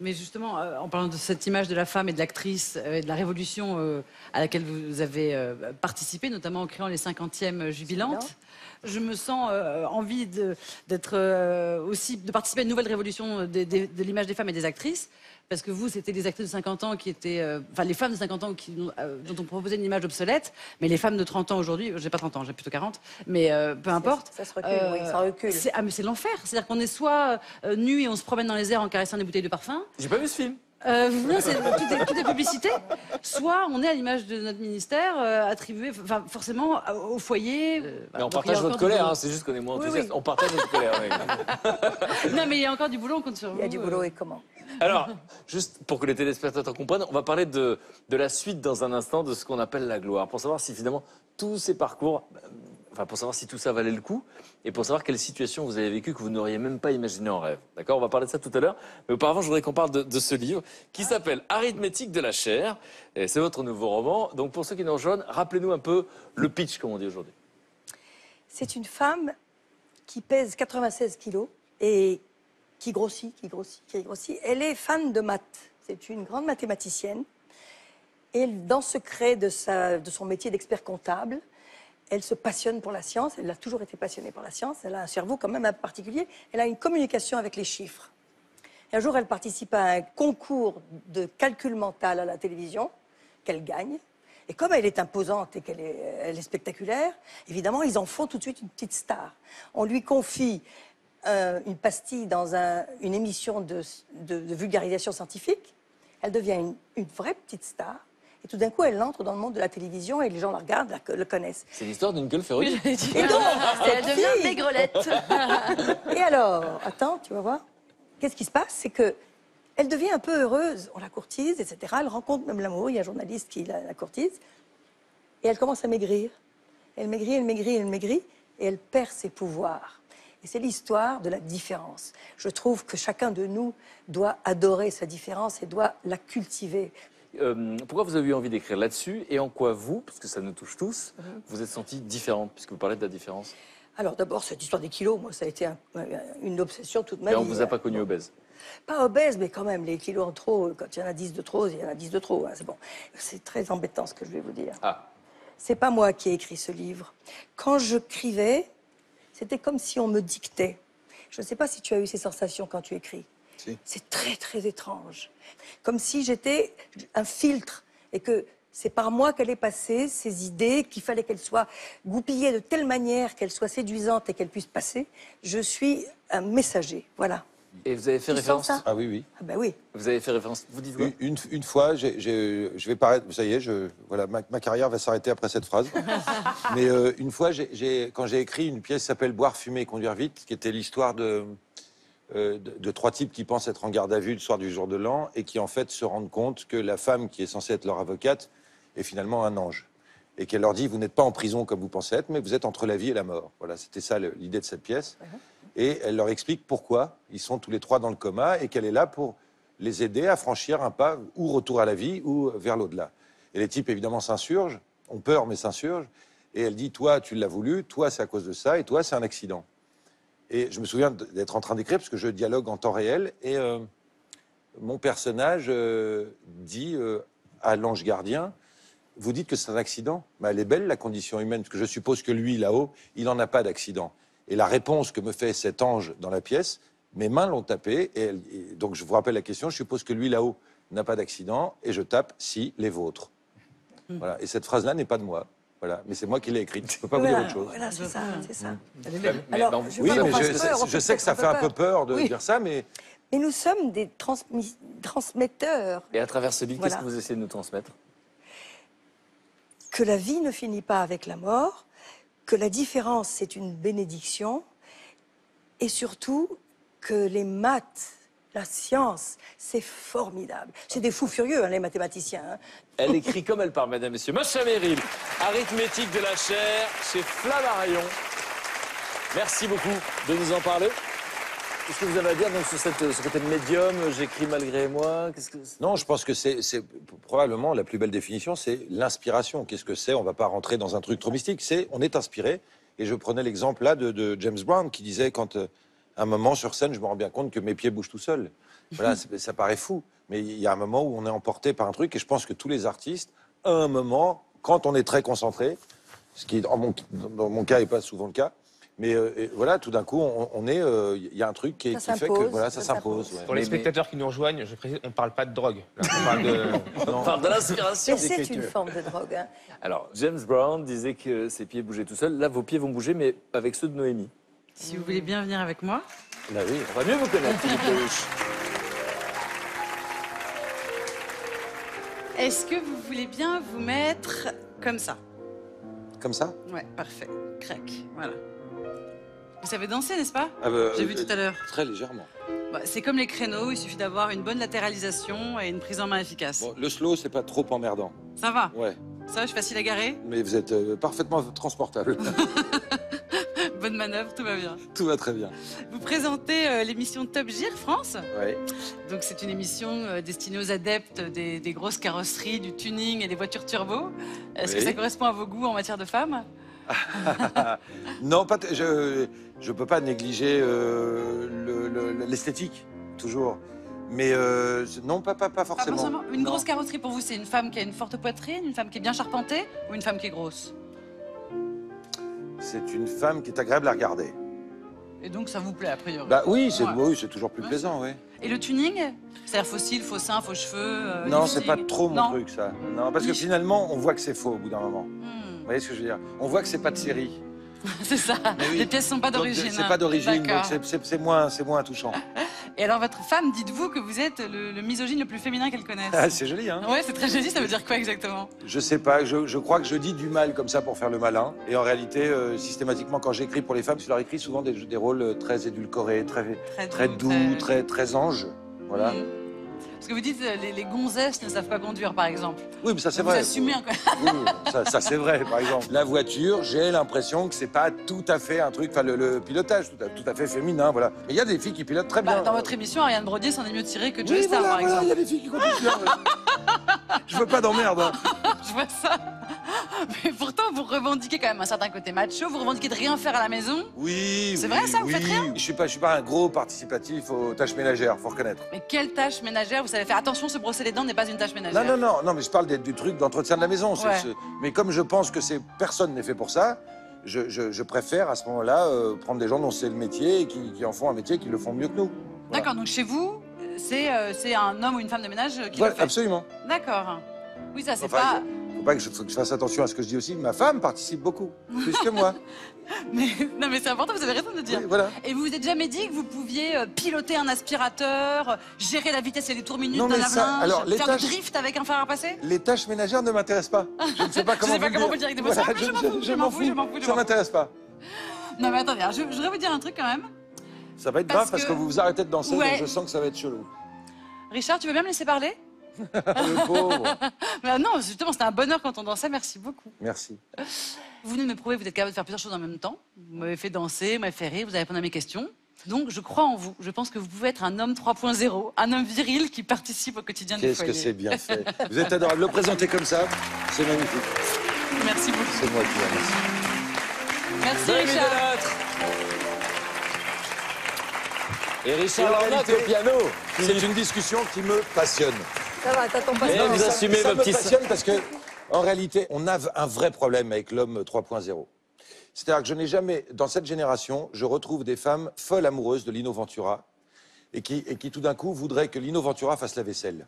Mais justement, euh, en parlant de cette image de la femme et de l'actrice euh, et de la révolution euh, à laquelle vous avez participé, notamment en créant les 50e jubilantes, je me sens euh, envie de- d'être euh, aussi de participer à une nouvelle révolution de l'image des femmes et des actrices. Parce que vous, c'était des actrices de 50 ans qui étaient. euh, Enfin, les femmes de 50 ans qui, euh, dont on proposait une image obsolète. Mais les femmes de 30 ans aujourd'hui, j'ai pas 30 ans, j'ai plutôt 40, mais euh, peu importe. Ça se recule, oui, ça recule. c'est- Ah, mais c'est l'enfer. C'est-à-dire qu'on est soit euh, nu et on se promène dans les airs en caressant des bouteilles de parfum, J'ai pas vu ce film. Euh, non, c'est tout est, tout est publicité? Soit on est à l'image de notre ministère, euh, attribué enfin, forcément à- au foyer. euh, Mais on partage notre colère, boulot. hein, c'est juste qu'on est moins Oui, enthousiaste. oui. On partage notre colère. oui. Non, mais il y a encore du boulot, on compte sur vous. Il y a du boulot euh. et comment? Alors, juste pour que les téléspectateurs comprennent, on va parler de, de la suite dans un instant de ce qu'on appelle la gloire, pour savoir si finalement tous ces parcours, euh, pour savoir si tout ça valait le coup, et pour savoir quelle situation vous avez vécue que vous n'auriez même pas imaginé en rêve. D'accord? On va parler de ça tout à l'heure. Mais auparavant, je voudrais qu'on parle de, ce livre qui s'appelle Arithmétique de la chair. C'est votre nouveau roman. Donc pour ceux qui nous rejoignent, rappelez-nous un peu le pitch, comme on dit aujourd'hui. C'est une femme qui pèse 96 kilos et qui grossit, qui grossit, qui grossit. Elle est fan de maths. C'est une grande mathématicienne. Et dans le secret de son métier d'expert comptable, elle se passionne pour la science. Elle a toujours été passionnée par la science. Elle a un cerveau quand même un particulier. Elle a une communication avec les chiffres. Et un jour, elle participe à un concours de calcul mental à la télévision qu'elle gagne. Et comme elle est imposante et qu'elle est, spectaculaire, évidemment, ils en font tout de suite une petite star. On lui confie euh, une pastille dans un- une émission de, vulgarisation scientifique. Elle devient une vraie petite star. Et tout d'un coup, elle entre dans le monde de la télévision et les gens la regardent, la, le connaissent. C'est l'histoire d'une gueule féroïde. Et donc, elle devient maigrelette. et alors, attends, tu vas voir. Qu'est-ce qui se passe? C'est que elle devient un peu heureuse. On la courtise, etc. Elle rencontre même l'amour. Il y a un journaliste qui la, la courtise. Et elle commence à maigrir. Elle maigrit, elle maigrit, elle maigrit. Et elle perd ses pouvoirs. Et c'est l'histoire de la différence. Je trouve que chacun de nous doit adorer sa différence et doit la cultiver. Euh, pourquoi vous avez eu envie d'écrire là-dessus et en quoi vous, parce que ça nous touche tous, vous êtes sentie différente, puisque vous parlez de la différence Alors d'abord, cette histoire des kilos, moi, ça a été un- une obsession toute ma Et vie. on vous a pas connu obèse. Pas obèse, mais quand même, les kilos en trop, quand il y en a 10 de trop, il y en a 10 de trop. hein, c'est bon. C'est très embêtant ce que je vais vous dire. Ah, C'est pas moi qui ai écrit ce livre. Quand je j'écrivais, C'était comme si on me dictait. Je ne sais pas si tu as eu ces sensations quand tu écris. Si. C'est très, très étrange. Comme si j'étais un filtre et que c'est par moi qu'elle est passée, ces idées, qu'il fallait qu'elles soient goupillées de telle manière qu'elles soient séduisantes et qu'elles puissent passer. Je suis un messager, voilà. Et vous avez fait Tu référence. Ah oui, oui. Ah ben oui. Vous avez fait référence. Vous dites quoi? Une, une- une fois, je vais paraître, ça y est, je, voilà, ma, ma carrière va s'arrêter après cette phrase. Mais euh, une fois, quand j'ai écrit une pièce qui s'appelle Boire, fumer, conduire vite, qui était l'histoire de, euh, de, de trois types qui pensent être en garde à vue le soir du jour de l'an et qui en fait se rendent compte que la femme qui est censée être leur avocate est finalement un ange. Et qu'elle leur dit, vous n'êtes pas en prison comme vous pensez être, mais vous êtes entre la vie et la mort. Voilà, c'était ça l'idée de cette pièce. Et elle leur explique pourquoi ils sont tous les trois dans le coma et qu'elle est là pour les aider à franchir un pas ou retour à la vie ou vers l'au-delà. Et les types, évidemment, s'insurgent, ont peur, mais s'insurgent. Et elle dit, toi, tu l'as voulu, toi, c'est à cause de ça, et toi, c'est un accident. Et je me souviens d'être en train d'écrire, parce que je dialogue en temps réel, et euh, mon personnage euh, dit euh, à l'ange gardien, vous dites que c'est un accident Mais Elle est belle, la condition humaine, parce que je suppose que lui, là-haut, il n'en a pas d'accident. Et la réponse que me fait cet ange dans la pièce, mes mains l'ont tapé, et, donc je vous rappelle la question, je suppose que lui, là-haut, n'a pas d'accident, et je tape si les vôtres. Voilà. Et cette phrase-là n'est pas de moi. Voilà. Mais c'est moi qui l'ai écrite. Je ne peux pas vous dire autre chose. voilà, c'est ça, c'est ça. Mais Alors, non, je Oui, mais je, peur, sais que ça fait un peu peur de Oui. dire ça, mais Mais nous sommes des transmis- transmetteurs. Et à travers ce livre, Voilà. qu'est-ce que vous essayez de nous transmettre? Que la vie ne finit pas avec la mort, que la différence c'est une bénédiction, et surtout que les maths, la science, c'est formidable. C'est des fous furieux, hein, les mathématiciens. hein. Elle écrit comme elle parle, mesdames, messieurs. Macha Merrill, arithmétique de la chair chez Flammarion. Merci beaucoup de nous en parler. Qu'est-ce que vous avez à dire donc, sur cette, ce côté médium J'écris malgré moi Qu'est-ce que... non, je pense que c'est c'est probablement la plus belle définition, c'est l'inspiration. Qu'est-ce que c'est? On va pas rentrer dans un truc trop mystique. C'est on est inspiré. Et je prenais l'exemple là de, de James Brown qui disait quand euh, un moment sur scène, je me rends bien compte que mes pieds bougent tout seuls. Voilà, ça paraît fou, mais il y a un moment où on est emporté par un truc. Et je pense que tous les artistes, à un moment, quand on est très concentré, ce qui en mon- dans mon cas n'est pas souvent le cas. Mais euh, voilà, tout d'un coup, on, on est, euh, il y a un truc qui, Ça qui fait que voilà, ça ça s'impose. ouais. Pour les spectateurs qui nous rejoignent, je précise, on ne parle pas de drogue. Là, on parle de... On parle de l'inspiration. C'est une forme de drogue. hein. Alors, James Brown disait que ses pieds bougeaient tout seuls. Là, vos pieds vont bouger, mais avec ceux de Noémie. Si vous voulez bien venir avec moi. Bah oui. On va mieux vous connaître, Philippe Lelouch. Est-ce que vous voulez bien vous mettre comme ça? Comme ça? Ouais, parfait. Crac, voilà. Vous savez danser, n'est-ce pas? Ah bah, J'ai vu euh, tout à l'heure. Très légèrement. Bah, c'est comme les créneaux, il suffit d'avoir une bonne latéralisation et une prise en main efficace. Bon, le slow, c'est pas trop emmerdant. Ça va? Ouais. Ça, je suis facile à garer? Mais vous êtes euh, parfaitement transportable. Bonne manœuvre, tout va bien. Tout va très bien. Vous présentez euh, l'émission Top Gear France. Ouais. Donc c'est une émission euh, destinée aux adeptes des, des grosses carrosseries, du tuning et des voitures turbo. Est-ce que Oui. ça correspond à vos goûts en matière de femmes? Non, pas je je peux pas négliger euh, le- le- l'esthétique toujours. Mais euh, non, pas pas, pas Pas forcément. forcément. Une Non. grosse carrosserie pour vous, c'est une femme qui a une forte poitrine, une femme qui est bien charpentée ou une femme qui est grosse? C'est une femme qui est agréable à regarder. Et donc ça vous plaît a priori Bah oui, c'est oui, c'est toujours plus Ouais. plaisant, oui. Et le tuning? C'est-à-dire fossile, faux seins, faux cheveux euh, non, c'est pas trop mon Non. truc ça. Non, parce que finalement, on voit que c'est faux au bout d'un moment. Hmm, Vous voyez ce que je veux dire? On voit que c'est pas de série. c'est ça. Oui. Les pièces sont pas d'origine. C'est pas d'origine, donc c'est- moins, c'est moins touchant. Et alors votre femme, dites-vous que vous êtes le, le misogyne le plus féminin qu'elle connaisse Ah, c'est joli, hein Ouais, c'est très joli, ça veut dire quoi exactement? Je sais pas, je, je crois que je dis du mal comme ça pour faire le malin. Et en réalité, euh, systématiquement, quand j'écris pour les femmes, je leur écris souvent des, des rôles euh, très édulcorés, très, Très très doux, très, très anges. Voilà. Parce que vous dites euh, les, les gonzesses ne savent pas conduire, par exemple. Oui, mais ça c'est vous vrai. assumez un peu. Oui, oui, ça, ça, c'est vrai, par exemple. La voiture, j'ai l'impression que c'est pas tout à fait un truc, enfin le, le pilotage, tout à, tout à fait féminin, voilà. Mais il y a des filles qui pilotent très Bah, bien. dans votre émission, Ariane Brodier s'en est mieux tirée que Joe oui, Star, voilà, par voilà, il y exemple. a des filles qui conduisent bien. Je veux pas d'emmerde. hein. Je vois ça. Mais pourtant, vous revendiquez quand même un certain côté macho, vous revendiquez de rien faire à la maison. Oui. C'est oui, vrai, ça, vous oui. faites rien Je suis pas, je suis pas un gros participatif aux tâches ménagères, faut reconnaître. Mais quelle tâche ménagère vous savez faire Attention, se brosser les dents n'est pas une tâche ménagère. Non, non, non, non, mais je parle des- du truc d'entretien de la maison. Ouais. Mais comme je pense que c'est personne n'est fait pour ça, je, je- je préfère à ce moment-là euh, prendre des gens dont c'est le métier et qui, qui en font un métier qui le font mieux que nous. Voilà. D'accord, donc chez vous, c'est euh, un homme ou une femme de ménage qui Voilà, le fait. absolument. D'accord. Oui, ça, c'est Enfin, pas. Pas que je, que je fasse attention à ce que je dis aussi. Ma femme participe beaucoup, plus que moi. Mais, non, mais c'est important, vous avez raison de le dire. Oui, voilà. Et vous vous êtes jamais dit que vous pouviez euh, piloter un aspirateur, euh, gérer la vitesse et les tours minutes d'un lave-linge, faire tâches- du drift avec un fer à passer? Les tâches ménagères ne m'intéressent pas. Je ne sais pas Je comment sais pas vous comment le vous dire. dire avec des mots simples, mais je m'en fous, je m'en fous, je m'en fous, je Ça fous. m'intéresse pas. Non, mais attendez, je, je voudrais vous dire un truc quand même. Ça va être Parce grave parce que- que vous vous arrêtez de danser, Ouais. donc je sens que ça va être chelou. Richard, tu veux bien me laisser parler? Le pauvre. Bah Non, justement, c'était un bonheur quand on dansait, merci beaucoup. Merci. Vous venez de me prouver que vous êtes capable de faire plusieurs choses en même temps. Vous m'avez fait danser, vous m'avez fait rire, vous avez répondu à mes questions. Donc, je crois en vous. Je pense que vous pouvez être un homme 3.0, un homme viril qui participe au quotidien du Qu'est-ce foyer. que c'est bien fait. Vous êtes adorable. Le présenter comme ça, c'est magnifique. Merci beaucoup. C'est moi qui vous remercie. Merci, Richard. Et Et Richard Larnac au piano. C'est une discussion qui me passionne. Ça va, t'as ton passeport. vous ça, assumez ça vos me petits- passionne parce que, en réalité, on a un vrai problème avec l'homme 3.0. C'est-à-dire que je n'ai jamais, dans cette génération, je retrouve des femmes folles amoureuses de Lino Ventura et qui, et qui tout d'un coup voudraient que Lino Ventura fasse la vaisselle.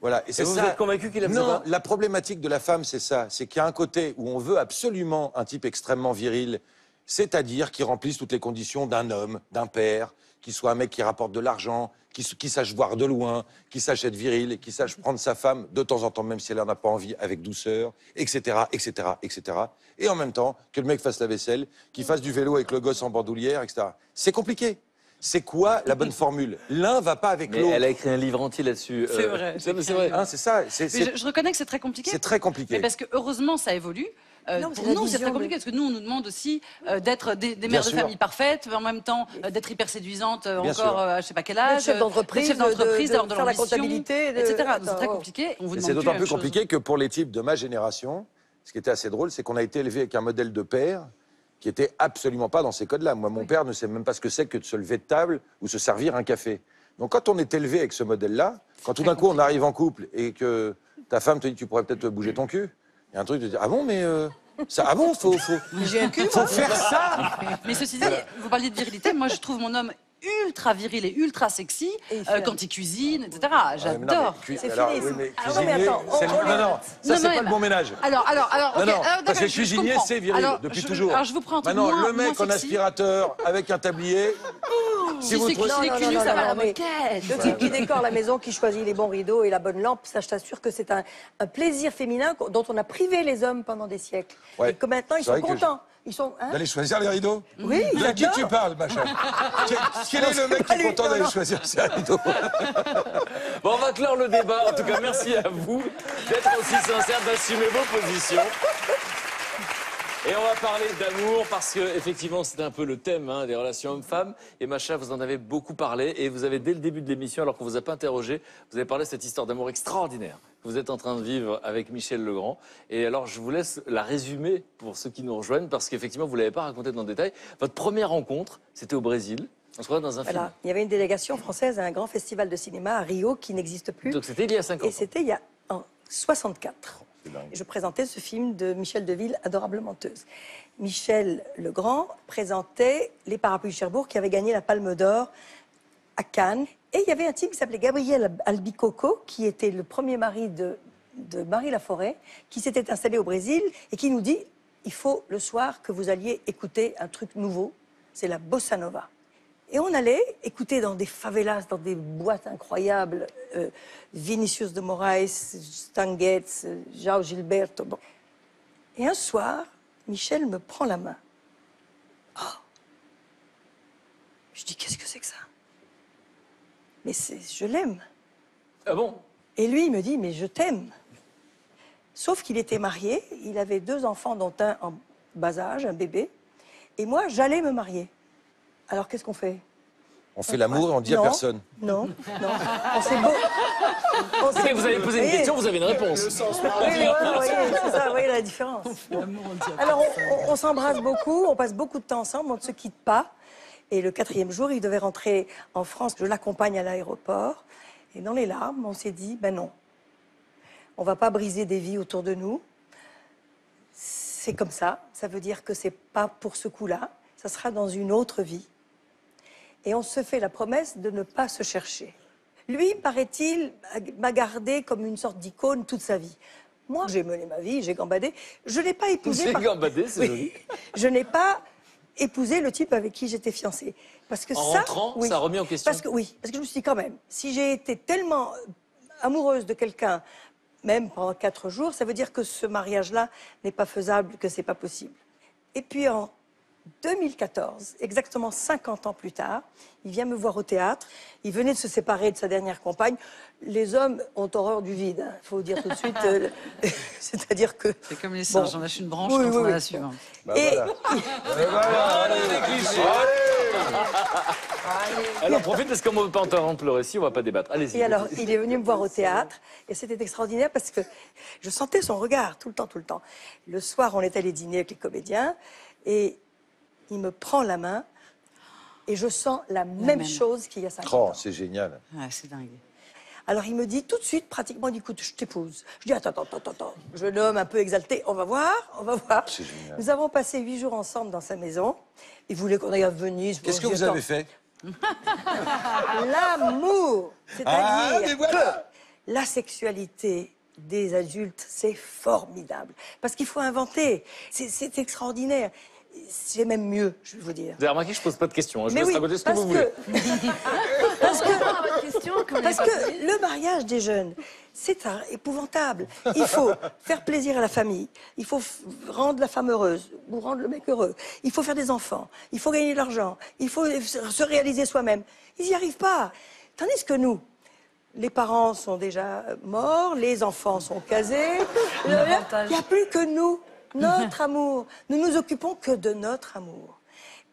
Voilà. Et Et c'est vous ça. êtes convaincu qu'il aime Non, ça la problématique de la femme, c'est ça. C'est qu'il y a un côté où on veut absolument un type extrêmement viril, c'est-à-dire qui remplisse toutes les conditions d'un homme, d'un père, qui soit un mec qui rapporte de l'argent, qui, sache voir de loin, qui sache être viril, qui sache prendre sa femme de temps en temps, même si elle n'en a pas envie, avec douceur, etc., etc., etc. Et en même temps, que le mec fasse la vaisselle, qu'il fasse du vélo avec le gosse en bandoulière, etc. C'est compliqué. C'est quoi la bonne formule? L'un va pas avec l'autre. elle a écrit un livre entier là-dessus. C'est Euh, vrai, C'est vrai. Hein, c'est ça. C'est Mais c'est- je, je reconnais que c'est très compliqué. c'est très compliqué. Mais parce que heureusement, ça évolue. Euh, Non, pour c'est nous, très de- compliqué parce que nous, on nous demande aussi euh, d'être des, mères de famille parfaites, mais en même temps euh, d'être hyper séduisantes, euh, encore euh, à je sais pas quel âge, chef d'entreprise, chef d'entreprise, de- d'avoir de de faire la comptabilité, de- etc. C'est très compliqué. C'est d'autant plus compliqué que pour les types de ma génération, ce qui était assez drôle, c'est qu'on a été élevé avec un modèle de père qui était absolument pas dans ces codes-là. Moi, mon père ne sait même pas ce que c'est que de se lever de table ou se servir un café. Donc, quand on est élevé avec ce modèle-là, quand tout d'un coup on arrive en couple et que ta femme te dit tu pourrais peut-être bouger ton cul, il y a un truc de dire ah bon mais euh, ça ah bon faut faut J'ai un cul, faut moi. faire ça. Mais ceci dit, vous parliez de virilité. Moi, je trouve mon homme ultra viril et ultra sexy euh, quand il cuisine, etc. Mais J'adore. C'est alors, fini, oui, ça. mais Ah non, mais cuisinier, attends, on- on non, non, ça c'est pas le bon ménage. Alors, alors, alors, Non, ok, non, alors, parce que cuisinier, c'est viril, Alors, depuis je- toujours. Alors, je vous prends un truc Maintenant, moins, le mec moins en aspirateur avec un tablier, Si si vous c'est trouvez- non, ça non, va la moquette. Le type qui décore la maison, qui choisit les bons rideaux et la bonne lampe, ça, je t'assure que c'est un, un plaisir féminin dont on a privé les hommes pendant des siècles. Ouais. Et que maintenant, ils sont contents. Ils sont. hein d'aller choisir les rideaux. oui, De qui tu parles, machin Quel, quel est le mec qui est content d'aller choisir ses rideaux Bon, on va clore le débat. En tout cas, merci à vous d'être aussi sincère, d'assumer vos positions. Et on va parler d'amour parce que effectivement c'est un peu le thème hein, des relations hommes-femmes. Et Macha, vous en avez beaucoup parlé et vous avez dès le début de l'émission, alors qu'on vous a pas interrogé, vous avez parlé de cette histoire d'amour extraordinaire que vous êtes en train de vivre avec Michel Legrand. Et alors je vous laisse la résumer pour ceux qui nous rejoignent parce qu'effectivement vous l'avez pas raconté dans le détail. Votre première rencontre, c'était au Brésil. On se dans un Voilà. Il y avait une délégation française à un grand festival de cinéma à Rio qui n'existe plus. film. Donc c'était il y a 5 ans. Et c'était il y a en 64. Je présentais ce film de Michel Deville, Adorable menteuse. Michel Legrand présentait Les Parapluies de Cherbourg qui avait gagné la Palme d'Or à Cannes. Et il y avait un type qui s'appelait Gabriel Albicoco, qui était le premier mari de, de Marie Laforêt, qui s'était installé au Brésil et qui nous dit il faut le soir que vous alliez écouter un truc nouveau, c'est la bossa nova. Et on allait écouter dans des favelas, dans des boîtes incroyables, euh, Vinicius de Moraes, Stan Getz, euh, João Gilberto. Bon. Et un soir, Michel me prend la main. Oh Je dis, qu'est-ce que c'est que ça? Mais c'est, je l'aime. Ah bon? Et lui, il me dit, mais je t'aime. Sauf qu'il était marié, il avait deux enfants, dont un en bas âge, un bébé. Et moi, j'allais me marier. Alors, qu'est-ce qu'on fait? On fait l'amour et on dit à personne. Non, non. On s'est beau. On vous avez posé une voyez question, vous avez une réponse. Oui, oui, vous voyez, c'est ça, vous voyez la différence. Alors, on, on- on s'embrasse beaucoup, on passe beaucoup de temps ensemble, on ne se quitte pas. Et le quatrième jour, il devait rentrer en France. Je l'accompagne à l'aéroport. Et dans les larmes, on s'est dit, ben non, on va pas briser des vies autour de nous. c'est comme ça. Ça veut dire que c'est pas pour ce coup-là. Ça sera dans une autre vie. Et on se fait la promesse de ne pas se chercher. Lui, paraît-il, m'a gardé comme une sorte d'icône toute sa vie. Moi, j'ai mené ma vie, j'ai gambadé. Je n'ai pas épousé. J'ai par- gambadé, c'est Oui. joli. Je n'ai pas épousé le type avec qui j'étais fiancée. Parce que En ça, rentrant, oui. ça a remis en question. Parce que oui, parce que je me suis dit quand même, si j'ai été tellement amoureuse de quelqu'un, même pendant quatre jours, ça veut dire que ce mariage-là n'est pas faisable, que c'est pas possible. Et puis en 2014, exactement 50 ans plus tard, il vient me voir au théâtre. Il venait de se séparer de sa dernière compagne. Les hommes ont horreur du vide, il faut dire tout de suite. euh, C'est-à-dire que. C'est comme les Bon. singes, on lâche une branche Oui, quand oui, on a oui. la suivante. Bah et voilà. Et voilà, allez, les clichés. Alors, profite parce qu'on ne peut pas interrompre le récit, on ne va pas débattre. Allez-y. Et alors, il est venu me voir au théâtre, et c'était extraordinaire parce que je sentais son regard tout le temps, tout le temps. Le soir, on est allé dîner avec les comédiens, et il me prend la main, et je sens la, même, même. chose qu'il y a 50 Oh, ans. c'est génial. Ouais, c'est dingue. Alors, il me dit tout de suite, pratiquement, il dit, écoute, je t'épouse. Je dis, attends, attends, attends, attends. Jeune homme un peu exalté, on va voir, on va voir. C'est génial. Nous avons passé huit jours ensemble dans sa maison. Il voulait qu'on aille à Venise. Qu'est-ce que vous avez fait L'amour, Ah, c'est-à-dire voilà. que la sexualité des adultes, c'est formidable. Parce qu'il faut inventer. C'est extraordinaire. C'est même mieux, je vais vous dire. Vous avez remarqué que je ne pose pas de questions. hein, Je Mais laisse oui, raconter ce que parce vous voulez. que, parce que, parce que le mariage des jeunes, c'est épouvantable. Il faut faire plaisir à la famille. Il faut rendre la femme heureuse ou rendre le mec heureux. Il faut faire des enfants. Il faut gagner de l'argent. Il faut se réaliser soi-même. Ils n'y arrivent pas. Tandis que nous, les parents sont déjà morts, les enfants sont casés. Il n'y a plus que nous, notre amour. Nous nous occupons que de notre amour.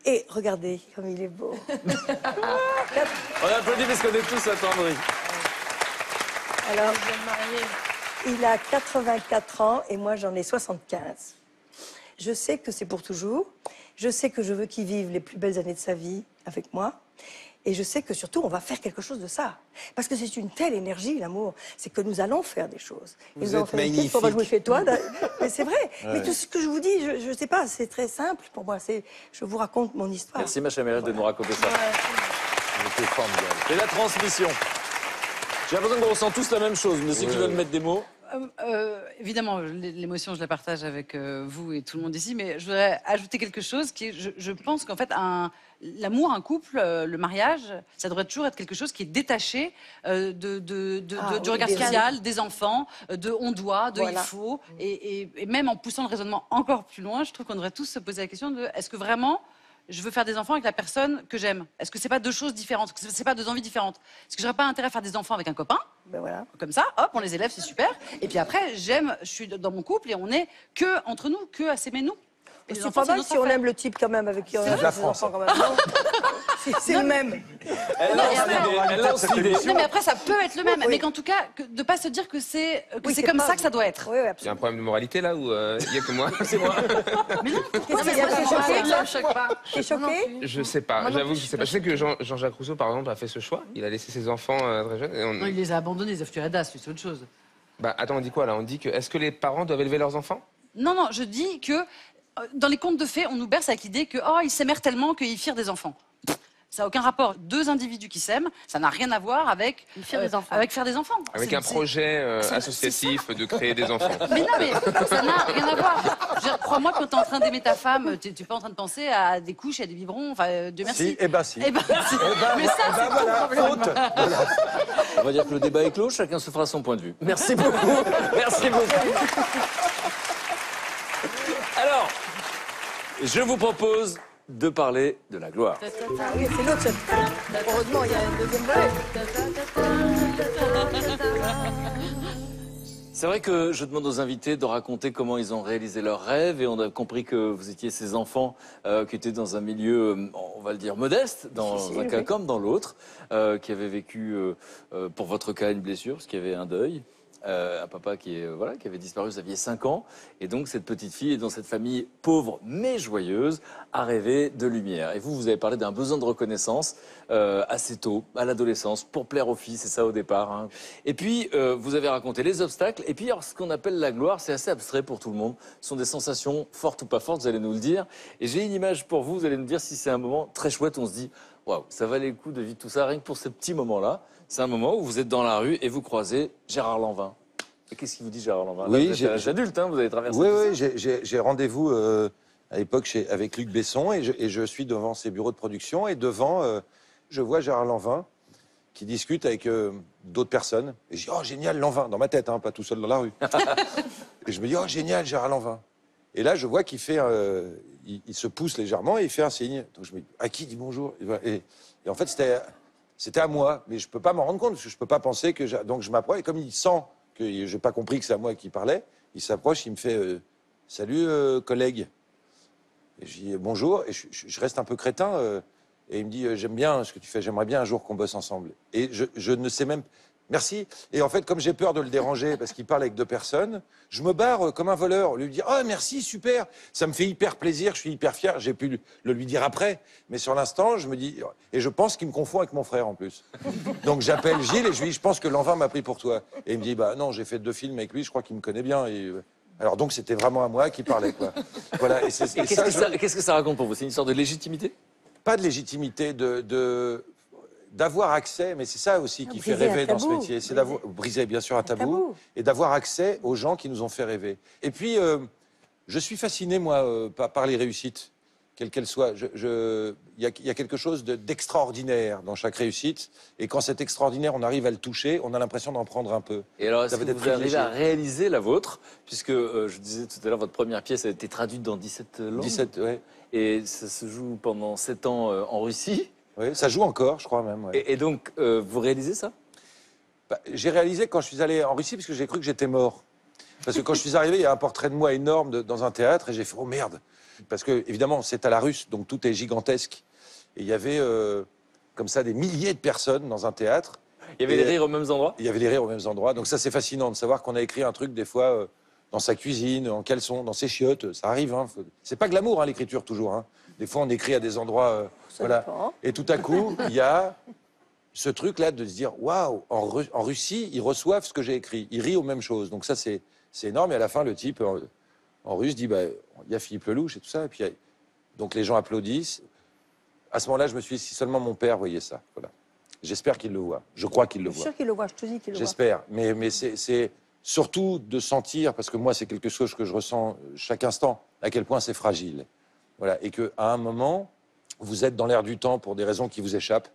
Et regardez comme il est beau. On applaudit parce qu'on est tous attendris. Alors, il a 84 ans et moi j'en ai 75. Je sais que c'est pour toujours. Je sais que je veux qu'il vive les plus belles années de sa vie avec moi. Et je sais que surtout, on va faire quelque chose de ça. Parce que c'est une telle énergie, l'amour. C'est que nous allons faire des choses. Et Vous nous allons êtes faire des trucs qu'on va jouer magnifique. chez toi. Mais c'est vrai. Mais tout ce que je vous dis, je ne sais pas, c'est très simple pour moi. C'est, je vous raconte mon histoire. Merci, ma chère Mérite, de nous raconter ça. C'était formidable. Et la transmission. J'ai l'impression qu'on ressent tous la même chose, mais ceux qui Ouais. veulent mettre des mots. Euh, euh, évidemment, l'é- l'émotion, je la partage avec euh, vous et tout le monde ici, mais je voudrais ajouter quelque chose qui est, je, je pense qu'en fait, un- l'amour, un couple, le mariage, ça devrait toujours être quelque chose qui est détaché de, de- de- Ah de- du regard social, des enfants, de on doit, de Voilà. il faut, et, et- et même en poussant le raisonnement encore plus loin, je trouve qu'on devrait tous se poser la question de est-ce que vraiment je veux faire des enfants avec la personne que j'aime Est-ce que c'est pas deux choses différentes? Est-ce que c'est pas deux envies différentes? Est-ce que j'aurais pas intérêt à faire des enfants avec un copain? Ben voilà. comme ça, hop, on les élève, c'est super. Et puis après, j'aime, je suis dans mon couple et on est que entre nous, que à s'aimer nous. C'est pas mal si on aime le type quand même avec qui on a des France. enfants quand même. Non C'est- le même. Elle. Non, mais après, ça peut être le même. Mais qu'en tout cas, de pas se dire que c'est que Oui, c'est comme ça que ça doit être. Oui, Il y a un problème de moralité là ou euh, il y a que moi C'est moi. A T'es Moi, choqué ça me choque pas. T'es choqué Je sais pas, non j'avoue que je sais pas. Je sais que Jean- Jean-Jacques Rousseau, par exemple, a fait ce choix. Il a laissé ses enfants euh, très jeunes. Non, il les a abandonnés, les Afturedas, c'est autre chose. Bah attends, on dit quoi là? On dit que est-ce que les parents doivent élever leurs enfants? Non, non, je dis que dans les contes de fées, on nous berce avec l'idée que oh, ils s'aimèrent tellement qu'ils firent des enfants. Ça n'a aucun rapport. Deux individus qui s'aiment, ça n'a rien à voir avec enfants. avec faire des enfants. Avec un projet euh, associatif de créer des enfants. Mais non, mais ça n'a rien à voir. Crois-moi, quand tu es en train d'aimer ta femme, tu n'es pas en train de penser à des couches, à des biberons. Enfin, euh, Dieu merci. Si, eh ben si. Eh ben, si. mais ça, Eh ben voilà. On va dire que le débat est clos, chacun se fera son point de vue. Merci beaucoup. Merci beaucoup. Alors, je vous propose de parler de la gloire. Ah oui, c'est l'autre. c'est- Heureusement, il y a un deuxième volet. C'est vrai que je demande aux invités de raconter comment ils ont réalisé leurs rêves et on a compris que vous étiez ces enfants euh, qui étaient dans un milieu, euh, on va le dire, modeste, dans un cas oui. comme dans l'autre, euh, qui avaient vécu, pour votre cas, une blessure, parce qu'il y avait un deuil. Euh, un papa qui, est, euh, voilà, qui avait disparu, vous aviez 5 ans. Et donc, cette petite fille, dans cette famille pauvre mais joyeuse, a rêvé de lumière. Et vous, vous avez parlé d'un besoin de reconnaissance euh, assez tôt, à l'adolescence, pour plaire aux filles, c'est ça au départ. hein. Et puis, vous avez raconté les obstacles. Et puis, alors, ce qu'on appelle la gloire, c'est assez abstrait pour tout le monde. Ce sont des sensations fortes ou pas fortes, vous allez nous le dire. Et j'ai une image pour vous, vous allez nous dire si c'est un moment très chouette, on se dit, waouh, ça valait le coup de vivre tout ça, rien que pour ce petit moment-là. C'est un moment où vous êtes dans la rue et vous croisez Gérard Lanvin. Qu'est-ce qu'il vous dit, Gérard Lanvin? Oui, j'ai- adulte, hein, vous avez traversé Oui, oui, j'ai- rendez-vous euh, à l'époque avec Luc Besson et je, et je suis devant ses bureaux de production et devant, euh, je vois Gérard Lanvin qui discute avec euh, d'autres personnes. Et je dis, oh génial, Lanvin, dans ma tête, hein, pas tout seul dans la rue. et je me dis, oh génial, Gérard Lanvin. Et là, je vois qu'il fait, il, il se pousse légèrement et il fait un signe. Donc je me dis, à qui dit bonjour? Et, voilà. et- et en fait, c'était c'était à moi, mais je peux pas m'en rendre compte parce que je peux pas penser que donc je m'approche et comme il sent que j'ai pas compris que c'est à moi qui parlait, il s'approche, il me fait euh, salut euh, collègue. Et je dis bonjour et je, je- je reste un peu crétin euh, et il me dit j'aime bien ce que tu fais, j'aimerais bien un jour qu'on bosse ensemble. Et je, je ne sais même merci. Et en fait comme j'ai peur de le déranger parce qu'il parle avec deux personnes, je me barre euh, comme un voleur. Lui dire oh merci super, ça me fait hyper plaisir, je suis hyper fier. J'ai pu le, lui dire après, mais sur l'instant je me dis et je pense qu'il me confond avec mon frère en plus. Donc j'appelle Gilles et je lui dis je pense que l'envin m'a pris pour toi. Et il me dit bah non j'ai fait deux films avec lui, je crois qu'il me connaît bien. Et, euh, alors donc c'était vraiment à moi qui parlait quoi. Voilà. Et, qu'est-ce que, je- ça, qu'est-ce que ça raconte pour vous? C'est une histoire de légitimité? Pas de légitimité, de, de- d'avoir accès, mais c'est ça aussi qui fait rêver dans ce métier, c'est d'avoir briser bien sûr un tabou, tabou. et d'avoir accès aux gens qui nous ont fait rêver. Et puis, euh, je suis fasciné moi euh, par, les réussites, quelles qu'elles soient. Je- je- Il y, a, il y a quelque chose de- d'extraordinaire dans chaque réussite, et quand c'est extraordinaire, on arrive à le toucher, on a l'impression d'en prendre un peu. Et alors, est-ce Ça que vous être arrivez à réaliser la vôtre? Puisque euh, je disais tout à l'heure, votre première pièce a été traduite dans 17 langues. 17, ouais. Et ça se joue pendant 7 ans euh, en Russie. Ouais, ça joue encore, je crois même. ouais. Et, et donc, euh, vous réalisez ça? Bah, j'ai réalisé quand je suis allé en Russie parce que j'ai cru que j'étais mort. Parce que quand je suis arrivé, il y a un portrait de moi énorme de- dans un théâtre et j'ai fait oh merde. Parce que évidemment c'est à la russe, donc tout est gigantesque. Et il y avait euh, comme ça des milliers de personnes dans un théâtre. Il y avait Et- les rires aux mêmes endroits? Il y avait les rires aux mêmes endroits. Donc ça c'est fascinant de savoir qu'on a écrit un truc des fois euh, dans sa cuisine, en caleçon, dans ses chiottes. Ça arrive. Hein. C'est pas glamour hein, l'écriture toujours. hein. Des fois on écrit à des endroits. euh, voilà. dépend. Et tout à coup, il y a ce truc-là de se dire waouh, en, Ru- en Russie, ils reçoivent ce que j'ai écrit. Ils rient aux mêmes choses. Donc ça, c'est énorme. Et à la fin, le type en, en russe dit bah, il y a Philippe Lelouch et tout ça. Et puis, a- donc les gens applaudissent. À ce moment-là, je me suis dit si seulement mon père voyait ça. Voilà. J'espère qu'il le voit. Je crois qu'il le Je suis voit. sûr qu'il le voit, je te dis qu'il le voit. J'espère. Mais, mais c'est surtout de sentir, parce que moi, c'est quelque chose que je ressens chaque instant, à quel point c'est fragile. Voilà. Et qu'à un moment, vous êtes dans l'air du temps pour des raisons qui vous échappent,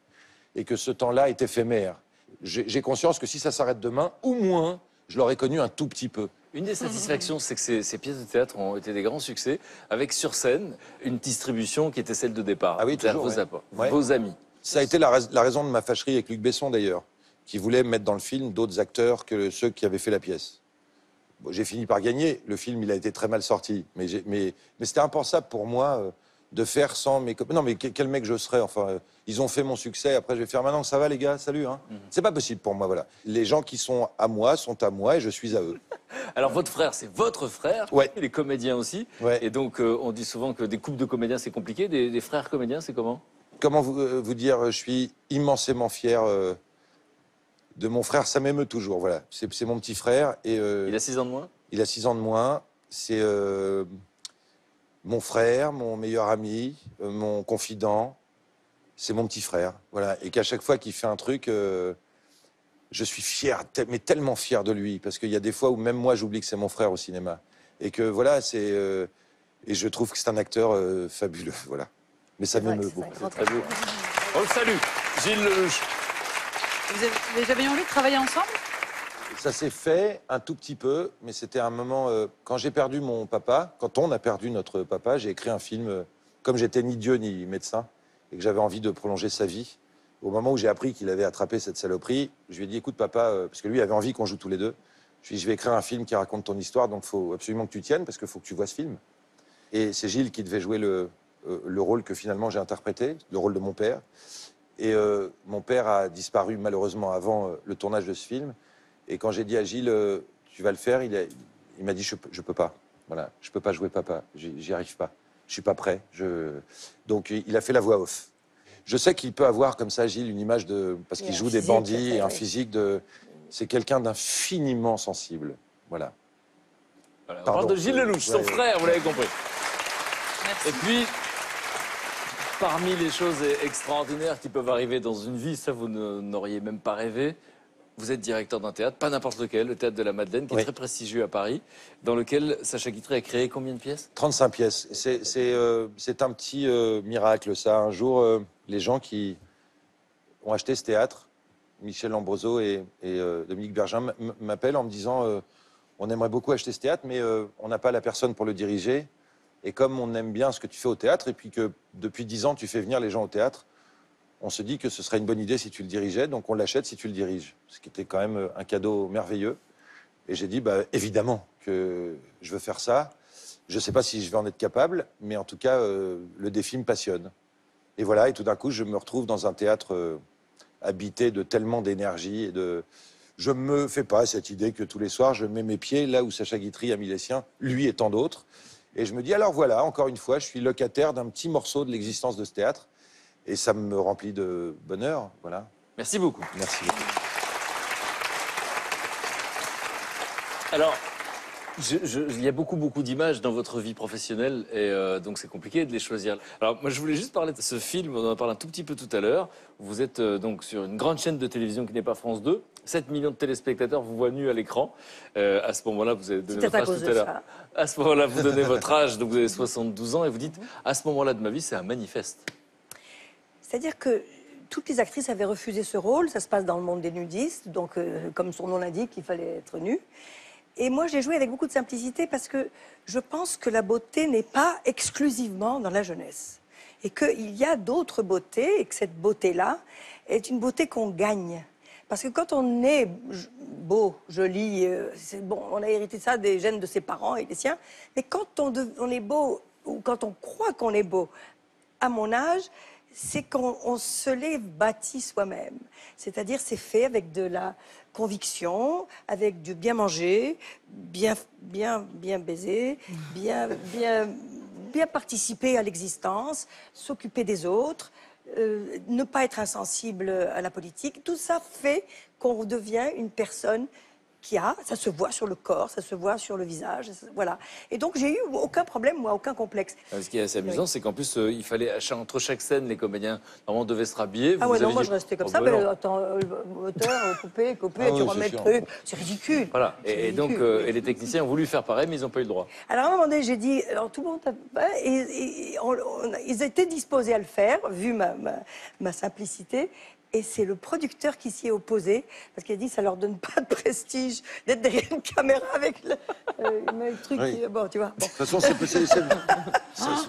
et que ce temps-là est éphémère. J'ai conscience que si ça s'arrête demain, au moins, je l'aurais connu un tout petit peu. Une des satisfactions, c'est que ces, ces pièces de théâtre ont été des grands succès, avec sur scène une distribution qui était celle de départ. Ah oui, toujours, vos, ouais. apports, Ouais. vos amis. Ça a été la, rais- la raison de ma fâcherie avec Luc Besson, d'ailleurs, qui voulait mettre dans le film d'autres acteurs que ceux qui avaient fait la pièce. Bon, j'ai fini par gagner. Le film, il a été très mal sorti. Mais, mais, mais c'était impensable pour moi euh, de faire sans mes copains. Non, mais que- quel mec je serais. Enfin, euh, ils ont fait mon succès. Après, je vais faire maintenant, ça va, les gars Salut. Hein C'est pas possible pour moi, voilà. Les gens qui sont à moi sont à moi et je suis à eux. Alors, votre frère, c'est votre frère. Ouais. Il est comédien aussi. Ouais. Et donc, euh, on dit souvent que des couples de comédiens, c'est compliqué. Des, des frères comédiens, c'est comment? Comment vous, vous dire Je suis immensément fier de mon frère. Ça m'émeut toujours, voilà. C'est c'est mon petit frère. Et, euh, Il a 6 ans de moins? Il a six ans de moins. C'est euh, mon frère, mon meilleur ami, euh, mon confident. C'est mon petit frère. Voilà. Et qu'à chaque fois qu'il fait un truc, euh, je suis fier, mais tellement fier de lui. Parce qu'il y a des fois où même moi, j'oublie que c'est mon frère au cinéma. Et que voilà, c'est. euh, et je trouve que c'est un acteur euh, fabuleux. Voilà. Mais ça m'émeut beaucoup. Très beau. On le salue. Gilles Lelouch. Vous avez, jamais eu envie de travailler ensemble? Ça s'est fait un tout petit peu, mais c'était un moment. euh, quand j'ai perdu mon papa, quand on a perdu notre papa, j'ai écrit un film. euh, comme j'étais ni Dieu ni médecin et que j'avais envie de prolonger sa vie, au moment où j'ai appris qu'il avait attrapé cette saloperie, je lui ai dit écoute, papa, euh, parce que lui avait envie qu'on joue tous les deux, je lui ai dit je vais écrire un film qui raconte ton histoire, donc il faut absolument que tu tiennes parce qu'il faut que tu vois ce film. Et c'est Gilles qui devait jouer le rôle que finalement j'ai interprété, le rôle de mon père. Et euh, mon père a disparu malheureusement avant euh, le tournage de ce film. Et quand j'ai dit à Gilles, euh, tu vas le faire, il, a- il m'a dit, je, peux- je peux pas. Voilà, je peux pas jouer papa, j'y j'y arrive pas. Je suis pas prêt. Je... Donc il a fait la voix off. Je sais qu'il peut avoir comme ça, Gilles, une image de. Parce Et qu'il un joue des physique, bandits et un oui. physique de. C'est quelqu'un d'infiniment sensible. Voilà. Voilà, on Pardon. parle de Gilles Lelouch, son Ouais. frère, vous l'avez compris. Et puis, parmi les choses extraordinaires qui peuvent arriver dans une vie, ça vous n'auriez même pas rêvé. Vous êtes directeur d'un théâtre, pas n'importe lequel, le théâtre de la Madeleine, qui Oui. est très prestigieux à Paris, dans lequel Sacha Guitry a créé combien de pièces? 35 pièces. C'est euh, c'est un petit euh, miracle, ça. Un jour, euh, les gens qui ont acheté ce théâtre, Michel Ambroso et, et, Dominique Bergin, m'appellent en me disant on aimerait beaucoup acheter ce théâtre, mais on n'a pas la personne pour le diriger. Et comme on aime bien ce que tu fais au théâtre, et puis que depuis 10 ans, tu fais venir les gens au théâtre, on se dit que ce serait une bonne idée si tu le dirigeais, donc on l'achète si tu le diriges. Ce qui était quand même un cadeau merveilleux. Et j'ai dit, bah, évidemment que je veux faire ça. Je ne sais pas si je vais en être capable, mais en tout cas, euh, le défi me passionne. Et voilà, et tout d'un coup, je me retrouve dans un théâtre euh, habité de tellement d'énergie et de. Je me fais pas cette idée que tous les soirs, je mets mes pieds là où Sacha Guitry a mis les siens, lui et tant d'autres. Et je me dis, alors voilà, encore une fois, je suis locataire d'un petit morceau de l'existence de ce théâtre. Et ça me remplit de bonheur. Voilà. Merci beaucoup. Merci beaucoup. Alors, je- je- il y a beaucoup, beaucoup d'images dans votre vie professionnelle et euh, donc c'est compliqué de les choisir. Alors, moi, je voulais juste parler de ce film, on en parle un tout petit peu tout à l'heure. Vous êtes euh, donc sur une grande chaîne de télévision qui n'est pas France 2. 7 millions de téléspectateurs vous voient nu à l'écran. Euh, à ce moment-là, vous avez donné votre âge tout à l'heure. À ce moment-là, vous donnez votre âge, donc vous avez 72 ans et vous dites à ce moment-là de ma vie, c'est un manifeste. C'est-à-dire que toutes les actrices avaient refusé ce rôle. Ça se passe dans le monde des nudistes, donc euh, comme son nom l'indique, il fallait être nu. Et moi, j'ai joué avec beaucoup de simplicité parce que je pense que la beauté n'est pas exclusivement dans la jeunesse. Et qu'il y a d'autres beautés et que cette beauté-là est une beauté qu'on gagne. Parce que quand on est beau, joli, euh, bon, on a hérité ça des gènes de ses parents et des siens. Mais quand on est beau, ou quand on croit qu'on est beau, à mon âge, c'est qu'on on se l'est bâti soi-même. C'est-à-dire, c'est fait avec de la conviction, avec du bien manger, bien, bien, bien baiser, bien, bien, bien participer à l'existence, s'occuper des autres, euh, ne pas être insensible à la politique. Tout ça fait qu'on devient une personne qui a, ça se voit sur le corps, ça se voit sur le visage, ça- voilà. Et donc j'ai eu aucun problème, moi, aucun complexe. Euh, Ce qui est assez amusant, c'est qu'en plus, euh, il fallait, entre chaque scène, les comédiens normalement devaient se rhabiller. Ah ouais, non, moi dit, je restais comme oh, ça, bah mais attends, euh, moteur, euh, coupé, coupé, Ah tu oui, remets le truc, c'est ridicule. Voilà. Et, et donc, euh, et les techniciens ont voulu faire pareil, mais ils n'ont pas eu le droit. Alors à un moment donné, j'ai dit, alors tout le monde, et, et- on- on ils étaient disposés à le faire, vu ma, ma, ma simplicité. Et c'est le producteur qui s'y est opposé, parce qu'il a dit ça leur donne pas de prestige d'être derrière une caméra avec le, euh, le truc. Oui. qui- bon, tu vois. Bon. De toute façon, c'est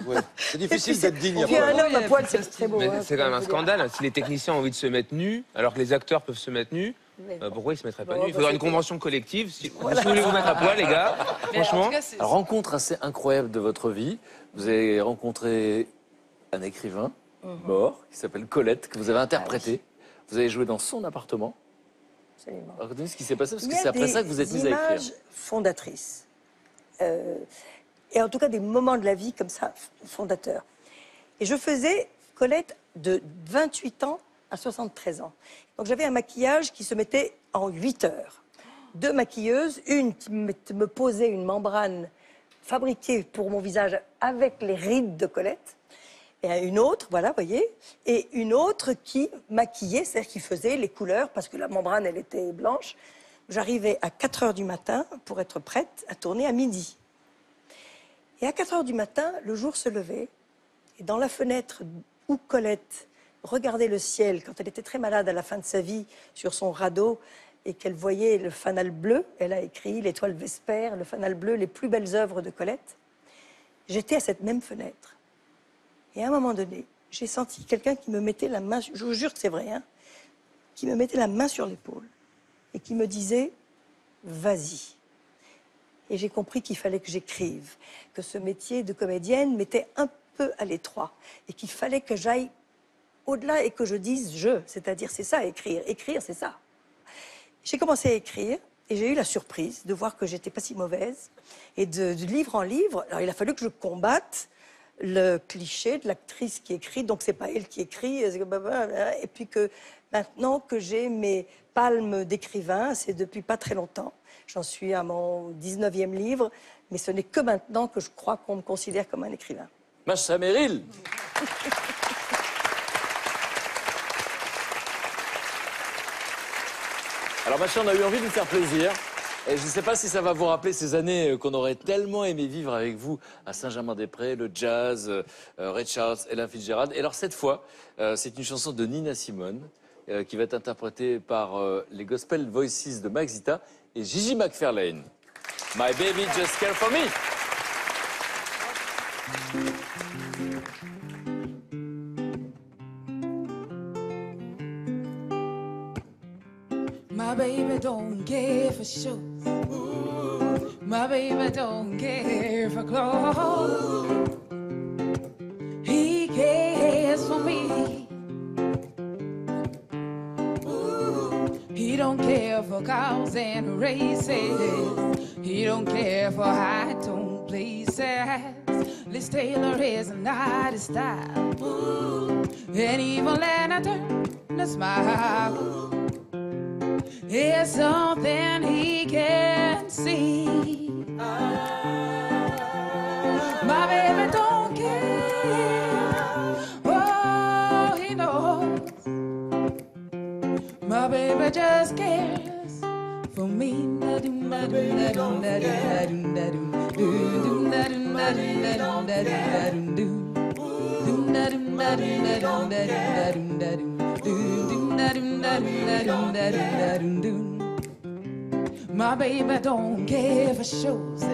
ouais. C'est difficile d'être digne Puis un homme à poil, c'est très beau. Hein, c'est quand même un scandale. Si les techniciens ont envie de se mettre nus, alors que les acteurs peuvent se mettre nus, Mais euh, pourquoi ils se mettraient pas Bon, nus Il bah, faudrait une c'était- convention collective. Si, si vous voulez vous mettre à poil, les gars, Mais franchement. cas, rencontre assez incroyable de votre vie. Vous avez rencontré un écrivain mort qui s'appelle Colette, que vous avez interprété. Vous avez joué dans son appartement. Absolument. Racontez-nous ce qui s'est passé, parce Il que y c'est après ça que vous êtes mise à écrire. images fondatrices. Euh, et en tout cas, des moments de la vie comme ça, fondateurs. Et je faisais Colette de 28 ans à 73 ans. Donc j'avais un maquillage qui se mettait en 8 heures. Deux maquilleuses, une qui me posait une membrane fabriquée pour mon visage avec les rides de Colette, et une autre, voilà, voyez, et une autre qui maquillait, c'est-à-dire qui faisait les couleurs, parce que la membrane, elle était blanche. J'arrivais à 4 heures du matin pour être prête à tourner à midi. Et à 4 heures du matin, le jour se levait, et dans la fenêtre où Colette regardait le ciel quand elle était très malade à la fin de sa vie sur son radeau et qu'elle voyait le fanal bleu, elle a écrit l'étoile Vespère, le fanal bleu, les plus belles œuvres de Colette. J'étais à cette même fenêtre. Et à un moment donné, j'ai senti quelqu'un qui me mettait la main, je vous jure que c'est vrai, hein, qui me mettait la main sur l'épaule et qui me disait Vas-y. Et j'ai compris qu'il fallait que j'écrive, que ce métier de comédienne m'était un peu à l'étroit et qu'il fallait que j'aille au-delà et que je dise je, c'est-à-dire c'est ça, écrire. Écrire, c'est ça. J'ai commencé à écrire et j'ai eu la surprise de voir que j'étais pas si mauvaise. Et de, de livre en livre, alors il a fallu que je combatte le cliché de l'actrice qui écrit, donc c'est pas elle qui écrit, et puis que maintenant que j'ai mes palmes d'écrivain, c'est depuis pas très longtemps, j'en suis à mon 19e livre, mais ce n'est que maintenant que je crois qu'on me considère comme un écrivain. Macha Merrill. Alors Macha, on a eu envie de vous faire plaisir. Et je ne sais pas si ça va vous rappeler ces années euh, qu'on aurait tellement aimé vivre avec vous à Saint-Germain-des-Prés, le jazz, euh, euh, Ray Charles, Ella Fitzgerald. Et alors cette fois, c'est une chanson de Nina Simone qui va être interprétée par les Gospel Voices de Maxita et Gigi McFarlane. My baby just care for me. Care for shoes. My baby don't care for clothes. He cares for me. He don't care for cars and races. He don't care for high tone places. Liz Taylor is not his style. And even when I turn to smile. It's something he can see. My baby don't care. Oh, he knows. My baby just cares for me. My baby don't care My baby don't care for shows.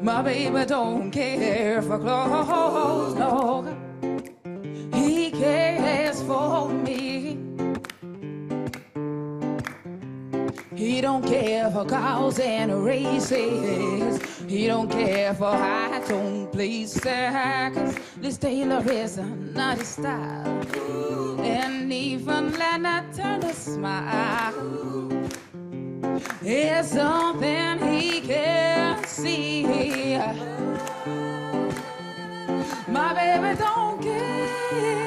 My baby don't care for clothes. No, he cares for me. He don't care for cars and races. He don't care for high tone places. This Taylor is not his style. And even Lana Turner smile. It's something he can't see. My baby don't care.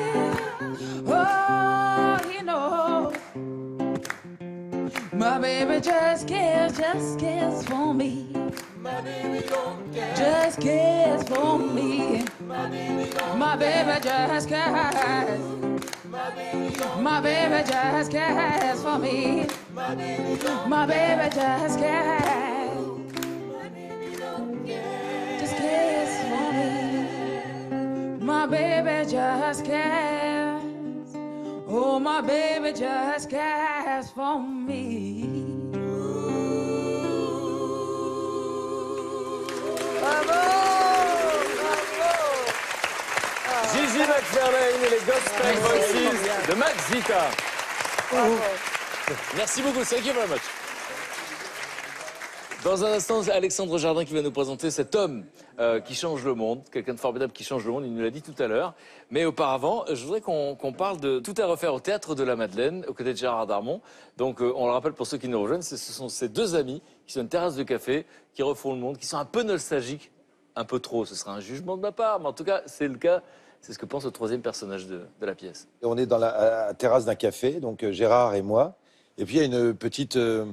Baby just cares, just cares for me. My baby don't care. Just cares for me. My baby don't My baby just cares. My baby don't My baby just cares for me. My baby don't My baby just care. Just cares for me. My baby just cares. Oh, my baby just cares for me. Gigi McFarlane et les Gospel Voices de Max Zita. Merci beaucoup, thank you very much. Dans un instant, Alexandre Jardin qui va nous présenter cet homme euh, qui change le monde, quelqu'un de formidable qui change le monde, il nous l'a dit tout à l'heure. Mais auparavant, je voudrais qu'on parle de Tout à refaire au Théâtre de la Madeleine, aux côtés de Gérard Darmon. Donc euh, on le rappelle pour ceux qui nous rejoignent, ce sont ces deux amis qui sont une terrasse de café, qui refont le monde, qui sont un peu nostalgiques, un peu trop, ce sera un jugement de ma part, mais en tout cas c'est le cas, c'est ce que pense le troisième personnage de, la pièce. On est dans la, terrasse d'un café, donc euh, Gérard et moi. Et puis il y a une petite euh,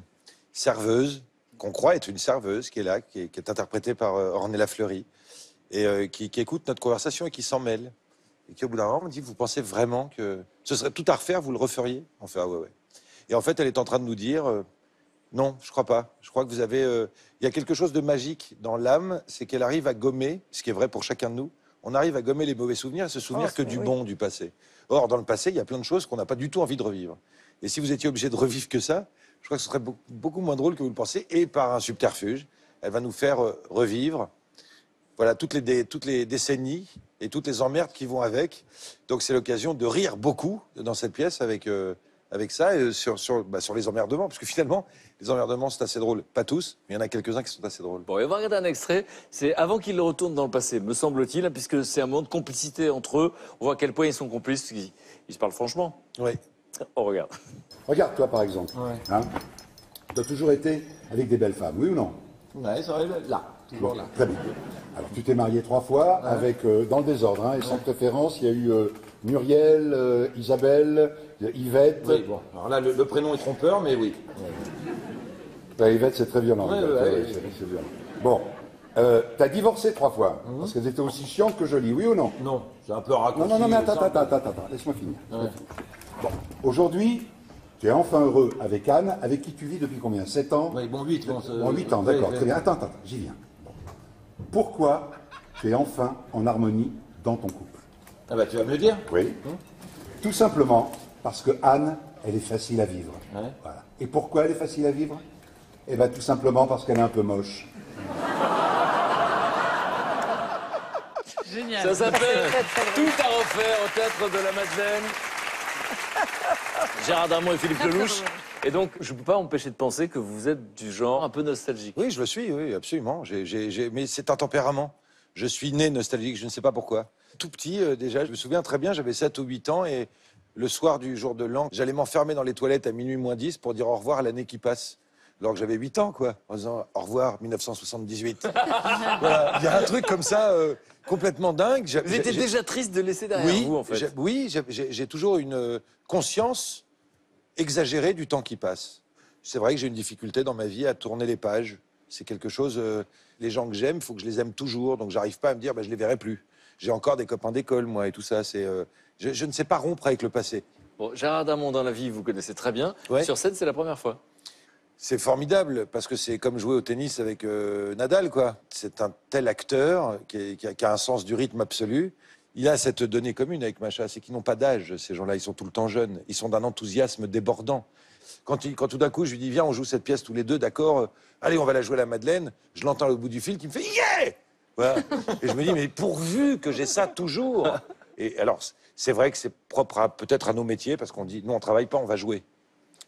serveuse, qu'on croit être une serveuse, qui est là, qui est, qui est interprétée par euh, Ornella Fleury, et euh, qui, qui écoute notre conversation et qui s'en mêle. Et qui au bout d'un moment me dit, vous pensez vraiment que ce serait tout à refaire, vous le referiez? On fait, ah ouais, ouais. Et en fait, elle est en train de nous dire, euh, non, je crois pas. Je crois que vous avez... euh, Il y a quelque chose de magique dans l'âme, c'est qu'elle arrive à gommer, ce qui est vrai pour chacun de nous, on arrive à gommer les mauvais souvenirs et se souvenir Oh, que du oui. bon du passé. Or, dans le passé, il y a plein de choses qu'on n'a pas du tout envie de revivre. Et si vous étiez obligé de revivre que ça, je crois que ce serait beaucoup, moins drôle que vous le pensez. Et par un subterfuge, elle va nous faire euh, revivre voilà, toutes, les, dé- toutes les décennies et toutes les emmerdes qui vont avec. Donc c'est l'occasion de rire beaucoup dans cette pièce avec, euh, avec ça, et sur, sur, bah, sur les emmerdements. Parce que finalement, les emmerdements, c'est assez drôle. Pas tous, mais il y en a quelques-uns qui sont assez drôles. Bon, et on va regarder un extrait. C'est avant qu'ils le retournent dans le passé, me semble-t-il, puisque c'est un moment de complicité entre eux. On voit à quel point ils sont complices, ils, ils se parlent franchement. Oui. On regarde. Regarde, toi, par exemple. Hein tu as toujours été avec des belles femmes, oui ou non? Ouais, ça arrive là, toujours là. Très bien. Alors, tu t'es marié trois fois, avec, euh, dans le désordre, hein, et sans préférence. Il y a eu euh, Muriel, euh, Isabelle, Yvette. Oui, bon. Alors là, le, le prénom est trompeur, mais oui. Bah, Yvette, c'est très violent. Ouais, Yvette, ouais, ouais, ouais, c'est- violent. Bon. Euh, T'as divorcé trois fois, parce qu'elles étaient aussi chiantes que jolies, oui ou non? Non, c'est un peu un Non, non, non, mais attends, attends, attends, attends, attends, laisse-moi finir. laisse-moi finir. Bon, aujourd'hui, tu es enfin heureux avec Anne, avec qui tu vis depuis combien? 7 ans? Oui, bon, 8. Bon, c'est- Bon, 8 ans, d'accord, très bien. Attends, attends, j'y viens. Bon. Pourquoi tu es enfin en harmonie dans ton couple? Ah bah, tu vas me le dire Oui. Tout simplement parce que Anne, elle est facile à vivre. Ouais. Voilà. Et pourquoi elle est facile à vivre? Eh bien, tout simplement parce qu'elle est un peu moche. Génial. Ça s'appelle Tout à refaire au théâtre de la Madeleine. Gérard Darmon et Philippe Lelouch. Et donc, je ne peux pas empêcher de penser que vous êtes du genre un peu nostalgique. Oui, je le suis, oui, absolument. Mais c'est un tempérament. Je suis né nostalgique, je ne sais pas pourquoi. Tout petit, euh, déjà, je me souviens très bien, j'avais 7 ou 8 ans et le soir du jour de l'an, j'allais m'enfermer dans les toilettes à minuit moins 10 pour dire au revoir à l'année qui passe. Alors que j'avais 8 ans, quoi, en disant au revoir 1978. voilà, il y a un truc comme ça euh, complètement dingue. Vous étiez déjà triste de laisser derrière oui, vous, en fait. Oui, j'ai- toujours une euh, conscience exagérée du temps qui passe. C'est vrai que j'ai une difficulté dans ma vie à tourner les pages. C'est quelque chose. euh, les gens que j'aime, il faut que je les aime toujours. Donc j'arrive pas à me dire, bah, je les verrai plus. J'ai encore des copains d'école, moi, et tout ça. C'est, euh, je, je ne sais pas rompre avec le passé. Bon, Gérard Darmon, dans la vie, vous connaissez très bien. Ouais. Sur scène, c'est la première fois. C'est formidable parce que c'est comme jouer au tennis avec euh, Nadal, quoi. C'est un tel acteur qui, a, un sens du rythme absolu. Il a cette donnée commune avec Macha, c'est qu'ils n'ont pas d'âge, ces gens-là. Ils sont tout le temps jeunes. Ils sont d'un enthousiasme débordant. Quand, tout d'un coup, je lui dis, viens, on joue cette pièce tous les deux, d'accord euh, Allez, on va la jouer à la Madeleine. Je l'entends au bout du fil qui me fait, yeah. Et je me dis, mais pourvu que j'ai ça toujours. Et alors, c'est vrai que c'est propre peut-être à nos métiers parce qu'on dit, nous, on travaille pas, on va jouer.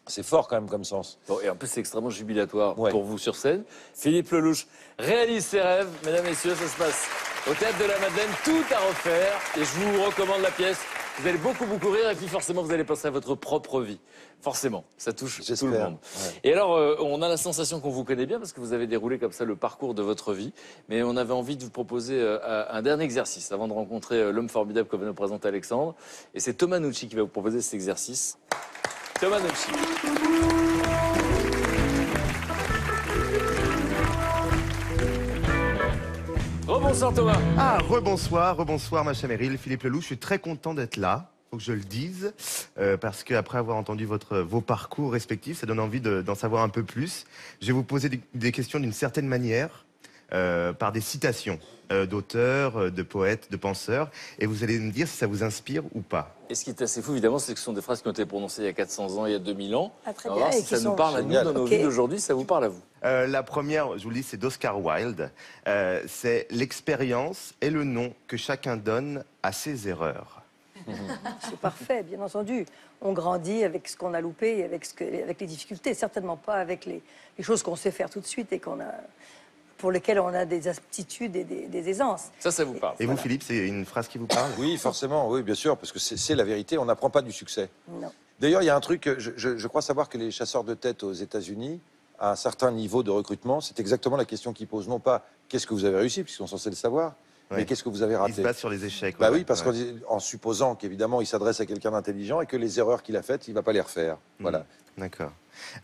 C'est fort quand même comme sens. Bon, et en plus, c'est extrêmement jubilatoire Ouais. pour vous sur scène. Philippe Lelouch réalise ses rêves. Mesdames, Messieurs, ça se passe au Théâtre de la Madeleine. Tout à refaire. Et je vous recommande la pièce. Vous allez beaucoup, beaucoup rire. Et puis, forcément, vous allez penser à votre propre vie. Forcément. Ça touche tout le monde. ouais. Et alors, euh, on a la sensation qu'on vous connaît bien parce que vous avez déroulé comme ça le parcours de votre vie. Mais on avait envie de vous proposer euh, un dernier exercice avant de rencontrer euh, l'homme formidable que va nous présenter Alexandre. Et c'est Thomas Nucci qui va vous proposer cet exercice. Thomas. Rebonsoir Thomas. Ah, rebonsoir, rebonsoir, ma chère Meryl, Philippe Lelouch. Je suis très content d'être là. Faut que je le dise, euh, parce qu'après avoir entendu votre, vos parcours respectifs, ça donne envie de- d'en savoir un peu plus. Je vais vous poser des, questions d'une certaine manière, euh, par des citations d'auteurs, euh, de poètes, de penseurs, et vous allez me dire si ça vous inspire ou pas. Et ce qui est assez fou, évidemment, c'est que ce sont des phrases qui ont été prononcées il y a 400 ans, il y a 2000 ans. Ah, très On va bien, voir et si qui ça nous sont parle à nous dans nos vies d'aujourd'hui, ça vous parle à vous? Euh, la première, je vous le dis, c'est d'Oscar Wilde. Euh, c'est l'expérience est le nom que chacun donne à ses erreurs. C'est parfait, bien entendu. On grandit avec ce qu'on a loupé, et avec, ce que, avec les difficultés, certainement pas avec les, les choses qu'on sait faire tout de suite et qu'on a, pour lesquelles on a des aptitudes et des, des aisances. Ça, ça vous parle. Et vous, Philippe, c'est une phrase qui vous parle Oui, forcément, oui, bien sûr, parce que c'est la vérité. On n'apprend pas du succès. Non. D'ailleurs, il y a un truc, je, je- je crois savoir que les chasseurs de tête aux États-Unis, à un certain niveau de recrutement, c'est exactement la question qu'ils posent. Non pas qu'est-ce que vous avez réussi, puisqu'ils sont censés le savoir, mais Ouais. qu'est-ce que vous avez Il se raté. base sur les échecs. Bah ouais, oui, parce ouais. qu'en en supposant qu'évidemment il s'adresse à quelqu'un d'intelligent et que les erreurs qu'il a faites, il va pas les refaire. Voilà. D'accord.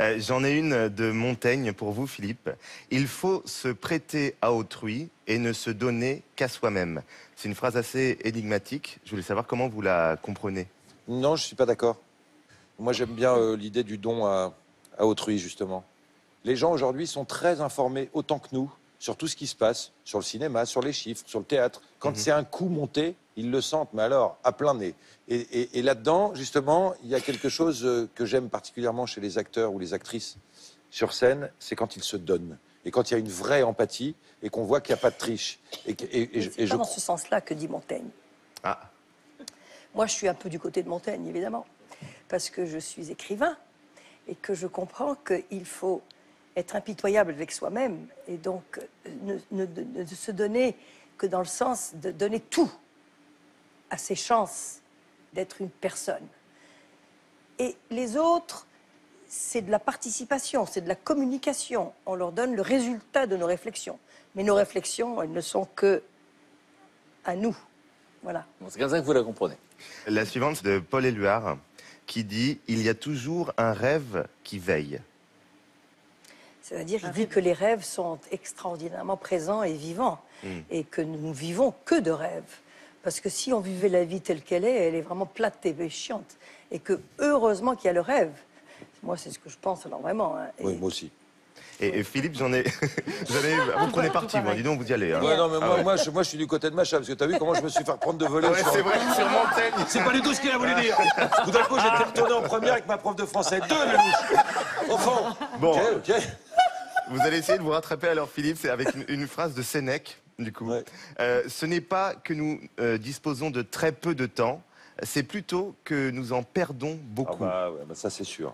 Euh, J'en ai une de Montaigne pour vous, Philippe. Il faut se prêter à autrui et ne se donner qu'à soi-même. C'est une phrase assez énigmatique. Je voulais savoir comment vous la comprenez. Non, je suis pas d'accord. Moi, j'aime bien euh, l'idée du don à, à autrui, justement. Les gens aujourd'hui sont très informés autant que nous sur tout ce qui se passe, sur le cinéma, sur les chiffres, sur le théâtre. Quand Mhm. c'est un coup monté, ils le sentent, mais alors, à plein nez. Et, et- et là-dedans, justement, il y a quelque chose euh, que j'aime particulièrement chez les acteurs ou les actrices sur scène, c'est quand ils se donnent. Et quand il y a une vraie empathie et qu'on voit qu'il n'y a pas de triche. Et, je- pas je dans ce sens-là que dit Montaigne. Ah, Moi, je suis un peu du côté de Montaigne, évidemment, parce que je suis écrivain et que je comprends qu'il faut être impitoyable avec soi-même et donc euh, ne, ne- ne- ne se donner que dans le sens de donner tout à ses chances d'être une personne. Et les autres, c'est de la participation, c'est de la communication. On leur donne le résultat de nos réflexions. Mais nos réflexions, elles ne sont que à nous. Voilà. Bon, c'est comme ça que vous la comprenez. La suivante, c'est de Paul Éluard, qui dit Il y a toujours un rêve qui veille. C'est-à-dire qu'il dit que les rêves sont extraordinairement présents et vivants, Mm. et que nous ne vivons que de rêves. Parce que si on vivait la vie telle qu'elle est, elle est vraiment plate et chiante. Et que heureusement qu'il y a le rêve. Moi, c'est ce que je pense, alors vraiment. hein. Et- Oui, moi aussi. Et, et Philippe, j'en ai. vous, allez, vous prenez parti, moi, dis donc, vous y allez. hein. Ouais, non, mais Ah moi, ouais. moi, je, moi, je suis du côté de Macha, parce que t'as vu comment je me suis fait reprendre de voler Ah ouais, sur- c'est vrai, sur Montaigne. C'est pas du tout ce qu'il a voulu dire. Tout d'un coup, j'étais retourné en première avec ma prof de français. Deux, la louche. Au fond. Bon. Ok, ok. Vous allez essayer de vous rattraper alors, Philippe, c'est avec une, une phrase de Sénèque, du coup. Euh, ce n'est pas que nous euh, disposons de très peu de temps, c'est plutôt que nous en perdons beaucoup. Ah bah, ouais, bah ça, c'est sûr.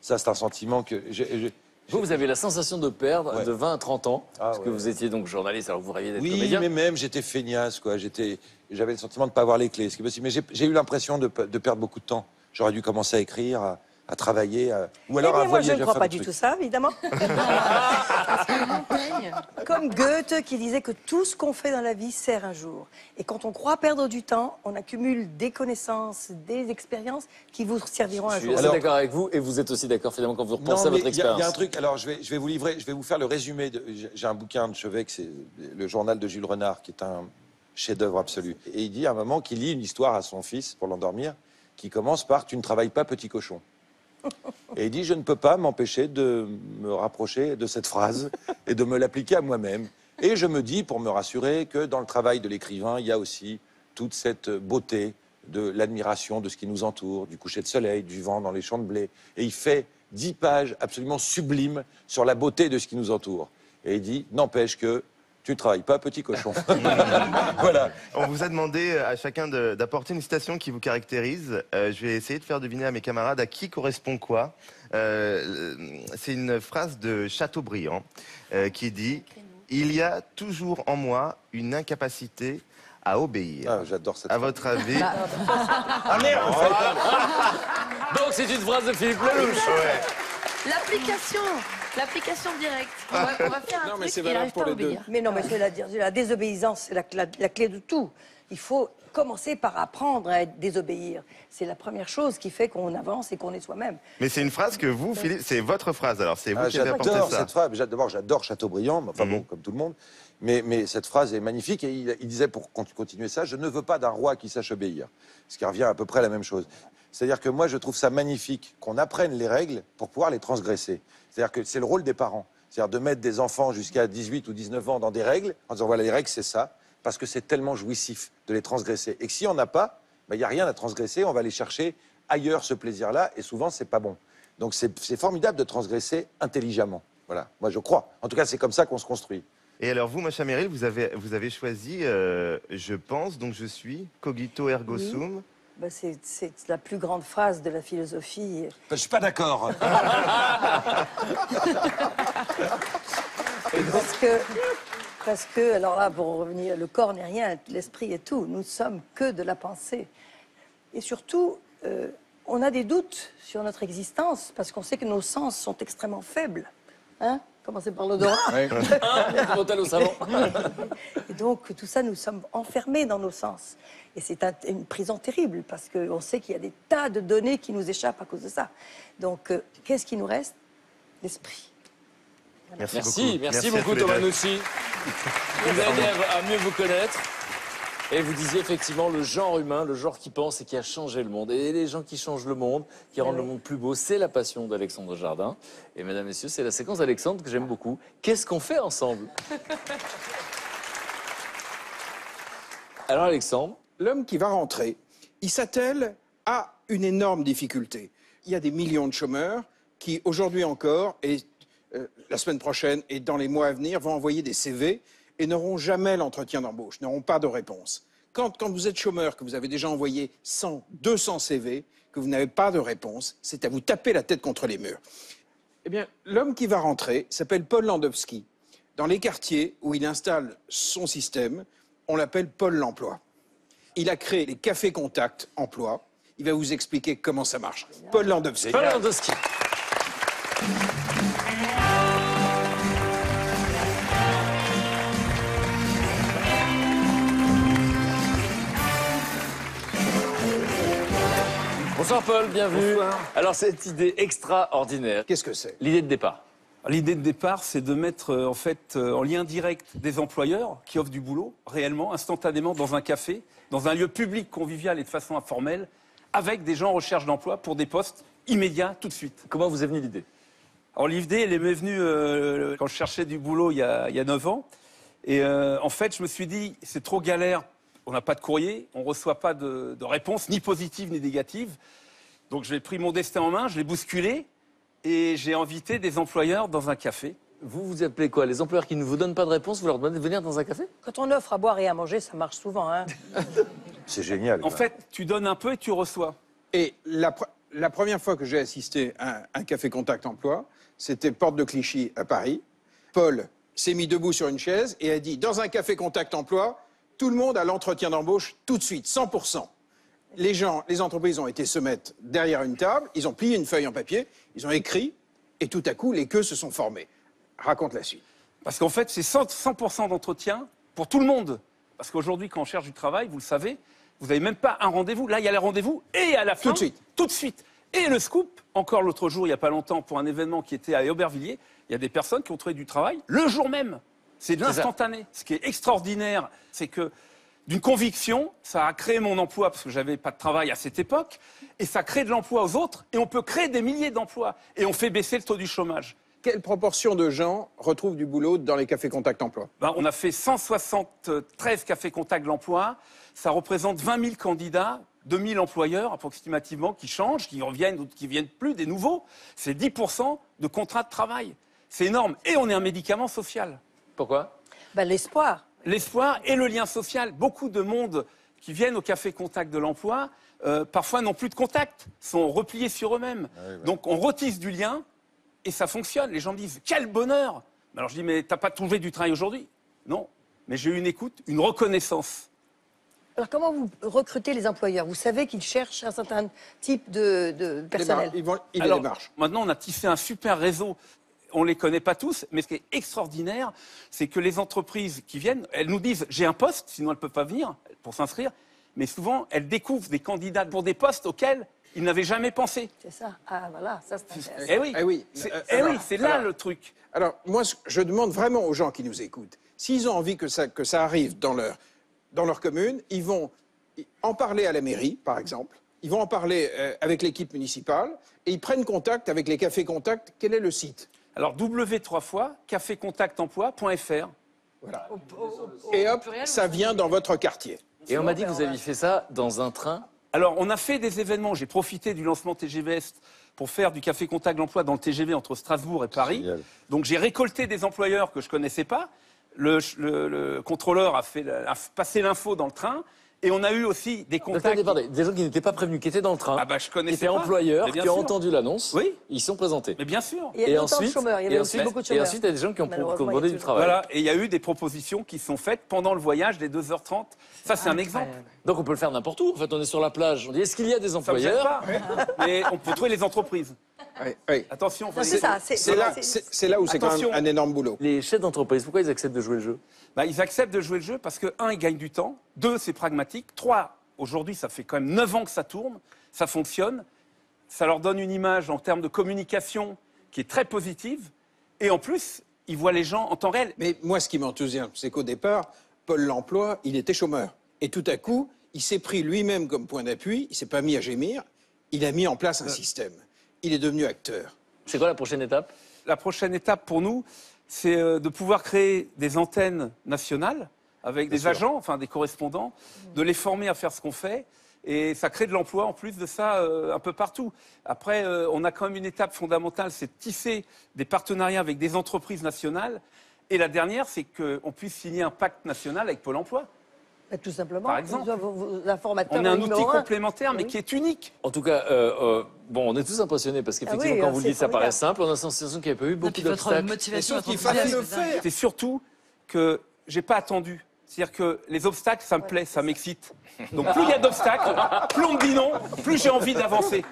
Ça, c'est un sentiment que. j'ai- j'ai- Vous, vous avez la sensation de perdre Ouais. de 20 à 30 ans, parce que vous étiez donc journaliste, alors vous rêviez d'être Oui, comédien. mais même, j'étais feignasse, quoi. J'étais, j'avais le sentiment de ne pas avoir les clés. ce qui est possible. Mais j'ai- eu l'impression de, pe- de perdre beaucoup de temps. J'aurais dû commencer à écrire, à, à travailler, à- ou alors eh à bien, moi, je ne à crois pas du tout ça, évidemment. Comme Goethe qui disait que tout ce qu'on fait dans la vie sert un jour. Et quand on croit perdre du temps, on accumule des connaissances, des expériences qui vous serviront Je un suis jour. assez d'accord avec vous, et vous êtes aussi d'accord finalement quand vous repensez à votre il y, a- il y a un expérience. truc. Alors, je vais, je vais vous livrer, je vais vous faire le résumé. J'ai j'ai un bouquin de chevet, que c'est le journal de Jules Renard, qui est un chef-d'œuvre absolu. Et il dit à un moment qu'il lit une histoire à son fils pour l'endormir, qui commence par "Tu ne travailles pas, petit cochon". Et il dit "Je ne peux pas m'empêcher de me rapprocher de cette phrase et de me l'appliquer à moi-même". Et je me dis, pour me rassurer, que dans le travail de l'écrivain, il y a aussi toute cette beauté de l'admiration de ce qui nous entoure, du coucher de soleil, du vent dans les champs de blé. Et il fait dix pages absolument sublimes sur la beauté de ce qui nous entoure. Et il dit, n'empêche que tu ne travailles pas, petit cochon. voilà. On vous a demandé à chacun d'apporter une citation qui vous caractérise. Euh, je vais essayer de faire deviner à mes camarades à qui correspond quoi. Euh, C'est une phrase de Chateaubriand euh, qui dit Il y a toujours en moi une incapacité à obéir. Ah, J'adore cette À votre avis Ah merde Donc c'est une phrase de Philippe Lelouch. L'application, l'application directe. On va, on va faire un Non, mais truc c'est et il valable pour pas à les deux. Mais non, mais c'est la, la désobéissance, c'est la, la- la clé de tout. Il faut commencer par apprendre à désobéir. C'est la première chose qui fait qu'on avance et qu'on est soi-même. Mais c'est une phrase que vous, Philippe, c'est votre phrase. Alors c'est vous Ah, qui avez apporté J'adore ça. cette phrase. D'abord, j'adore Chateaubriand, enfin bon, comme tout le monde. Mais, mais cette phrase est magnifique et il, il disait pour con- continuer ça, je ne veux pas d'un roi qui sache obéir. Ce qui revient à peu près à la même chose. C'est-à-dire que moi, je trouve ça magnifique qu'on apprenne les règles pour pouvoir les transgresser. C'est-à-dire que c'est le rôle des parents. C'est-à-dire de mettre des enfants jusqu'à 18 ou 19 ans dans des règles, en disant voilà, les règles, c'est ça, parce que c'est tellement jouissif de les transgresser. Et que si on n'a pas, ben, il n'y a rien à transgresser, on va aller chercher ailleurs ce plaisir-là, et souvent, c'est pas bon. Donc c'est formidable de transgresser intelligemment. Voilà, moi je crois. En tout cas, c'est comme ça qu'on se construit. Et alors vous, Macha Meryl, vous avez, vous avez choisi euh, Je pense, donc je suis, cogito ergo Oui. sum. Ben, c'est la plus grande phrase de la philosophie. Je suis pas d'accord. Parce que, parce que, alors là, pour revenir, le corps n'est rien, l'esprit est tout. Nous ne sommes que de la pensée. Et surtout, euh, on a des doutes sur notre existence parce qu'on sait que nos sens sont extrêmement faibles. Hein Commencez par l'odorat. Au savon. Et donc, tout ça, nous sommes enfermés dans nos sens. Et c'est un- une prison terrible parce qu'on sait qu'il y a des tas de données qui nous échappent à cause de ça. Donc, euh, qu'est-ce qui nous reste? L'esprit. Merci, Merci, beaucoup. merci, à beaucoup Thomas. Noussi. Vous a aidé à, à mieux vous connaître. Et vous disiez effectivement le genre humain, le genre qui pense et qui a changé le monde. Et les gens qui changent le monde, qui rendent le monde plus beau, c'est la passion d'Alexandre Jardin. Et mesdames, messieurs, c'est la séquence d'Alexandre que j'aime beaucoup. Qu'est-ce qu'on fait ensemble? Alors Alexandre, L'homme qui va rentrer, il s'attelle à une énorme difficulté. Il y a des millions de chômeurs qui, aujourd'hui encore, et euh, la semaine prochaine et dans les mois à venir, vont envoyer des CV et n'auront jamais l'entretien d'embauche, n'auront pas de réponse. Quand, quand vous êtes chômeur, que vous avez déjà envoyé 100, 200 CV, que vous n'avez pas de réponse, c'est à vous taper la tête contre les murs. Eh bien, l'homme qui va rentrer s'appelle Paul Landowski. Dans les quartiers où il installe son système, on l'appelle Paul l'emploi. Il a créé les cafés contact emploi. Il va vous expliquer comment ça marche. Paul Landowski. Paul Landowski. Bonsoir Paul, bienvenue. Alors cette idée extraordinaire, Qu'est-ce que c'est? L'idée de départ. L'idée de départ, c'est de mettre euh, en fait euh, en lien direct des employeurs qui offrent du boulot réellement, instantanément, dans un café, dans un lieu public, convivial et de façon informelle, avec des gens en recherche d'emploi pour des postes immédiats tout de suite. Comment vous est venue l'idée? Alors l'idée, elle est m'est venue euh, quand je cherchais du boulot il y a, il y a 9 ans. Et euh, en fait, je me suis dit, c'est trop galère, on n'a pas de courrier, on ne reçoit pas de, de réponse, ni positive ni négative. Donc j'ai pris mon destin en main, je l'ai bousculé, et j'ai invité des employeurs dans un café. Vous vous appelez quoi? Les employeurs qui ne vous donnent pas de réponse, vous leur demandez de venir dans un café? Quand on offre à boire et à manger, ça marche souvent. Hein. C'est génial. En quoi. fait, tu donnes un peu et tu reçois. Et la, pre- la première fois que j'ai assisté à un, un café contact emploi, c'était Porte de Clichy à Paris. Paul s'est mis debout sur une chaise et a dit Dans un café contact emploi, tout le monde a l'entretien d'embauche tout de suite, 100%. Les gens, les entreprises ont été se mettre derrière une table, ils ont plié une feuille en papier, ils ont écrit, et tout à coup, les queues se sont formées. Raconte la suite. Parce qu'en fait, c'est 100%, 100 d'entretien pour tout le monde. Parce qu'aujourd'hui, quand on cherche du travail, vous le savez, vous n'avez même pas un rendez-vous. Là, il y a les rendez-vous et à la fin. Tout de suite. Tout de suite. Et le scoop, encore l'autre jour, il n'y a pas longtemps, pour un événement qui était à Aubervilliers, il y a des personnes qui ont trouvé du travail le jour même. C'est de l'instantané. Ce qui est extraordinaire, c'est que d'une conviction, ça a créé mon emploi parce que j'avais pas de travail à cette époque, et ça crée de l'emploi aux autres, et on peut créer des milliers d'emplois, et on fait baisser le taux du chômage. Quelle proportion de gens retrouvent du boulot dans les cafés contact emploi? Ben, on a fait 173 cafés contact l'emploi. Ça représente 20 000 candidats, 2 000 employeurs approximativement qui changent, qui reviennent ou qui viennent plus, des nouveaux. C'est 10 de contrats de travail. C'est énorme. Et on est un médicament social. Pourquoi Bah, L'espoir. L'espoir et le lien social. Beaucoup de monde qui viennent au café contact de l'emploi, euh, parfois n'ont plus de contact, sont repliés sur eux-mêmes. Donc on retisse du lien et ça fonctionne. Les gens me disent quel bonheur. Alors je dis mais t'as pas trouvé du travail aujourd'hui? Non, mais j'ai eu une écoute, une reconnaissance. Alors, comment vous recrutez les employeurs? Vous savez qu'ils cherchent un certain type de, de personnel? Ils vont, ils Alors. Maintenant, on a tissé un super réseau. On les connaît pas tous, mais ce qui est extraordinaire, c'est que les entreprises qui viennent, elles nous disent j'ai un poste, sinon elles ne peuvent pas venir pour s'inscrire. Mais souvent, elles découvrent des candidats pour des postes auxquels ils n'avaient jamais pensé. C'est ça. Ah, voilà, ça c'est intéressant. Eh oui, Eh oui, c'est euh, eh alors, oui, c'est là alors, le truc. Alors, moi, je demande vraiment aux gens qui nous écoutent, s'ils ont envie que ça, que ça arrive dans leur, dans leur commune, ils vont en parler à la mairie, par exemple, ils vont en parler euh, avec l'équipe municipale, et ils prennent contact avec les cafés contacts. Quel est le site? Alors, W3 fois, cafécontactemploi.fr. Voilà. Et hop, ça vient dans votre quartier. Et on m'a dit que vous aviez fait ça dans un train. Alors, on a fait des événements. J'ai profité du lancement TGV Est pour faire du café contact de l'emploi dans le TGV entre Strasbourg et Paris. Génial. Donc, j'ai récolté des employeurs que je connaissais pas. Le, le- le contrôleur a, fait, a passé l'info dans le train. Et on a eu aussi des contacts. Attendez, des gens qui n'étaient pas prévenus, qui étaient dans le train, Ah bah, je qui connaissais étaient pas. employeurs, qui ont entendu l'annonce, Oui. ils sont présentés. Mais bien sûr. De chômeurs, il y avait et ensuite- beaucoup de Et chômeurs. ensuite, il y a des gens qui ont, qui a du travail. Voilà. Et il y a eu des propositions qui sont faites pendant le voyage des 2h30. Ça, c'est un exemple. Donc on peut le faire n'importe où. En fait, on est sur la plage. On dit est-ce qu'il y a des employeurs pas. Mais on peut trouver les entreprises. Oui, oui. Attention. C'est ça. C'est là, c'est- c'est c'est là où c'est quand même un énorme boulot. Les chefs d'entreprise, pourquoi ils acceptent de jouer le jeu? Bah, ils acceptent de jouer le jeu parce que, un, ils gagnent du temps. Deux, c'est pragmatique. Trois, aujourd'hui, ça fait quand même neuf ans que ça tourne. Ça fonctionne. Ça leur donne une image en termes de communication qui est très positive. Et en plus, ils voient les gens en temps réel. Mais moi, ce qui m'enthousiasme, c'est qu'au départ, Paul l'emploi, il était chômeur. Et tout à coup, il s'est pris lui-même comme point d'appui, il s'est pas mis à gémir, il a mis en place un système. Il est devenu acteur. C'est quoi la prochaine étape? La prochaine étape pour nous, c'est euh, de pouvoir créer des antennes nationales avec des agents, enfin des correspondants, de les former à faire ce qu'on fait. Et ça crée de l'emploi en plus de ça euh, un peu partout. Après, euh, on a quand même une étape fondamentale, c'est de tisser des partenariats avec des entreprises nationales. Et la dernière, c'est qu'on puisse signer un pacte national avec Pôle emploi. Bah, tout simplement. Par exemple. On a un outil un. complémentaire, mais Oui. qui est unique. En tout cas, euh, euh, bon, on est tous impressionnés parce qu'effectivement, Ah oui, quand vous le dites, ça paraît simple. On a la sensation qu'il n'y a pas eu beaucoup d'obstacles. c'est dingue. faire. C'est surtout que j'ai pas attendu. C'est-à-dire que les obstacles, ça me plaît, ça m'excite. Donc plus il y a d'obstacles, plus on me dit non, plus j'ai envie d'avancer.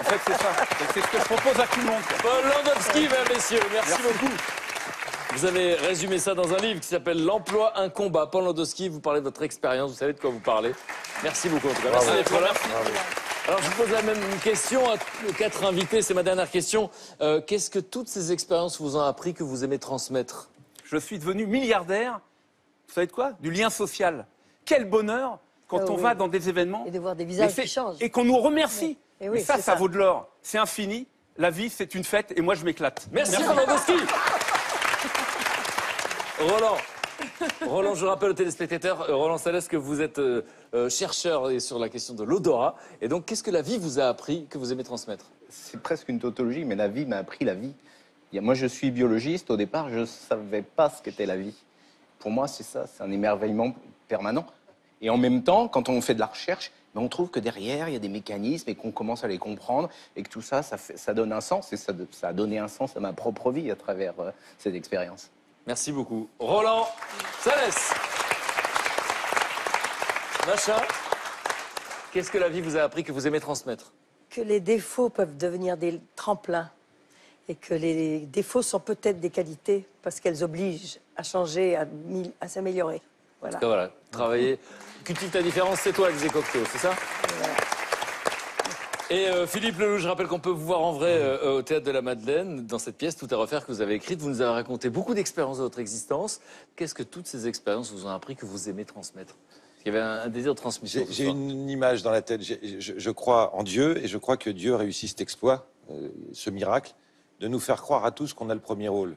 En fait, c'est ça. C'est ce que je propose à tout le monde. Landowski, mesdames, messieurs, merci, beaucoup. Vous avez résumé ça dans un livre qui s'appelle L'emploi, un combat. Paul Landowski, vous parlez de votre expérience, vous savez de quoi vous parlez. Merci beaucoup. en tout cas. Merci d'être là. Alors, je vous pose la même question à quatre invités. C'est ma dernière question. Euh, Qu'est-ce que toutes ces expériences vous ont appris que vous aimez transmettre? Je suis devenu milliardaire, vous savez de quoi? Du lien social. Quel bonheur quand Ah on oui. va dans des événements Et de voir des visages c'est- qui changent. et qu'on nous remercie. Et Eh oui, Et ça, ça, ça. vaut de l'or. C'est infini. La vie, c'est une fête et moi, je m'éclate. Merci, Paul Landowski. Roland. Roland, je rappelle aux téléspectateurs, euh, Roland Salès, que vous êtes euh, euh, chercheur et sur la question de l'odorat. Et donc, qu'est-ce que la vie vous a appris que vous aimez transmettre? C'est presque une tautologie, mais la vie m'a appris la vie. Moi, je suis biologiste. Au départ, je ne savais pas ce qu'était la vie. Pour moi, c'est ça, c'est un émerveillement permanent. Et en même temps, quand on fait de la recherche, ben, on trouve que derrière, il y a des mécanismes et qu'on commence à les comprendre et que tout ça, ça, donne un sens. Et ça, a donné un sens à ma propre vie à travers cette expérience. Merci beaucoup. Roland Salès. Macha, qu'est-ce que la vie vous a appris que vous aimez transmettre? Que les défauts peuvent devenir des tremplins et que les défauts sont peut-être des qualités parce qu'elles obligent à changer, à, à s'améliorer. Voilà. Voilà, travailler. Cultive ta différence, c'est toi, disait Cocteau, c'est ça? Et euh, Philippe Lelouch, je rappelle qu'on peut vous voir en vrai euh, au Théâtre de la Madeleine, dans cette pièce Tout à refaire que vous avez écrite. Vous nous avez raconté beaucoup d'expériences de votre existence. Qu'est-ce que toutes ces expériences vous ont appris que vous aimez transmettre? Il y avait un, un désir de transmission. J'ai une image dans la tête. Je, je crois en Dieu et je crois que Dieu réussit cet exploit, euh, ce miracle, de nous faire croire à tous qu'on a le premier rôle.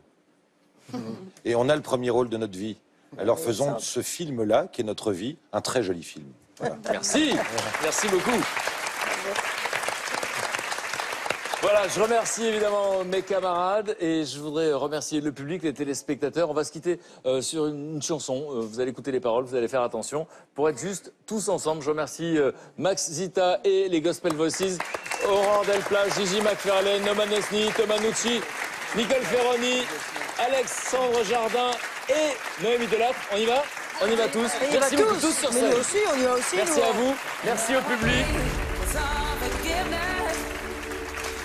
Et on a le premier rôle de notre vie. Alors faisons ce film-là, qui est notre vie, un très joli film. Voilà. Merci, merci beaucoup. Voilà, je remercie évidemment mes camarades et je voudrais remercier le public, les téléspectateurs. On va se quitter euh, sur une, une chanson. Euh, vous allez écouter les paroles, vous allez faire attention pour être juste tous ensemble. Je remercie euh, Max Zita et les Gospel Voices, Oran Delpla, Gigi McFarlane, Noman Nesni, Thomas Nucci, Nicole Ferroni, Alexandre Jardin et Noémie Delattre. On y va? On y va tous. Merci beaucoup tous. tous sur scène. nous aussi, on y va aussi, Merci à vous. Merci au public.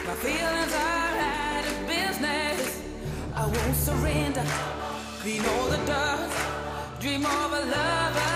My feelings are out of business. I won't surrender. Clean all the dust. Dream of a lover.